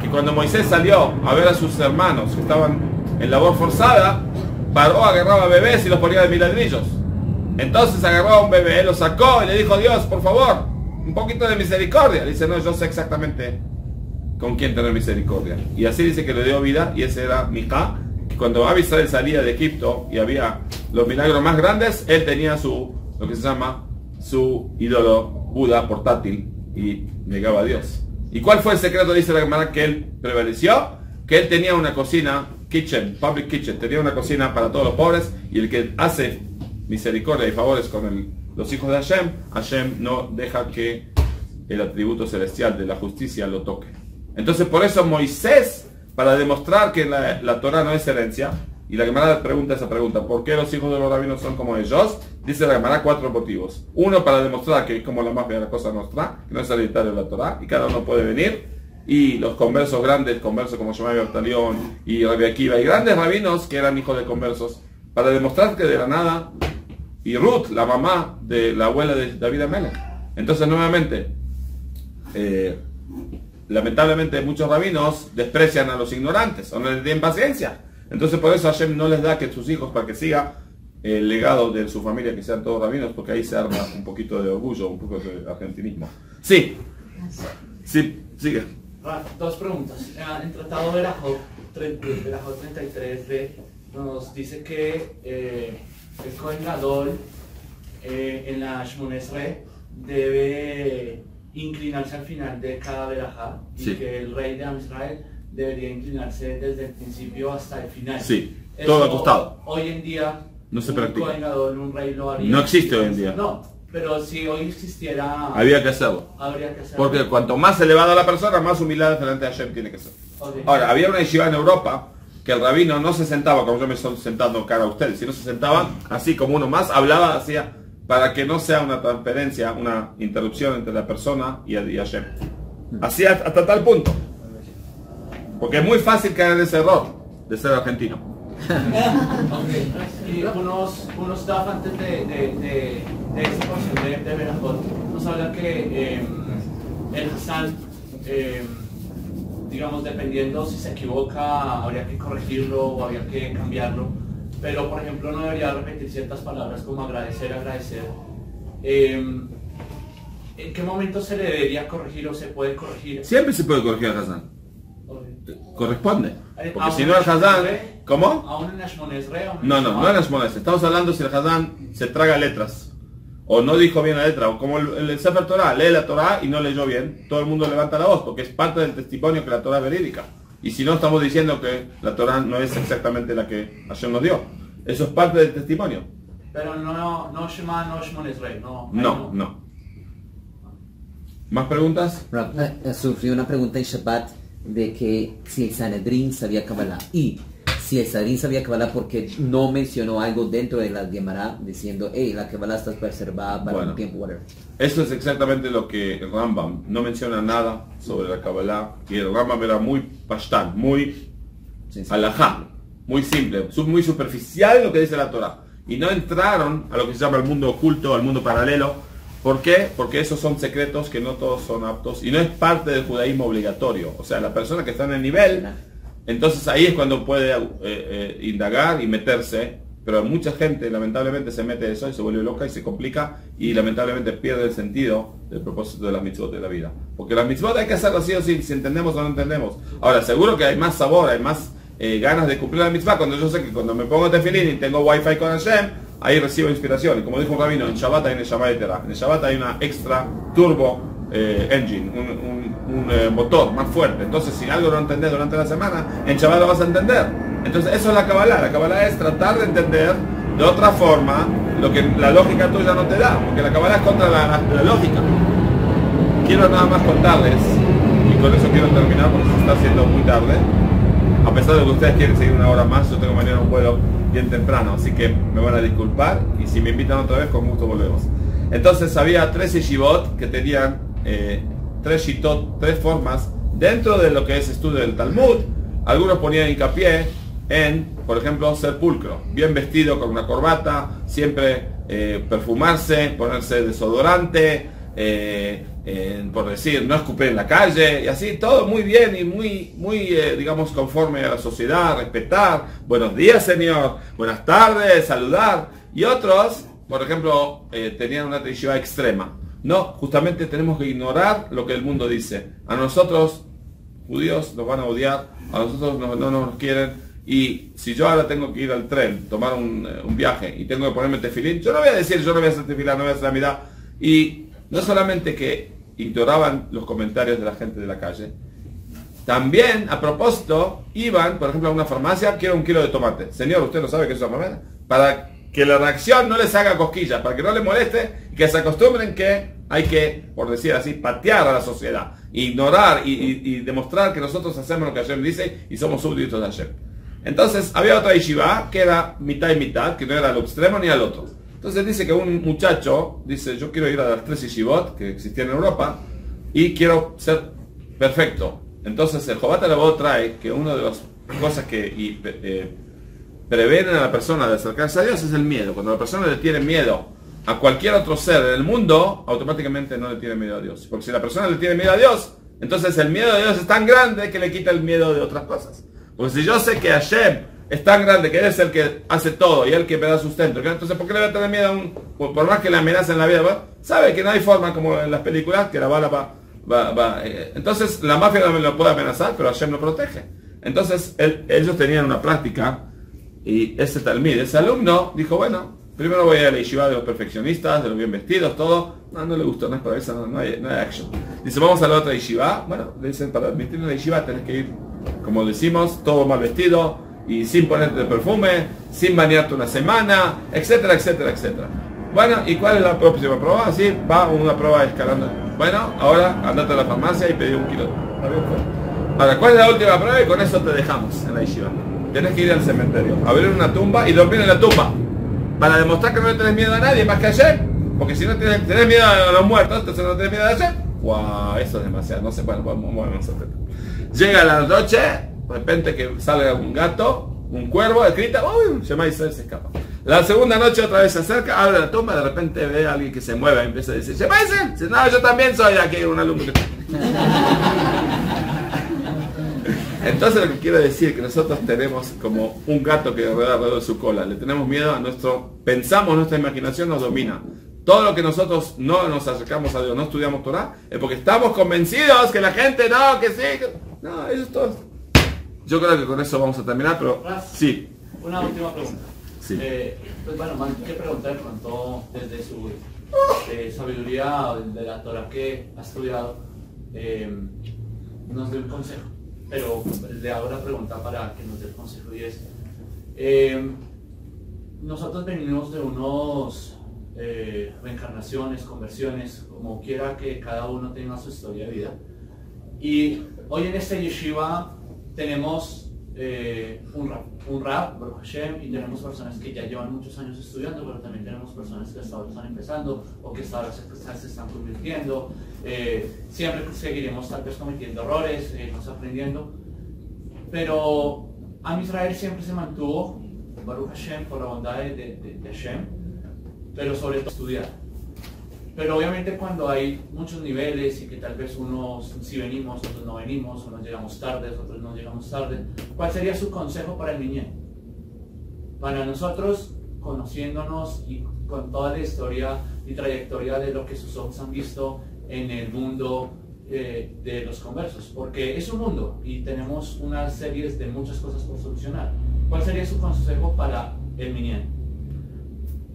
que cuando Moisés salió a ver a sus hermanos que estaban en labor forzada, paró, agarraba bebés y los ponía de miladrillos. Entonces agarró a un bebé, lo sacó y le dijo, Dios, por favor, un poquito de misericordia. Dice, no, yo sé exactamente con quién tener misericordia. Y así dice que le dio vida y ese era Mijá, que cuando Abisrael salía de Egipto y había los milagros más grandes, él tenía su, lo que se llama, su ídolo Buda portátil y negaba a Dios. ¿Y cuál fue el secreto? Dice la Gemara que él prevaleció, que él tenía una cocina, kitchen, public kitchen, tenía una cocina para todos los pobres y el que hace misericordia y favores con los hijos de Hashem, Hashem no deja que el atributo celestial de la justicia lo toque. Entonces por eso Moisés, para demostrar que la, la Torah no es herencia, y la Gemara pregunta esa pregunta, ¿por qué los hijos de los rabinos son como ellos? Dice la Gemara cuatro motivos. Uno, para demostrar que es como la más de la cosa nuestra, que no es hereditario la Torah, y cada uno puede venir. Y los conversos grandes, conversos como Shemai Bertalión y Rabbi Akiva, y grandes rabinos que eran hijos de conversos, para demostrar que de la nada, y Ruth, la mamá de la abuela de David Amelech. Entonces nuevamente, eh, lamentablemente muchos rabinos desprecian a los ignorantes o no les tienen paciencia. Entonces por eso Hashem no les da que sus hijos para que siga el legado de su familia que sean todos rabinos porque ahí se arma un poquito de orgullo, un poco de argentinismo. Sí, sí, sigue. Raf, dos preguntas. Eh, En Tratado de Berajot 33b nos dice que eh, el Kohen Gadol eh, en la Shmones Re debe inclinarse al final de cada verajá y que el rey de Israel debería inclinarse desde el principio hasta el final. Sí, Eso todo al costado. Hoy en día No se un practica. Un rey lo haría. No existe hoy en día. No, pero si hoy existiera... Había que hacerlo. Habría que hacerlo. Porque cuanto más elevada la persona, más humilde delante de Hashem tiene que ser. Ahora, había una yeshiva en Europa que el rabino no se sentaba como yo me estoy sentando cara a ustedes, sino se sentaban así como uno más, hablaba, hacía, para que no sea una transferencia, una interrupción entre la persona y, Hashem. Así hasta tal punto. Porque es muy fácil caer en ese error de ser argentino. Ok. Y unos, unos DAF antes de, de, de, porción de, de Berajot nos hablan que eh, el Hassan, eh, digamos, dependiendo si se equivoca, habría que corregirlo o habría que cambiarlo. Pero, por ejemplo, no debería repetir ciertas palabras como agradecer, agradecer. Eh, ¿En qué momento se le debería corregir o se puede corregir? Siempre se puede corregir al Hazán. Corresponde. Porque Aún si no el. Shmones- ¿Cómo? ¿Aún en No, no, no en las monedas. Estamos hablando si el Hazán se traga letras. o no dijo bien la letra, o como el, el Sefer Torah, lee la Torah y no leyó bien, todo el mundo levanta la voz, porque es parte del testimonio que la Torah es verídica. Y si no estamos diciendo que la Torah no es exactamente la que Hashem nos dio. Eso es parte del testimonio. Pero no, no Shema, no Shemon Israel, no. No, no. ¿Más preguntas? Rab, eh, sufrí una pregunta en Shabbat de que si el Sanedrín sabía Kabbalah y si el Sanedrín sabía Kabbalah porque no mencionó algo dentro de la Gemara diciendo, hey, la Kabbalah está preservada para Bueno. un tiempo, whatever. Eso es exactamente lo que el Rambam no menciona nada sobre la Kabbalah. Y el Rambam era muy pashtan, muy alajá, muy simple, muy superficial lo que dice la Torah. Y no entraron a lo que se llama el mundo oculto, al mundo paralelo. ¿Por qué? Porque esos son secretos que no todos son aptos y no es parte del judaísmo obligatorio. O sea, la persona que está en el nivel, entonces ahí es cuando puede eh, eh, indagar y meterse. Pero mucha gente lamentablemente se mete eso y se vuelve loca y se complica y lamentablemente pierde el sentido del propósito de las mitzvot de la vida. Porque las mitzvot hay que hacerlas así o sí, si entendemos o no entendemos. Ahora, seguro que hay más sabor, hay más eh, ganas de cumplir la mitzvah cuando yo sé que cuando me pongo tefilín y tengo wifi con Hashem, ahí recibo inspiración. Y como dijo un rabino, en Shabbat hay el Shabbat. En el Shabbat hay una extra turbo eh, engine, un, eh, motor más fuerte. Entonces, si algo no entendés durante la semana, en Shabbat lo vas a entender. Entonces, eso es la Kabbalah. La Kabbalah es tratar de entender de otra forma lo que la lógica tuya no te da, porque la Kabbalah es contra la, la- la lógica. Quiero nada más contarles, y con eso quiero terminar porque se está haciendo muy tarde. A pesar de que ustedes quieren seguir una hora más, yo tengo mañana un vuelo bien temprano, así que me van a disculpar y si me invitan otra vez, con gusto volvemos. Entonces había tres yeshivot que tenían eh, tres shitot, tres formas dentro de lo que es estudio del Talmud. Algunos ponían hincapié en, por ejemplo, ser pulcro, bien vestido con una corbata, siempre eh, perfumarse, ponerse desodorante, eh, por decir, no escupir en la calle y así, todo muy bien y muy, muy, digamos, conforme a la sociedad, respetar, buenos días señor, buenas tardes, saludar. Y otros, por ejemplo, tenían una tradición extrema. No, justamente tenemos que ignorar lo que el mundo dice. A nosotros, judíos, nos van a odiar, a nosotros no, no nos quieren. Y si yo ahora tengo que ir al tren, tomar un, eh, un viaje y tengo que ponerme tefilín, yo no voy a decir, yo no voy a hacer tefilá, no voy a hacer la mitad. Y no solamente que ignoraban los comentarios de la gente de la calle, también, a propósito, iban, por ejemplo, a una farmacia, quiero un kilo de tomate. Señor, ¿usted no sabe que es una farmacia? Para que la reacción no les haga cosquillas, para que no les moleste y que se acostumbren que hay que, por decir así, patear a la sociedad, ignorar y, demostrar que nosotros hacemos lo que Hashem dice y somos súbditos de Hashem. Entonces, había otra yeshiva que era mitad y mitad, que no era al extremo ni al otro. Entonces dice que un muchacho dice, yo quiero ir a las tres yeshivot que existían en Europa y quiero ser perfecto. Entonces el Jobat trae que una de las cosas que y, eh, prevenen a la persona de acercarse a Dios es el miedo. Cuando la persona le tiene miedo a cualquier otro ser en el mundo, automáticamente no le tiene miedo a Dios. Porque si la persona le tiene miedo a Dios, entonces el miedo de Dios es tan grande que le quita el miedo de otras cosas. Porque si yo sé que Hashem es tan grande que Él es el que hace todo y Él que me da sustento, entonces ¿por qué le voy a tener miedo a un... Por más que le amenaza en la vida, sabe que no hay forma como en las películas que la bala va... eh, entonces la mafia no lo puede amenazar, pero Hashem lo protege. Entonces ellos tenían una práctica y ese talmid, ese alumno, dijo, bueno, primero voy a la yeshiva de los perfeccionistas, de los bien vestidos, todo. No, no le gustó, no es para eso, no, hay, no hay action. Dice, vamos a la otra yeshiva. Bueno, le dicen, para admitir en la yeshiva tenés que ir, como decimos, todo mal vestido y sin ponerte perfume, sin bañarte una semana, etcétera, etcétera, etcétera. Bueno, ¿y cuál es la próxima prueba? Así va una prueba escalando. Bueno, ahora andate a la farmacia y pedí un kilo. Ahora, ¿cuál es la última prueba? Y con eso te dejamos en la yeshiva. Tenés que ir al cementerio, abrir una tumba y dormir en la tumba. Para demostrar que no tenés miedo a nadie más que a Hashem. Porque si no tenés, miedo a los muertos, entonces no tenés miedo a Hashem. Wow, eso es demasiado. No sé, bueno, hacer. Llega la noche, de repente que salga un gato, un cuervo, grita, uy, Shema Israel se escapa. La segunda noche otra vez se acerca, abre la tumba, de repente ve a alguien que se mueve empieza a decir, Shema Israel, no, yo también soy aquí un alumno. Entonces lo que quiero decir es que nosotros tenemos como un gato que rueda alrededor de su cola. Le tenemos miedo a nuestro, pensamos, nuestra imaginación nos domina. Todo lo que nosotros no nos acercamos a Dios, no estudiamos Torah, es porque estamos convencidos que la gente no, que sí. que- No, eso es todo. Yo creo que con eso vamos a terminar, pero sí. Una última pregunta. Sí. Eh, pues bueno, más que preguntar pronto desde su eh, sabiduría de la Torah que ha estudiado, eh, nos dé un consejo. Pero le hago la pregunta para que nos dé el consejo y es, eh, nosotros venimos de unos eh, reencarnaciones, conversiones, como quiera que cada uno tenga su historia de vida. Y hoy en este yeshiva tenemos eh, un rap, un rap, y tenemos personas que ya llevan muchos años estudiando, pero también tenemos personas que hasta ahora están empezando o que hasta ahora se, se están convirtiendo. Eh, siempre seguiremos tal vez cometiendo errores, eh, nos aprendiendo, pero Am Israel siempre se mantuvo, Baruch Hashem, por la bondad de, de, de Hashem, pero sobre todo estudiar. Pero obviamente cuando hay muchos niveles y que tal vez unos sí venimos, otros no venimos, unos llegamos tarde, otros no llegamos tarde, ¿cuál sería su consejo para el niño? Para nosotros, conociéndonos y con toda la historia y trayectoria de lo que sus ojos han visto en el mundo eh, de los conversos, porque es un mundo y tenemos unas series de muchas cosas por solucionar. ¿Cuál sería su consejo para el niño?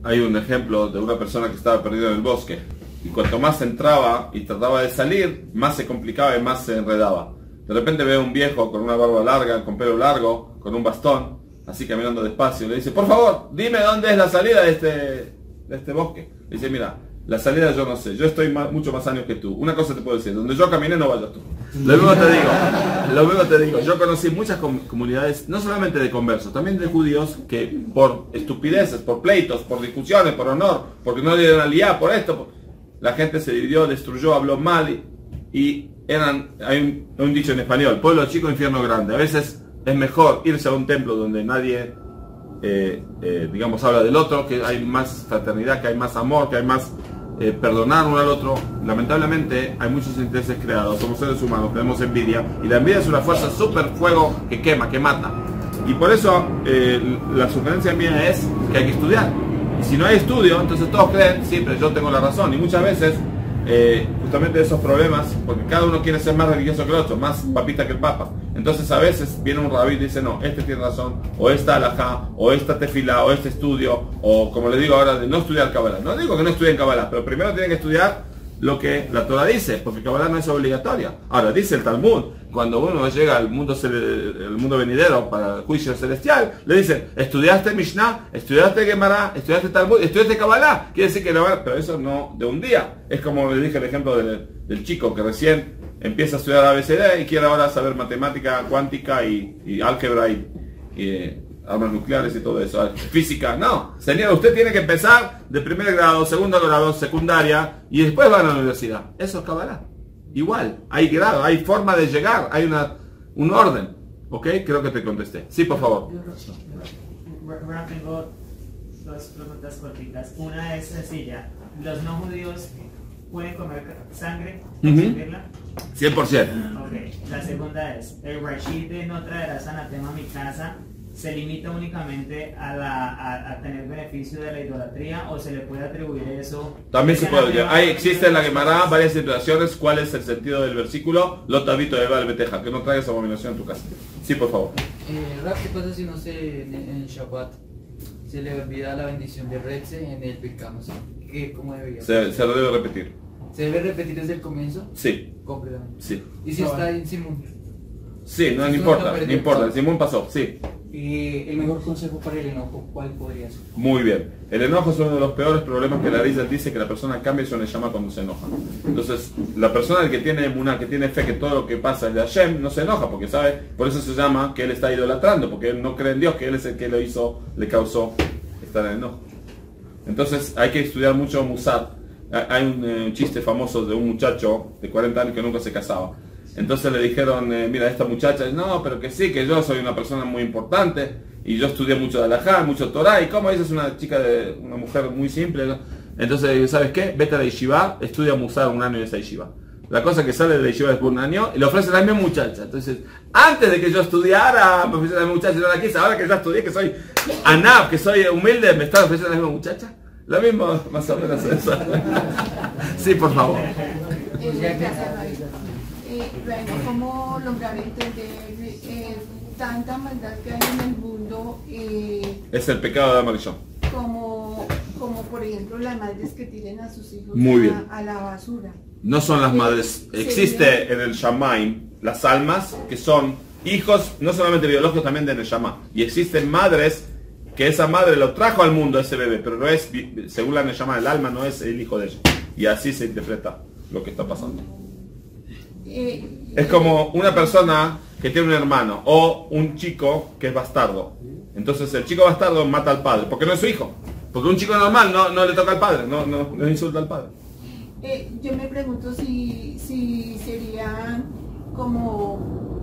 Hay un ejemplo de una persona que estaba perdida en el bosque. Y cuanto más entraba y trataba de salir, más se complicaba y más se enredaba. De repente ve a un viejo con una barba larga, con pelo largo, con un bastón, así caminando despacio. Le dice, por favor, dime dónde es la salida de este, de este bosque. Le dice, mira, la salida yo no sé, yo estoy mucho más años que tú. Una cosa te puedo decir, donde yo caminé no vayas tú. Lo mismo te digo, lo mismo te digo. Yo conocí muchas comunidades, no solamente de conversos, también de judíos que por estupideces, por pleitos, por discusiones, por honor, porque no dieron aliá, por esto, la gente se dividió, destruyó, habló mal y, eran, hay un, dicho en español, pueblo chico, infierno grande. A veces es mejor irse a un templo donde nadie, eh, eh, digamos, habla del otro, que hay más fraternidad, que hay más amor, que hay más eh, perdonar uno al otro. Lamentablemente hay muchos intereses creados, somos seres humanos, tenemos envidia y la envidia es una fuerza super fuego que quema, que mata. Y por eso eh, la sugerencia mía es que hay que estudiar. Y si no hay estudio, entonces todos creen siempre yo tengo la razón. Y muchas veces eh, justamente esos problemas, porque cada uno quiere ser más religioso que el otro, más papita que el papa. Entonces a veces viene un rabí y dice, no, este tiene razón, o esta alajá, o esta tefila, o este estudio, o como le digo ahora, de no estudiar Kabbalah. No digo que no estudien Kabbalah, pero primero tienen que estudiar lo que la Torah dice, porque Kabbalah no es obligatoria. Ahora, dice el Talmud, cuando uno llega al mundo, el mundo venidero para el juicio celestial, le dicen, estudiaste Mishnah, estudiaste Gemara, estudiaste Talmud, estudiaste Kabbalah. Quiere decir que no pero eso no de un día. Es como le dije el ejemplo del, chico que recién empieza a estudiar ABCD y quiere ahora saber matemática cuántica y, álgebra y armas nucleares y todo eso, física, no, señor, usted tiene que empezar de primer grado, segundo grado, secundaria y después va a la universidad. Eso es Kabbalah. Igual, hay grado, hay forma de llegar, hay una, un orden. ¿Ok? Creo que te contesté. Sí, por favor. Tengo dos preguntas cortitas. Una es sencilla. ¿Los no judíos pueden comer sangre? Uh 100%. Ok. La segunda es, el Rashid no traerás anatema a mi casa se limita únicamente a, la, a, tener beneficio de la idolatría o se le puede atribuir eso? También se puede. Ahí existe en la Gemara varias situaciones. ¿Cuál es el sentido del versículo? Lo tabito de el beteja, que no traigas abominación en tu casa. Sí, por favor. Eh, ¿qué pasa si no se en, Shabbat se le olvida la bendición de Retze en el pecado? ¿Cómo debería se, se lo debe repetir. ¿Se debe repetir desde el comienzo? Sí. Completamente. Sí. ¿Y si está en Simón? Sí, no, no importa, no importa. El Simón pasó, sí. ¿Y el mejor consejo para el enojo cuál podría ser? Muy bien. El enojo es uno de los peores problemas que la Rizal dice que la persona cambia y se le llama cuando se enoja. Entonces, la persona que tiene una que tiene fe que todo lo que pasa es de Hashem, no se enoja porque sabe, por eso se llama que él está idolatrando, porque él no cree en Dios, que él es el que lo hizo, le causó estar en enojo. Entonces, hay que estudiar mucho Musad. Hay un eh, chiste famoso de un muchacho de 40 años que nunca se casaba entonces le dijeron, eh, mira, esta muchacha, no, pero que sí, que yo soy una persona muy importante y yo estudié mucho de Alajá, mucho Torah, y cómo es una chica de una mujer muy simple. Entonces, ¿sabes qué? Vete a la Yeshiva, estudia Musar un año en esa Yeshiva. La cosa que sale de la Yeshiva después de un año y le ofrece a la misma muchacha. Entonces, antes de que yo estudiara, me ofrecen la misma muchacha, y aquí, ahora que ya estudié, que soy anab, que soy humilde, me está ofreciendo la misma muchacha. Lo mismo, más o menos eso. sí, por favor. Bueno, cómo lograr entender eh, tanta maldad que hay en el mundo. Eh, es el pecado de la maldición. Como, como por ejemplo las madres que tiren a sus hijos Muy a- bien. a la basura. No son las madres. sería- Existe en el Shamaim las almas que son hijos, no solamente biológicos, también de Neshama. Y existen madres que esa madre lo trajo al mundo ese bebé, pero no es, según la Neshama, el alma no es el hijo de ella. Y así se interpreta lo que está pasando. Eh, Es como una persona que tiene un hermano o un chico que es bastardo. Entonces el chico bastardo mata al padre, porque no es su hijo. Porque un chico normal no, no le toca al padre, no, no, no insulta al padre. eh, yo me pregunto si, si serían como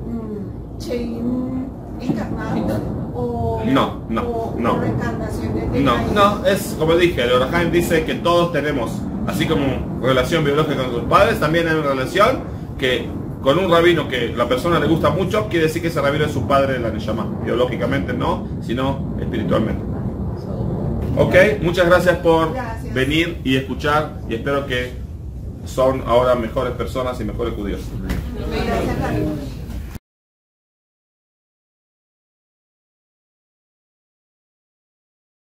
mm, Chein encarnados o, No, no, o- no. o reencarnaciones de No, no, es como dije, el Orahaim dice que todos tenemos, así como relación biológica con sus padres, también hay una relación que con un rabino que la persona le gusta mucho, quiere decir que ese rabino es su padre de la Neshama. Biológicamente no, sino espiritualmente. Ok, muchas gracias por Gracias. venir y escuchar y espero que son ahora mejores personas y mejores judíos. Gracias.